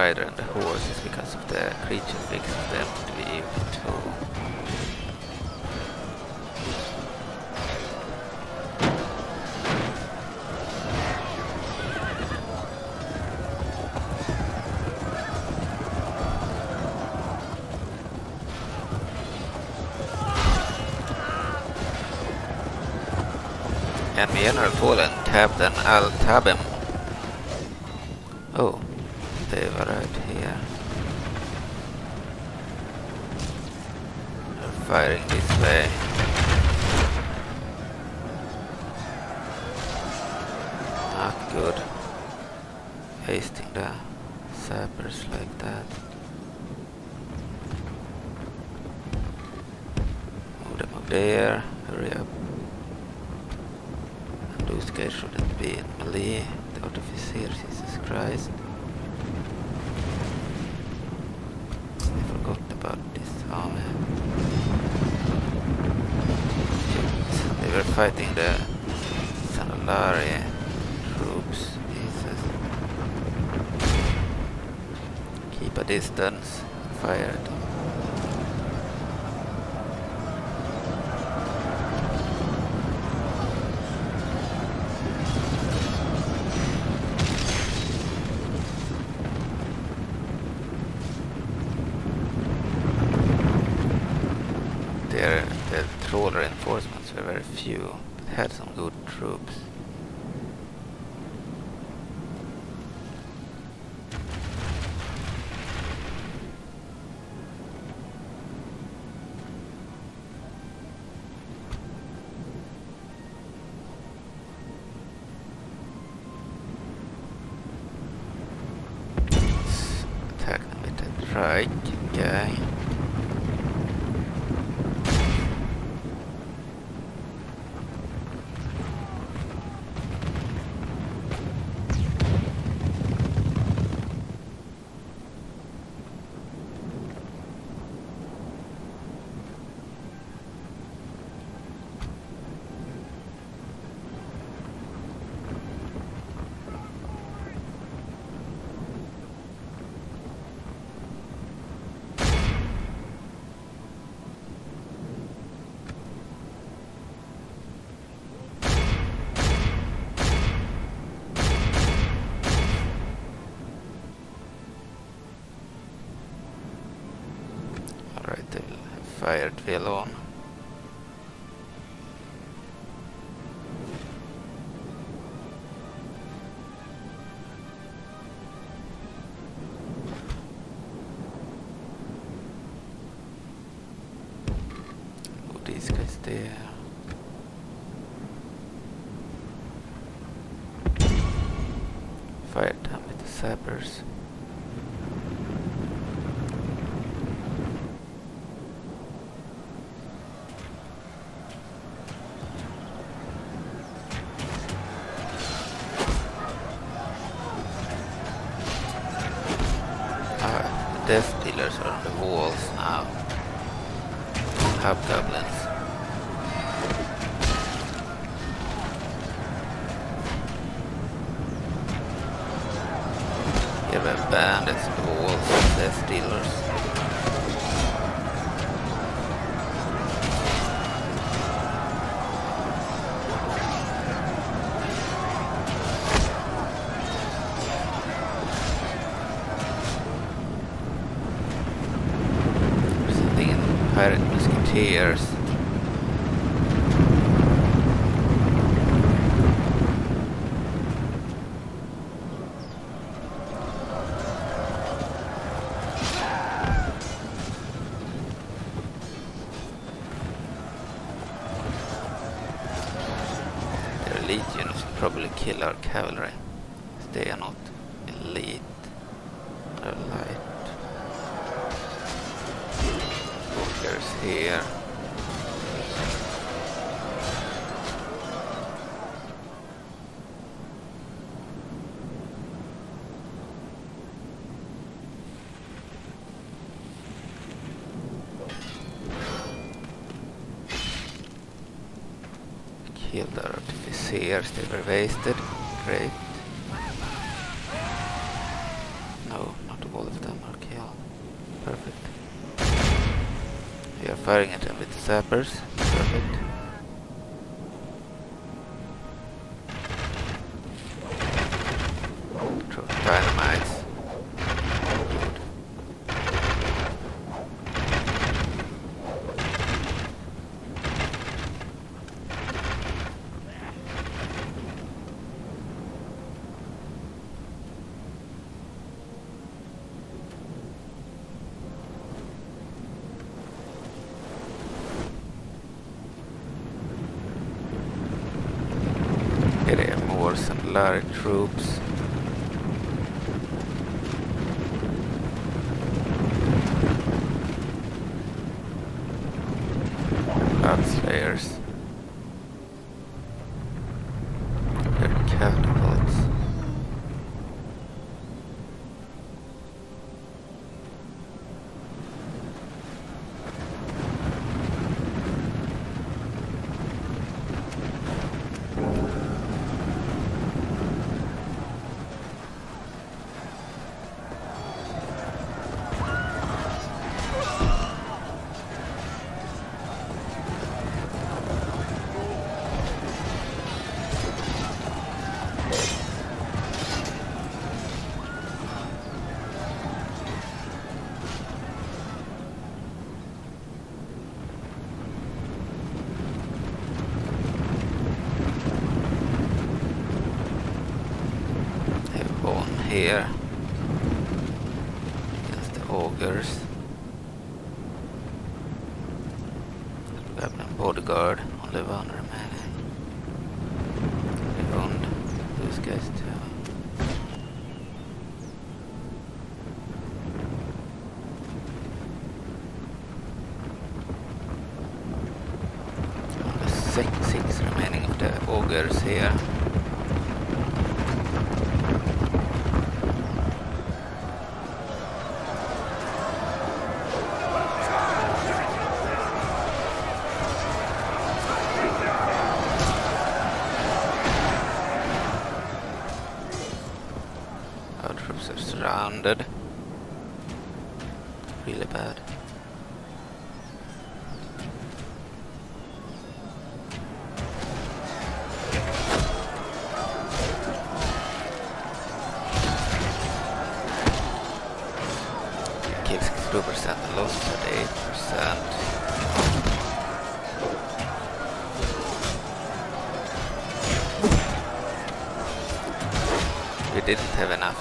Rider and the horse is because of the creature fixing them to be evil too. Enemy General Fallen tabbed an Al Tabem. Oh, they were right here. They're firing this way. Not good. Hasting the sappers like that. Move them up there. Hurry up. And those guys shouldn't be in melee. The artificer, Jesus Christ. I forgot about this army. Shit, They were fighting the Zandalari troops. Jesus. Keep a distance. Fire at them. Their, their troll reinforcements were very few, but had some good troops. Let's attack them with the right guy. Alright, they will have fired Velon. legion should probably kill our cavalry. They are not elite. They're light. Walkers here. lives they were wasted. Great. No, not all of them are killed. Perfect. We are firing at them with sappers. here. have enough.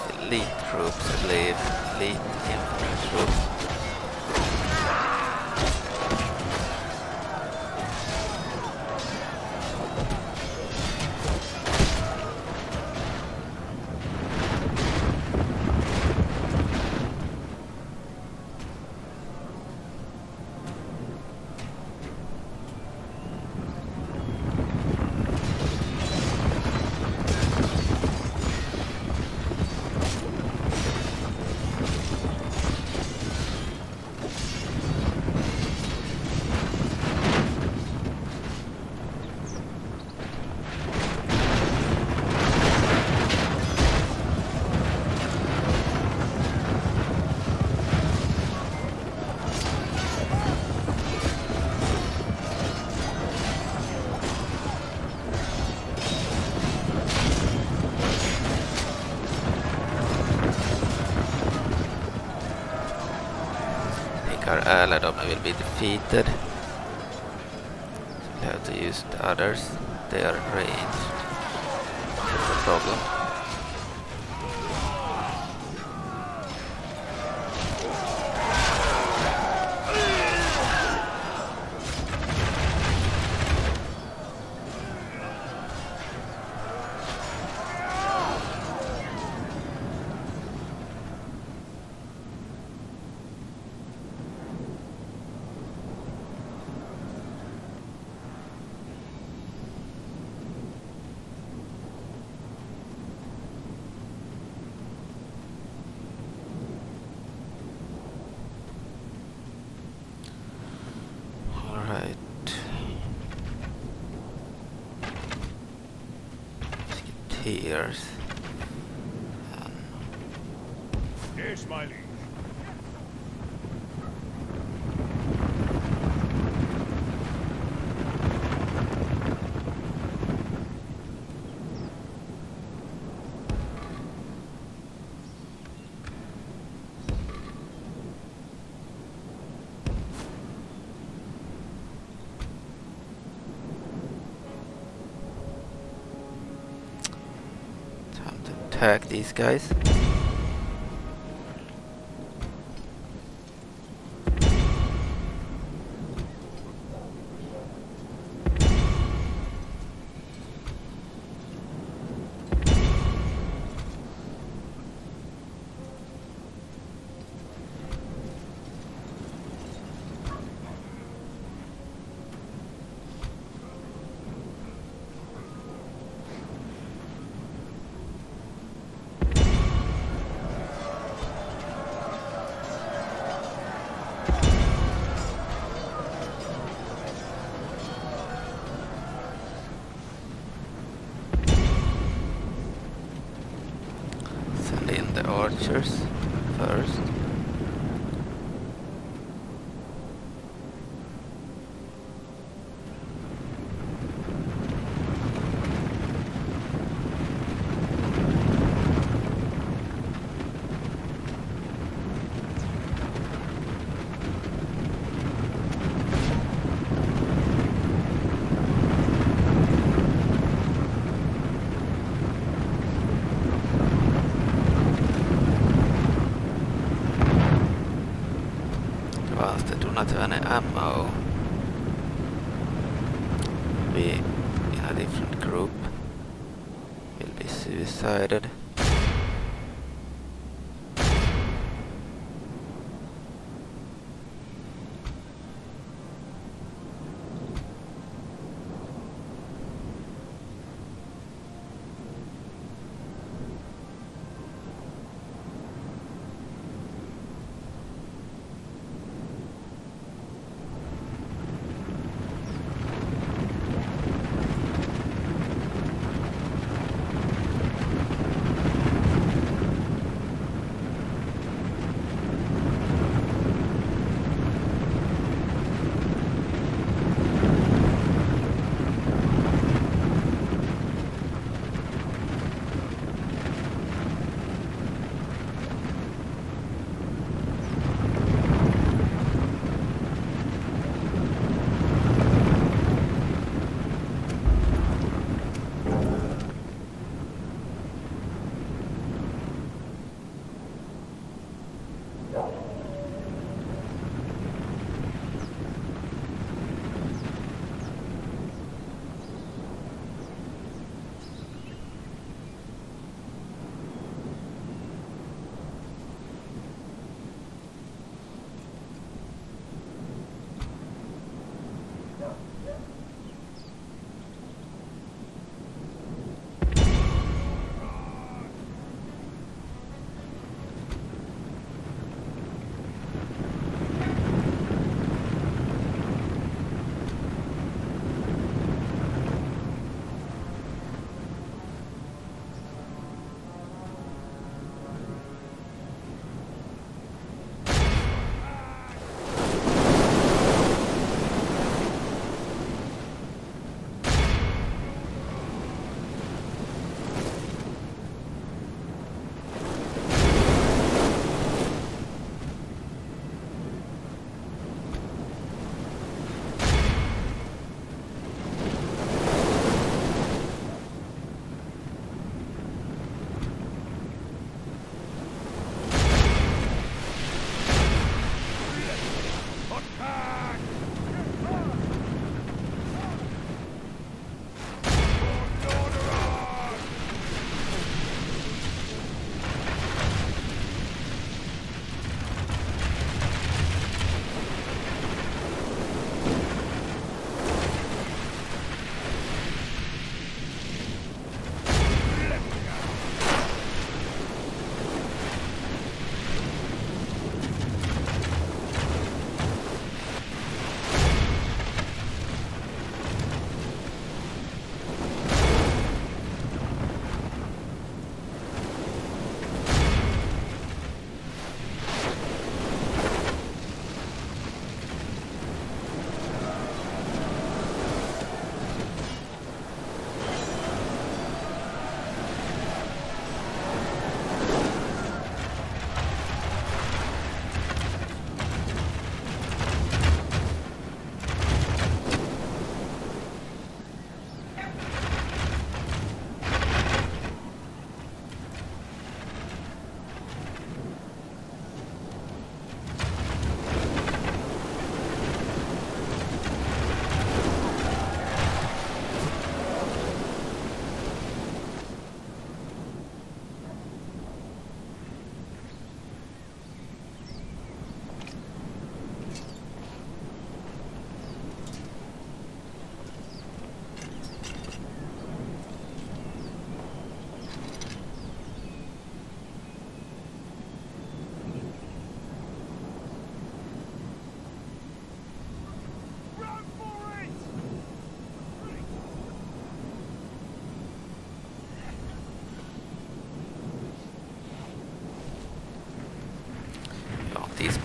Will be defeated. We have to use the others. They are ranged. That's a problem. Alright. Musketeers. Um, Yes, my liege. Attack these guys. Send in the archers first. Once they do not have any ammo, be in a different group, will be suicided.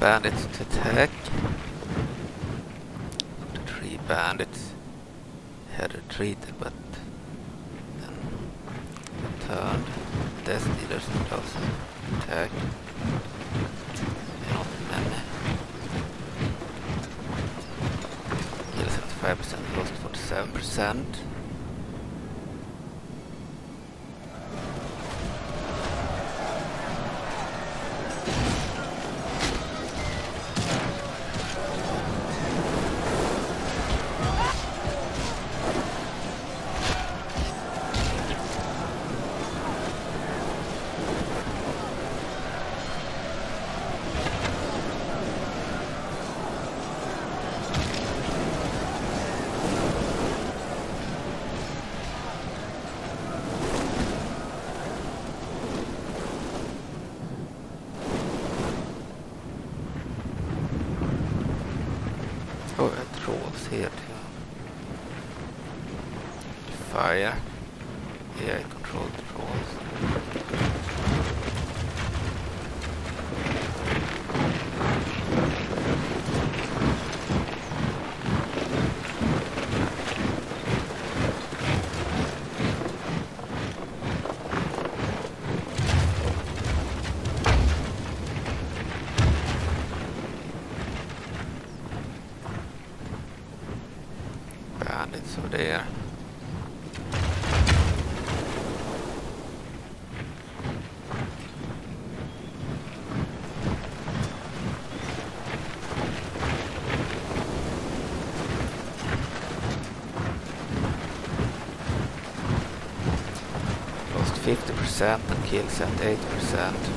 bandits to attack. The three bandits had retreated but then returned. Death dealers would also attack. Not many. 75% lost 47%. 8%, kills at 8%.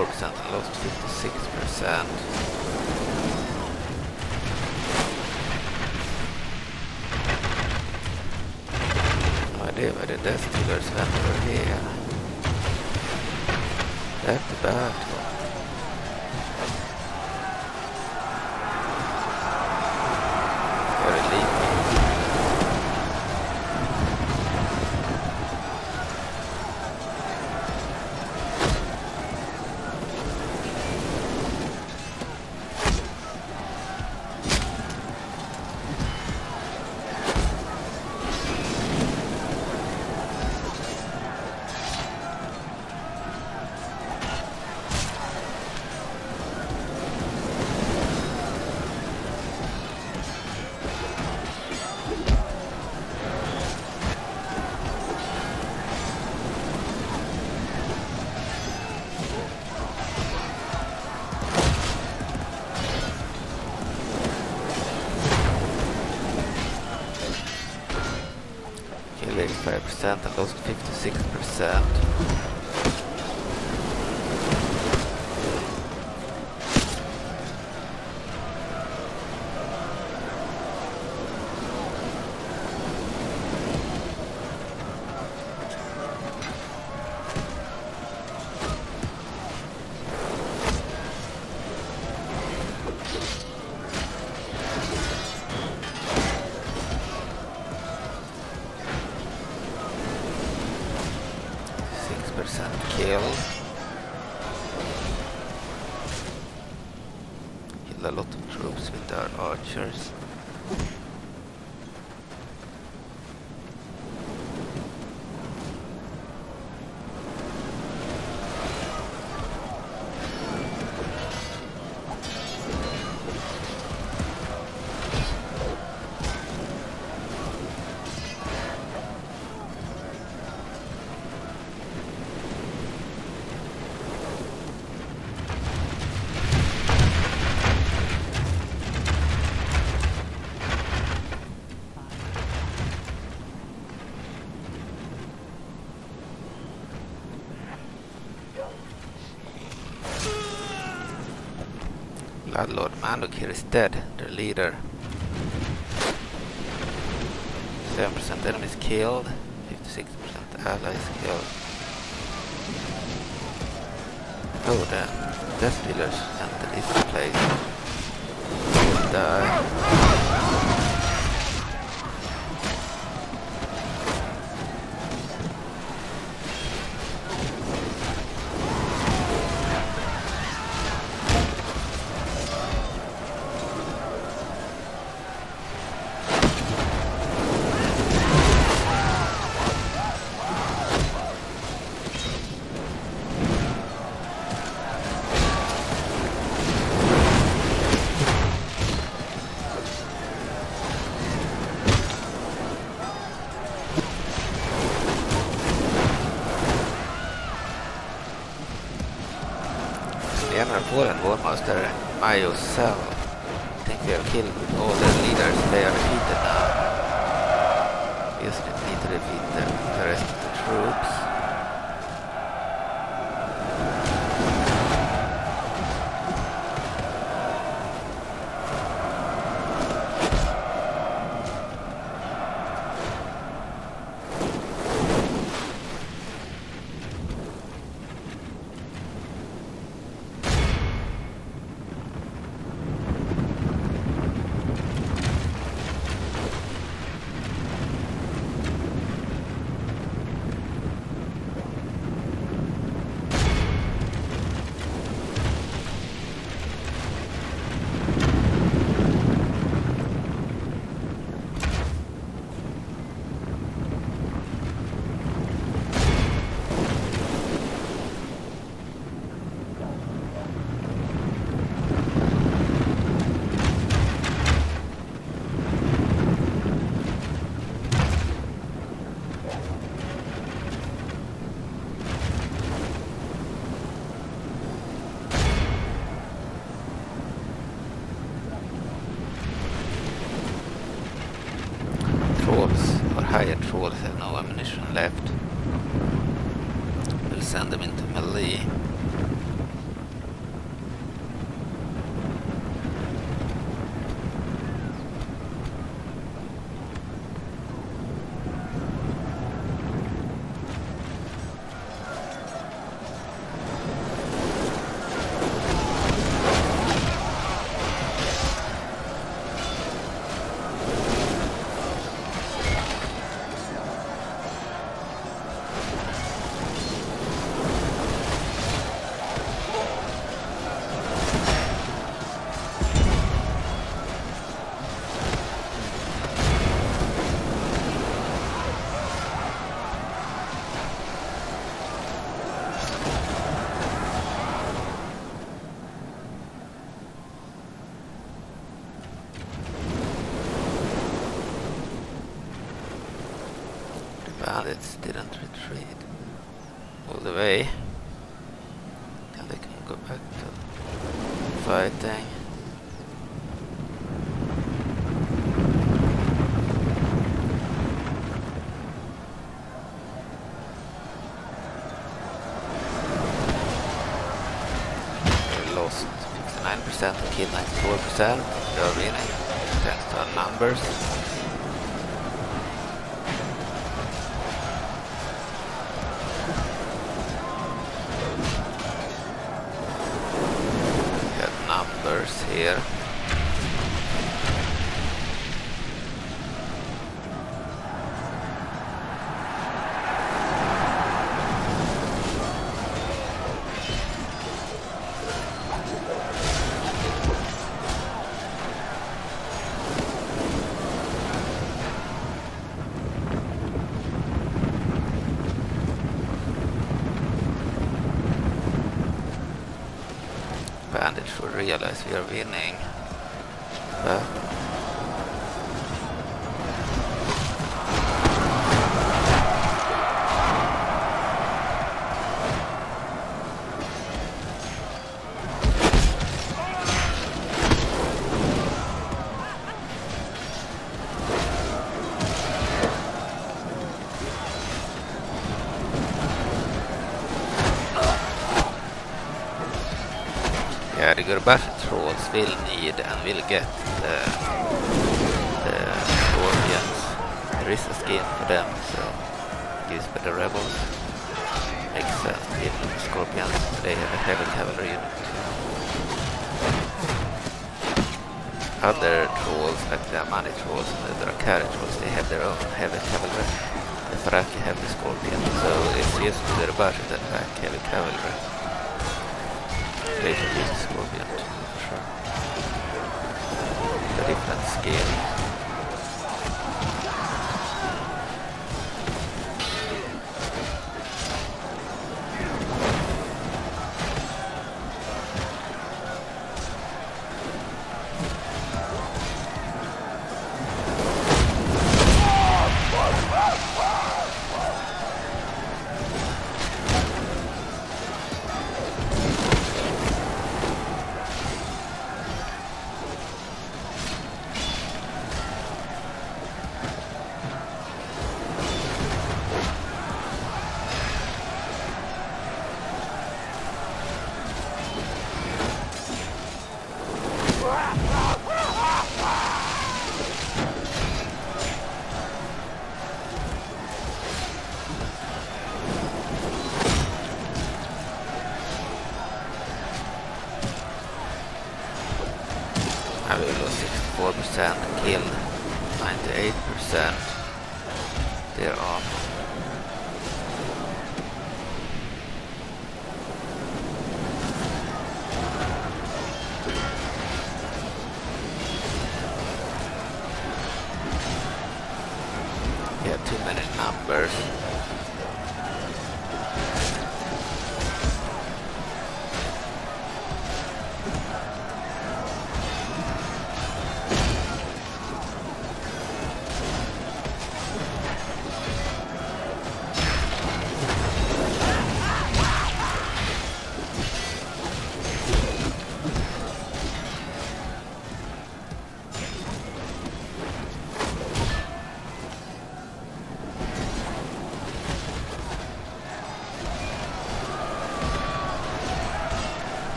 Orcs are lost 85%, I lost 56%. Ah, look, here is dead, their leader. 7% enemies killed, 56% allies killed. Oh, the Death Dealers enter this place. Die. by yourself. 94%. We are winning thanks to numbers. Are winning. But Yeah, the Gurubashi trolls will need and will get the, the scorpions. There is a skin for them, so used by the rebels. Makes sense give scorpions, they have a heavy cavalry unit. Other trolls, like the Amani trolls and the Drakkari trolls, they have their own heavy cavalry. The Farraki have the scorpion, so it's used to the to attack heavy cavalry. They should use the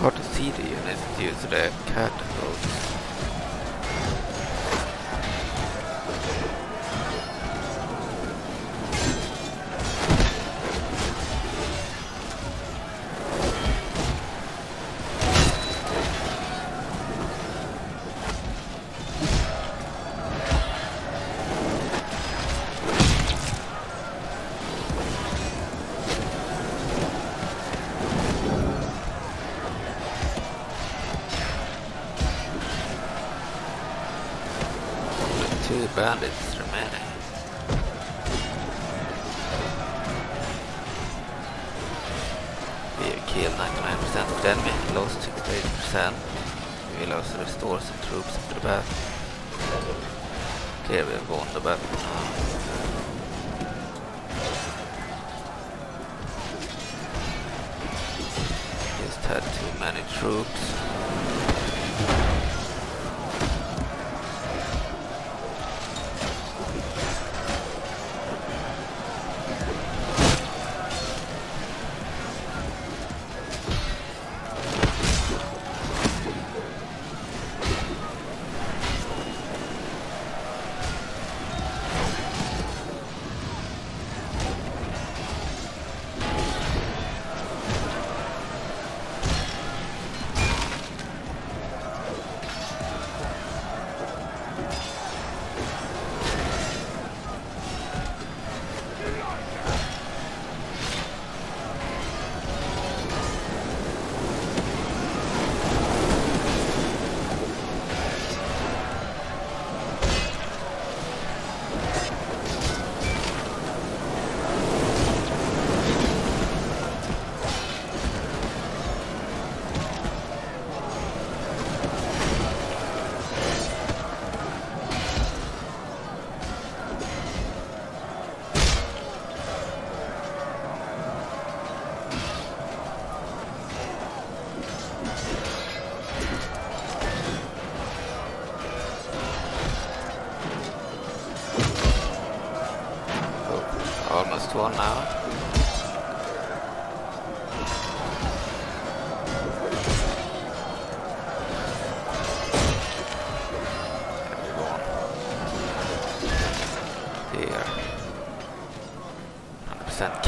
Hard to see the units due to the catapults.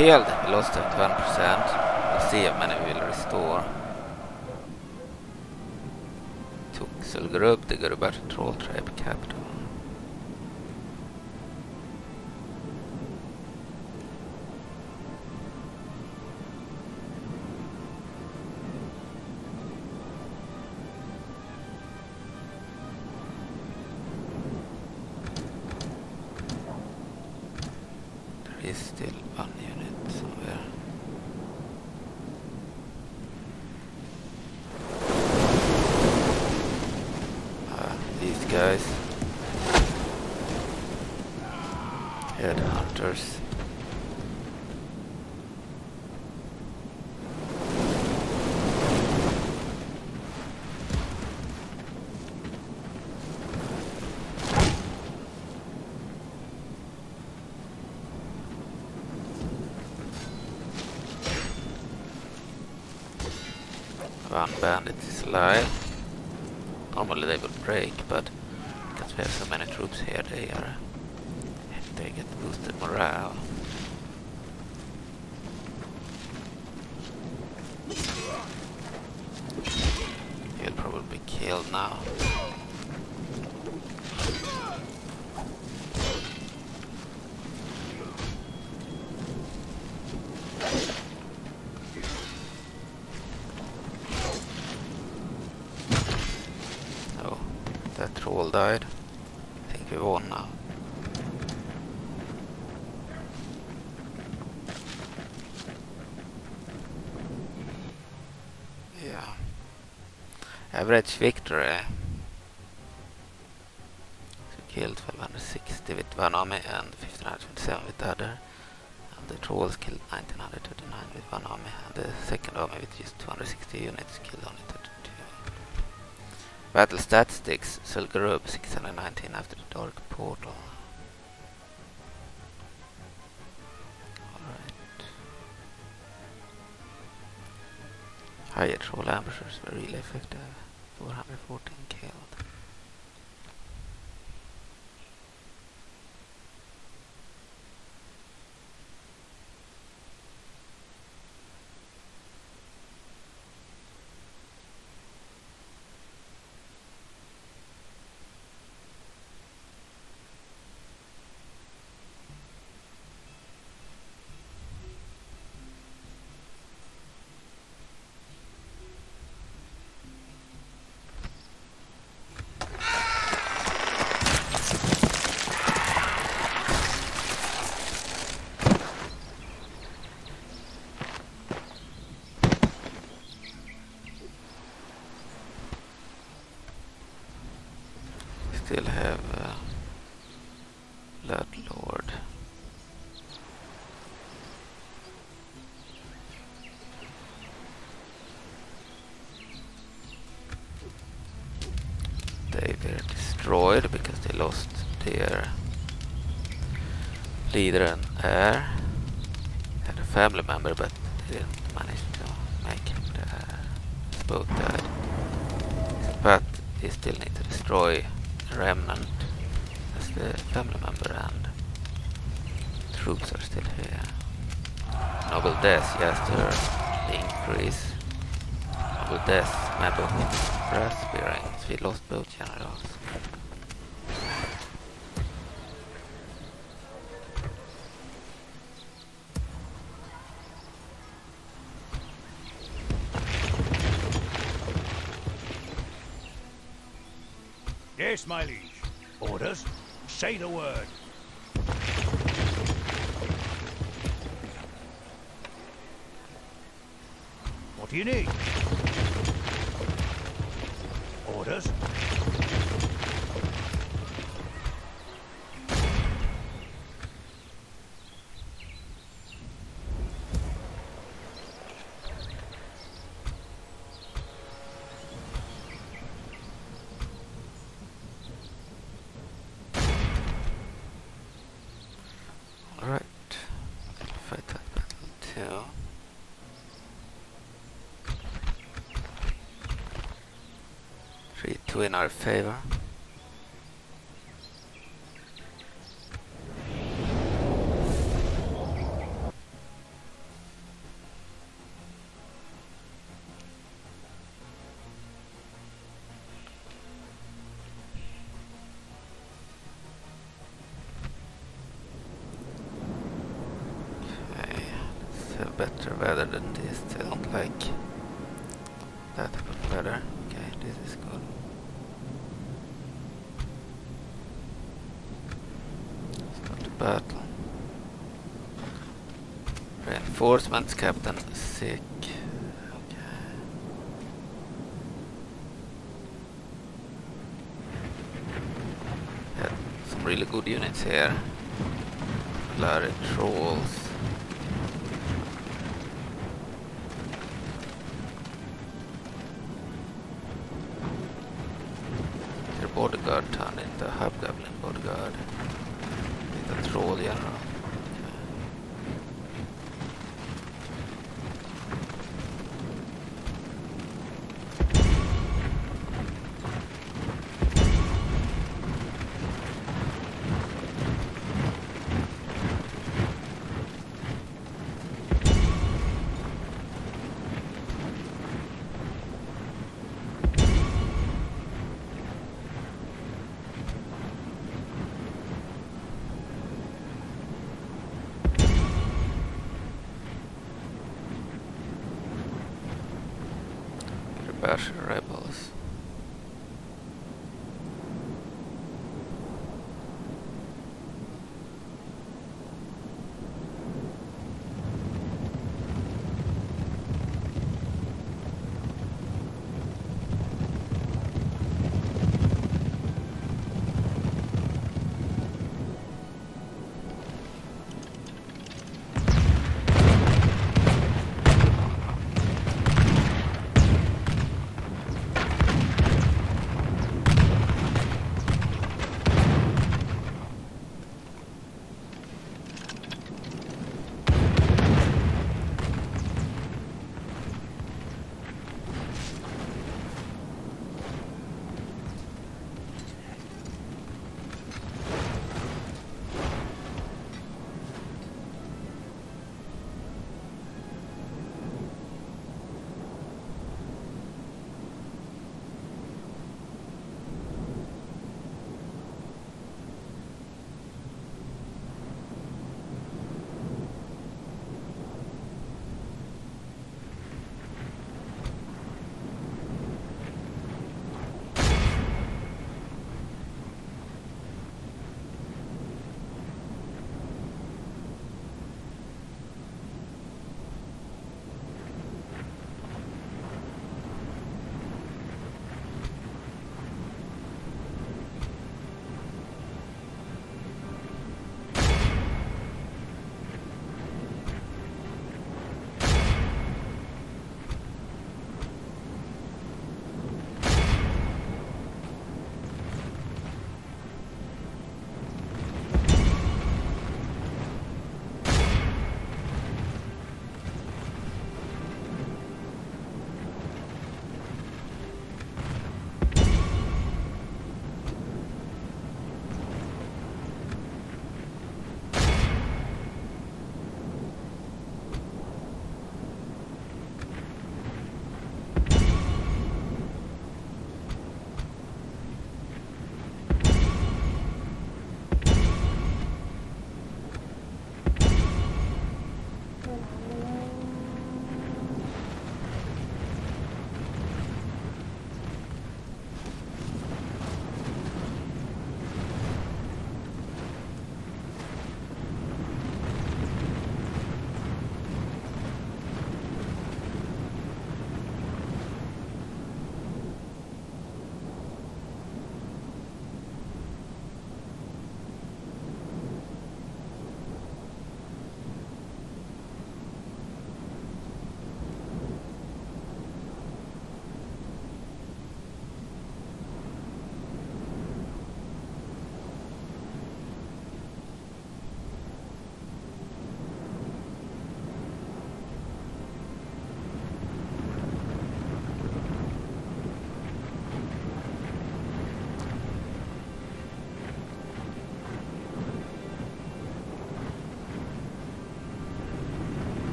Killed. We lost 21%. We'll see how many we will restore. Took Zul'Gurub, the Gurubashi Troll Tribe capital. There bandit is alive. Normally they would break, but because we have so many troops here, they are they get boosted morale. He'll probably be killed now. Oh, that troll died. I think we won now. Yeah. Average victory. So killed 1260 with one army and 1527 with the other. And the trolls killed 1939 with one army and the second army with just 260 units killed only 32. Battle statistics, Zul'Gurub 619 after the Dark Portal. Higher troll ambushers were really effective. Leader and heir. Had a family member, but they didn't manage to make there. Both died. But they still need to destroy the remnant as the family member and troops are still here. Noble Death, yes, the increase. Noble Death, member of brass bearings. We lost both generals. Say the word. What do you need? Orders? Alright. Fight that battle too. Three two in our favor. Reinforcements, Captain sick. Some really good units here. Bloody trolls. Their bodyguard turned into hobgoblin bodyguard. A troll general. Okay. Rebellion rebels.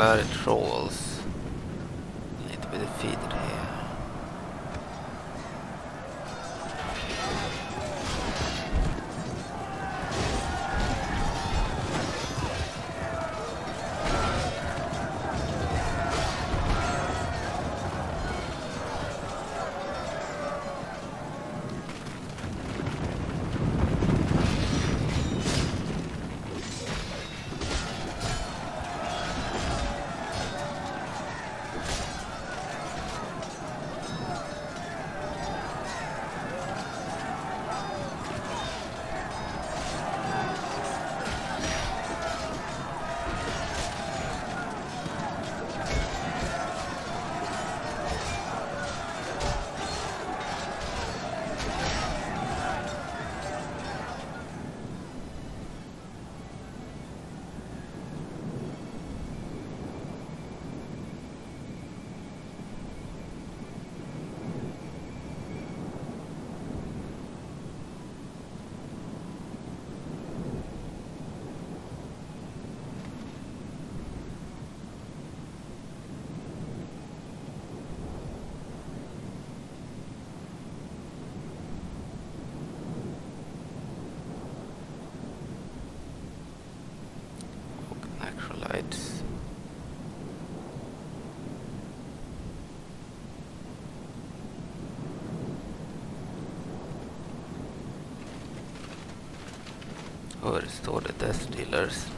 Galari the death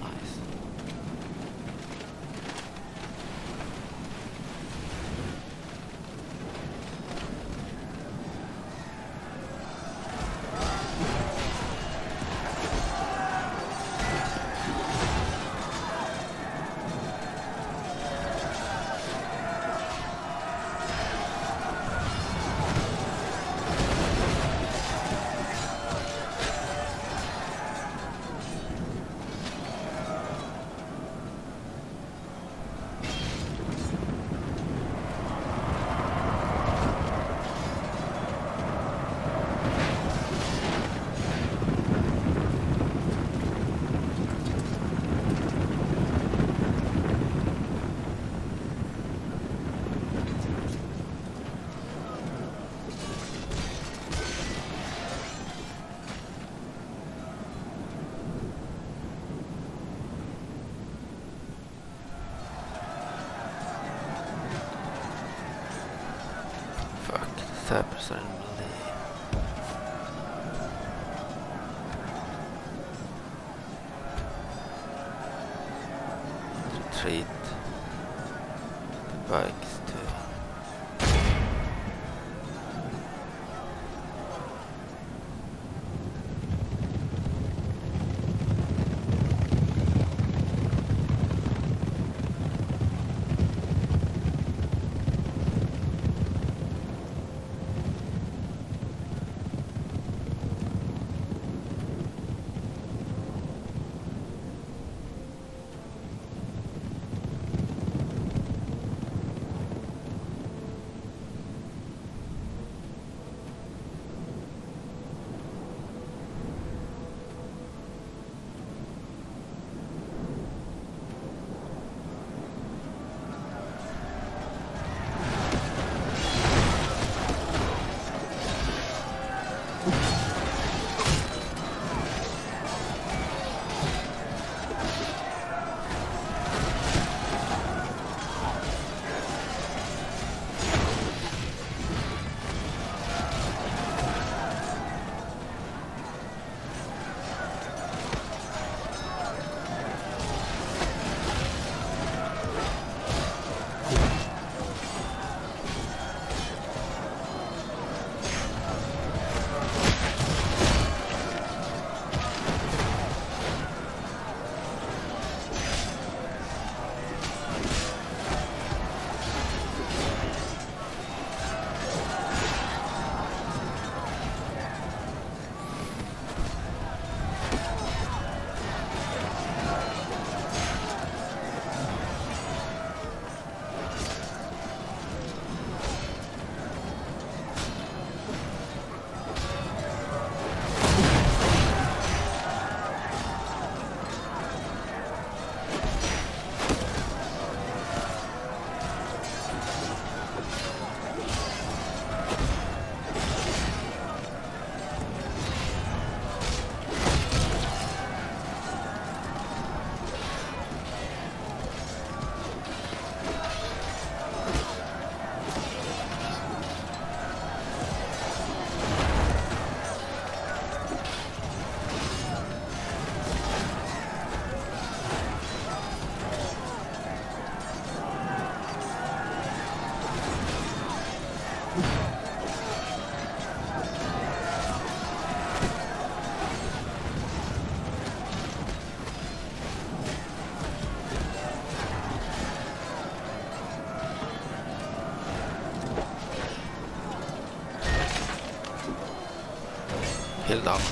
killed almost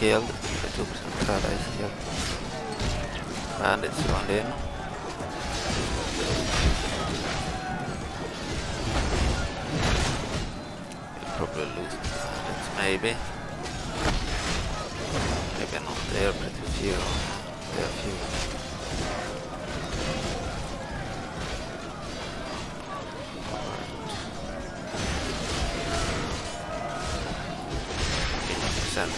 percent enemies killed, two percent allies killed. Bandits run in. We'll probably lose bandits, maybe. Maybe not, they are pretty few. They are few. Percent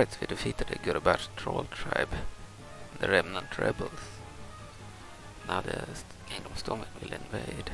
Alright, we defeated the Gurubashi troll tribe, the remnant rebels. Now the Kingdom Stormwind will invade.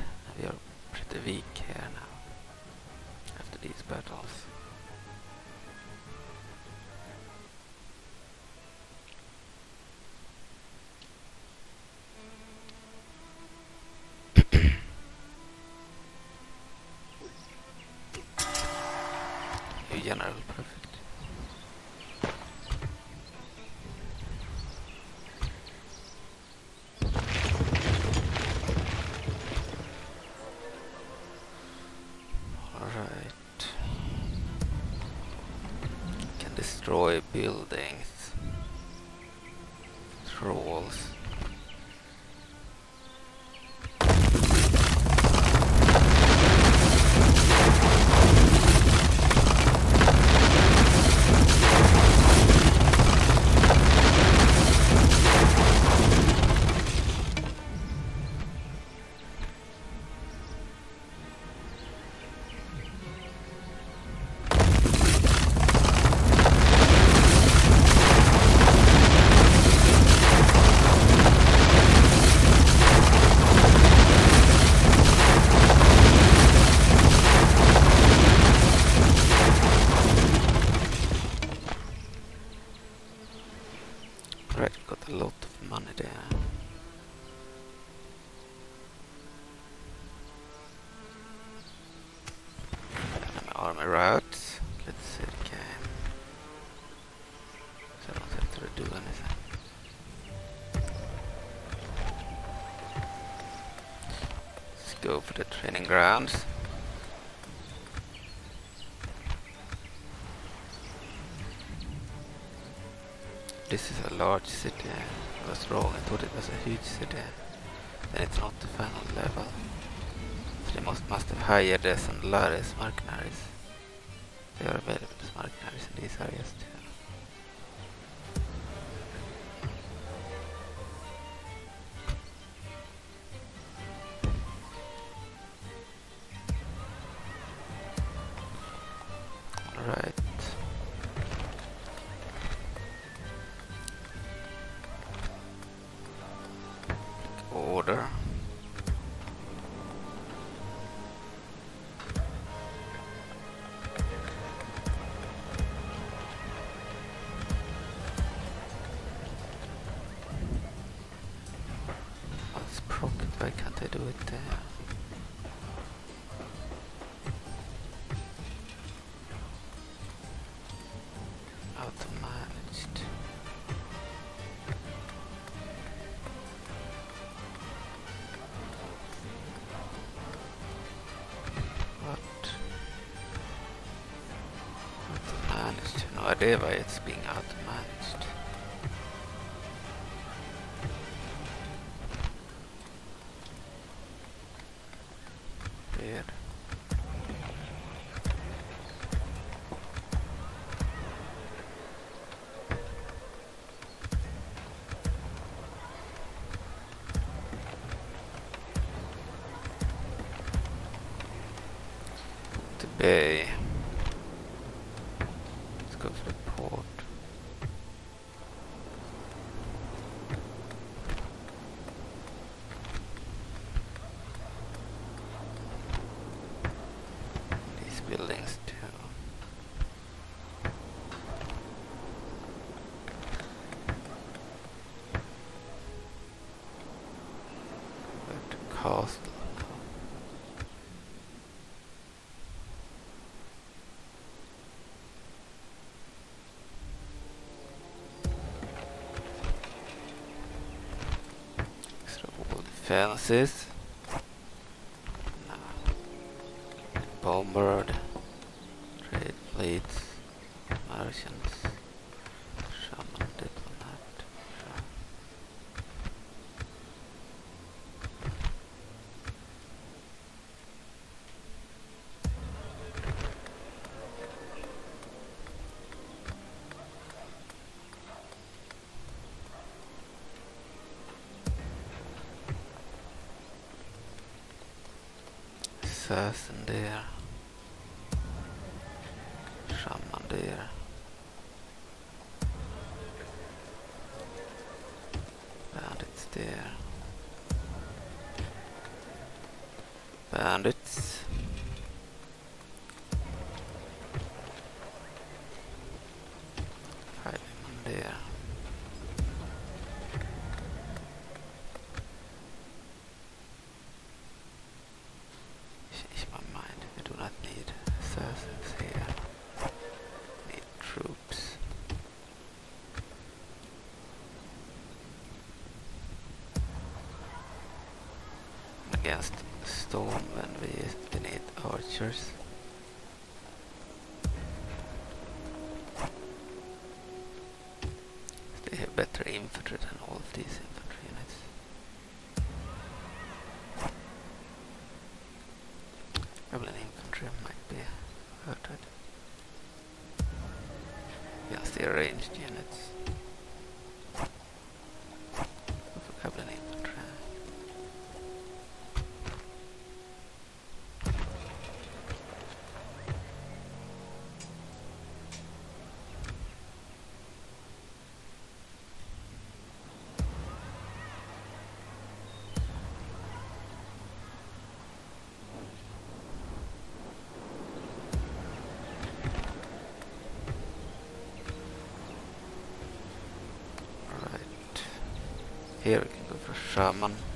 higher than Lares Dave war jetzt Fé. stuff there against stone when we need archers. Schaden.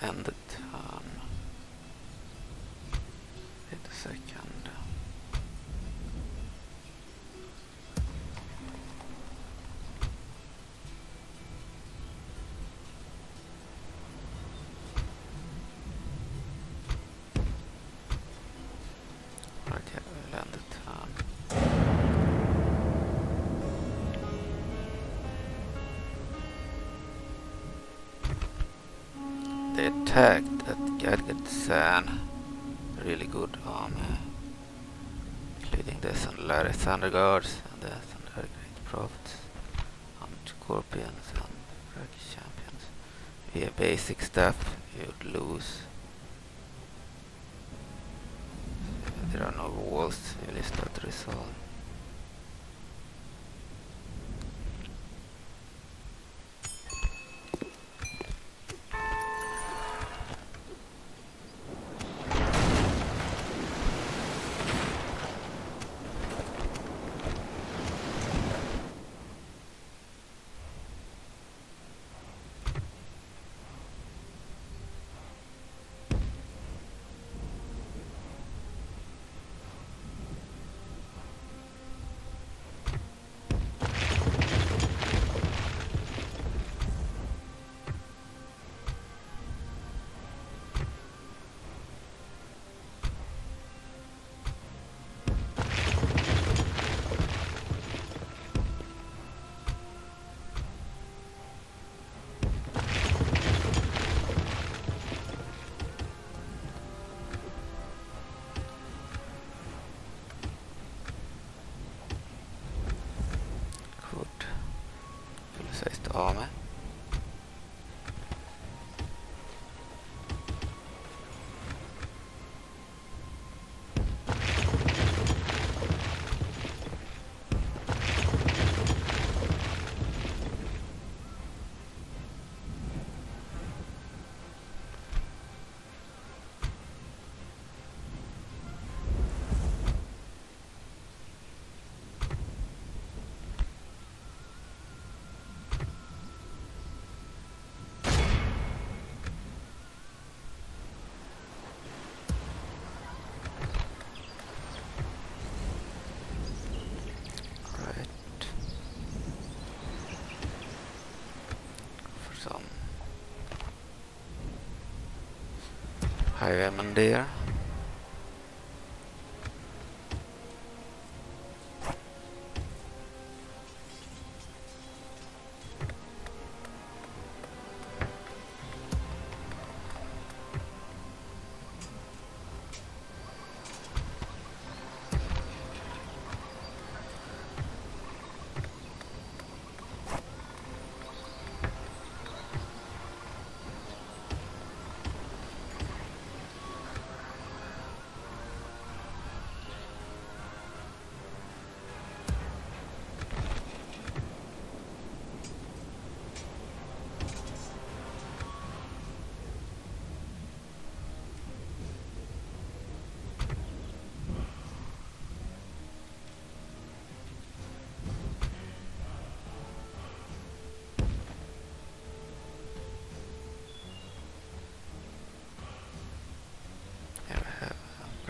and attack that Gadgetzan. Really good army. Including the Zandalari Thunder Guards and the Zandalari Great Prophets. and Scorpions and Champions. Via basic stuff, you'd lose Highwayman there.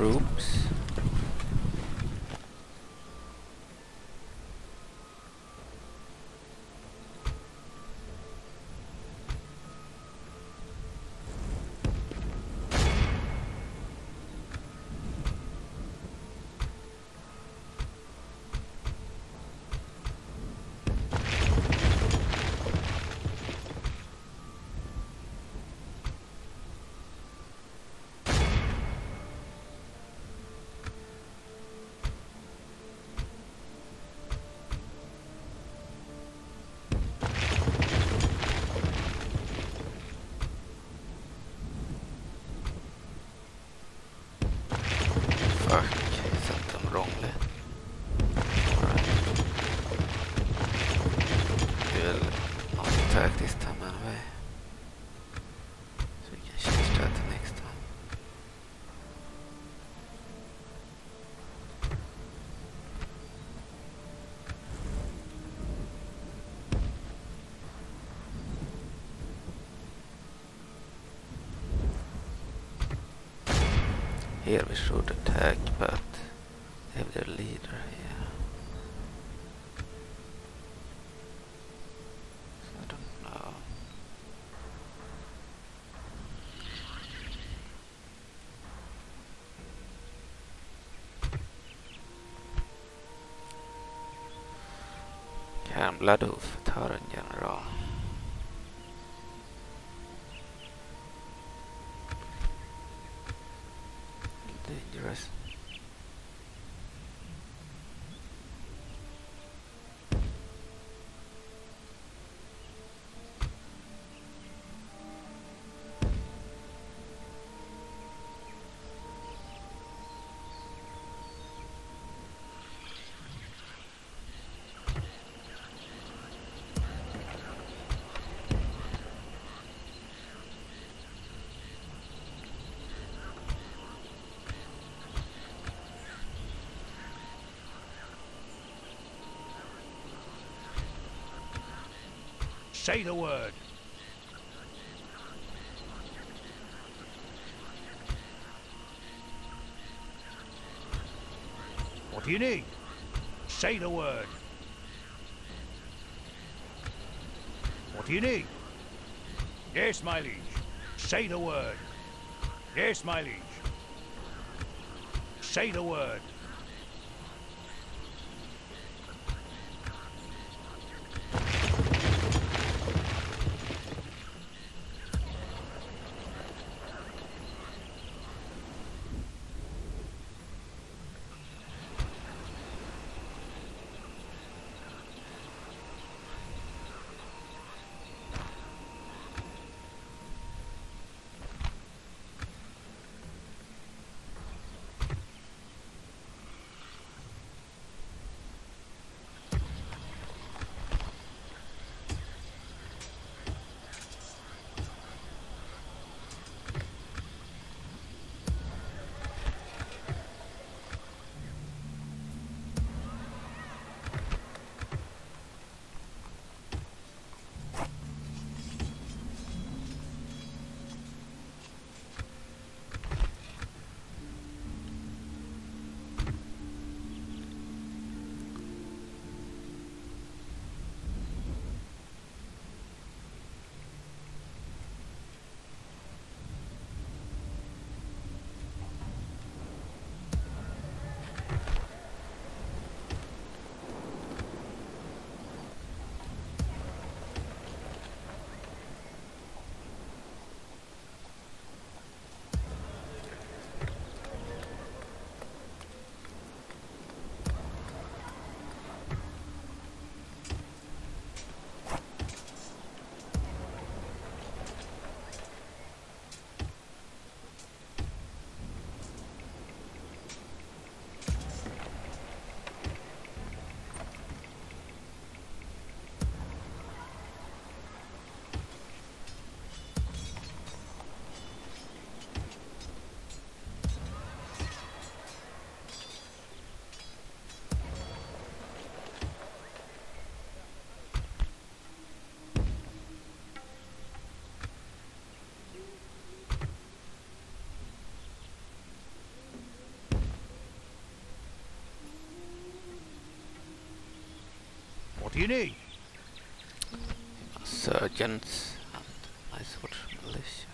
troops. Here we should attack, but they have their leader here. I don't know. Kan Bladoof tar Say the word. What do you need? Say the word. What do you need? Yes, my liege. Say the word. Yes, my liege. Say the word. You need? Surgeons and watch militia.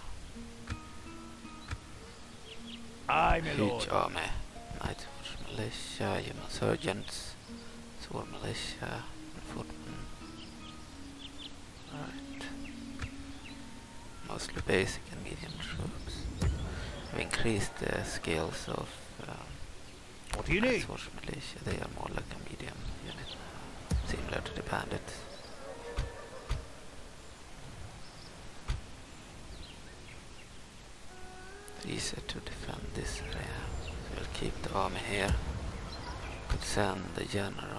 Aye, my lord. Huge army. Night watch militia, human surgeons, sword militia, footmen. Alright. Mostly basic and medium troops. Have increased the skills of um, What do you need? Militia. They are more like a It's easier to defend this area. We'll keep the army here. Could send the general.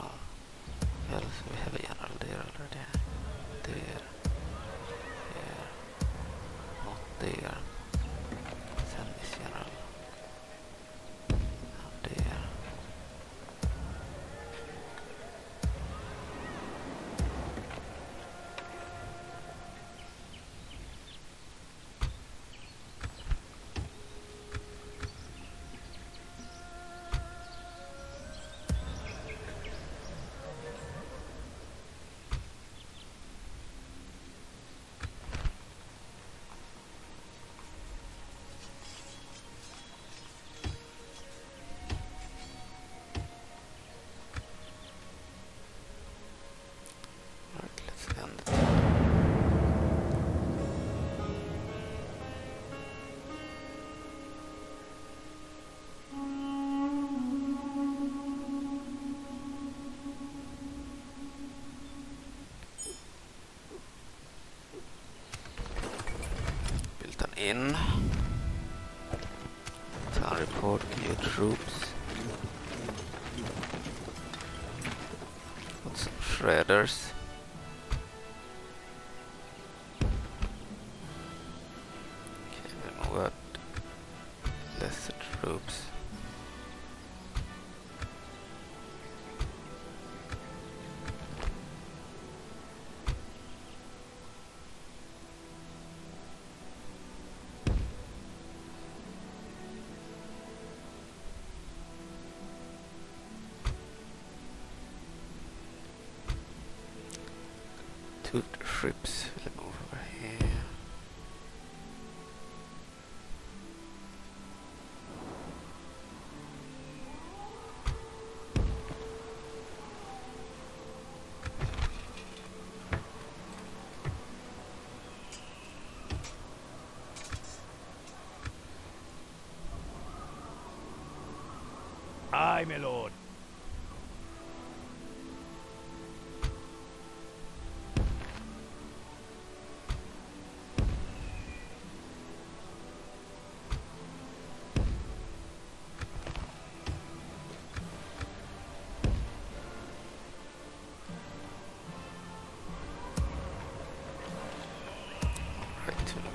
In. Town report new troops. Some shredders.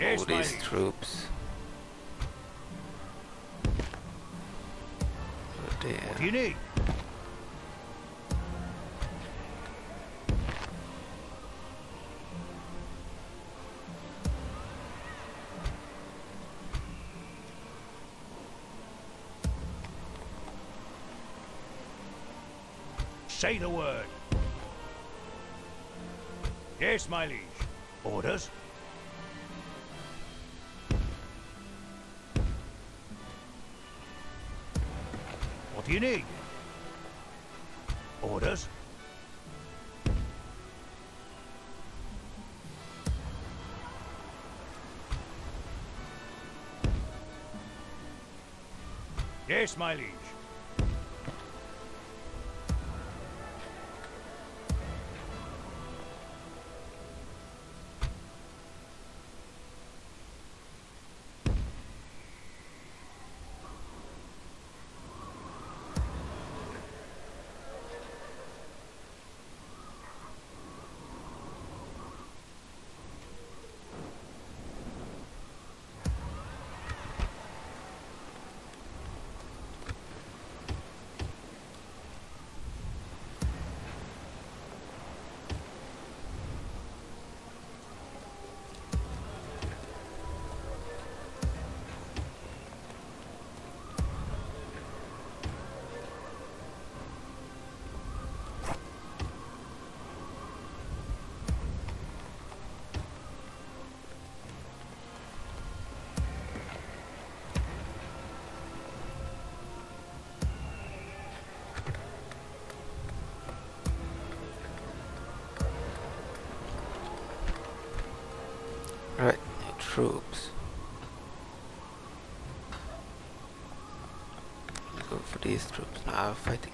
Right to Yes, move my these troops. Oh, there. What do you need? Say the word. Yes, my liege. Orders? You need? Orders? Yes, my liege. These troops now, fighting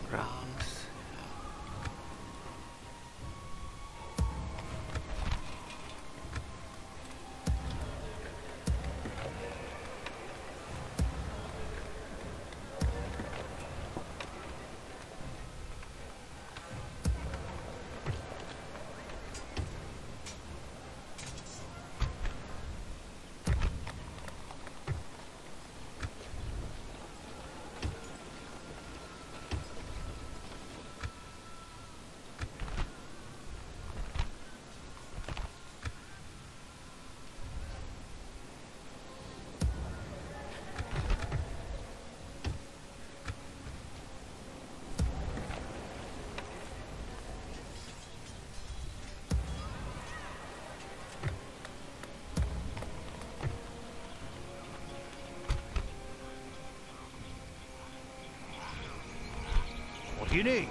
you need?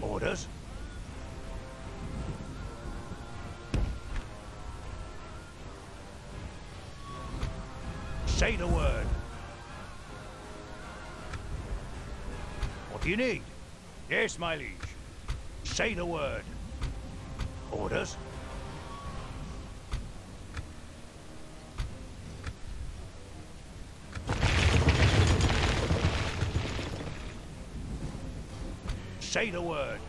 Orders? Say the word. What do you need? Yes, my liege. Say the word. Orders? Say the word.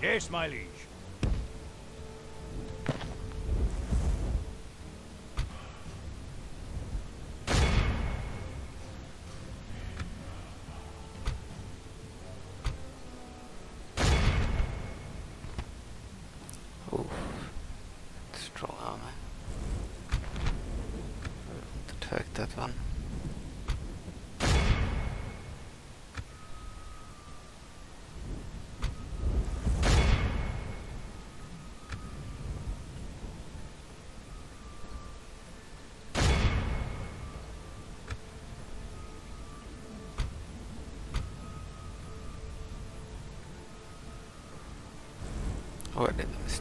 Yes, my liege.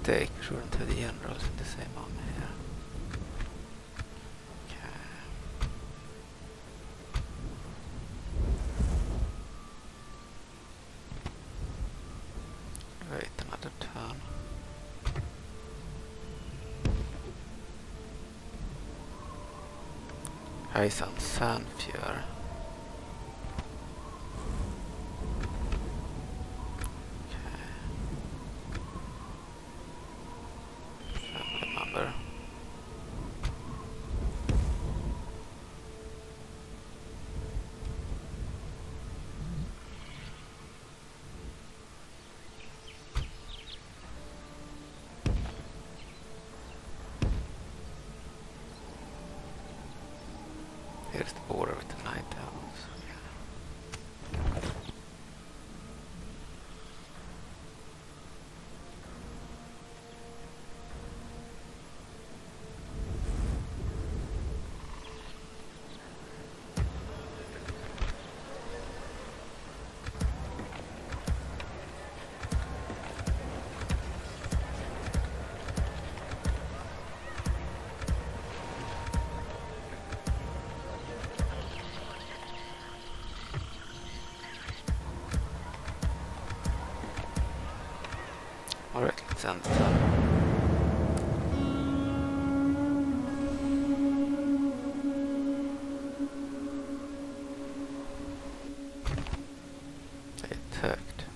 Mistake. Shouldn't have the generals in the same army here. Wait another turn. Heisan Sandfjör. Okay.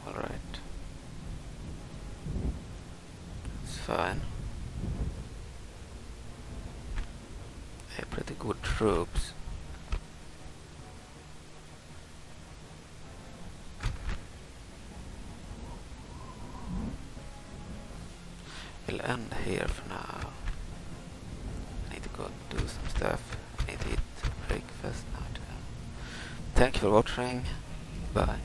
Alright. It's fine. A pretty good troops. End here for now. I need to go do some stuff. I need to eat breakfast now. Thank you for watching. Bye.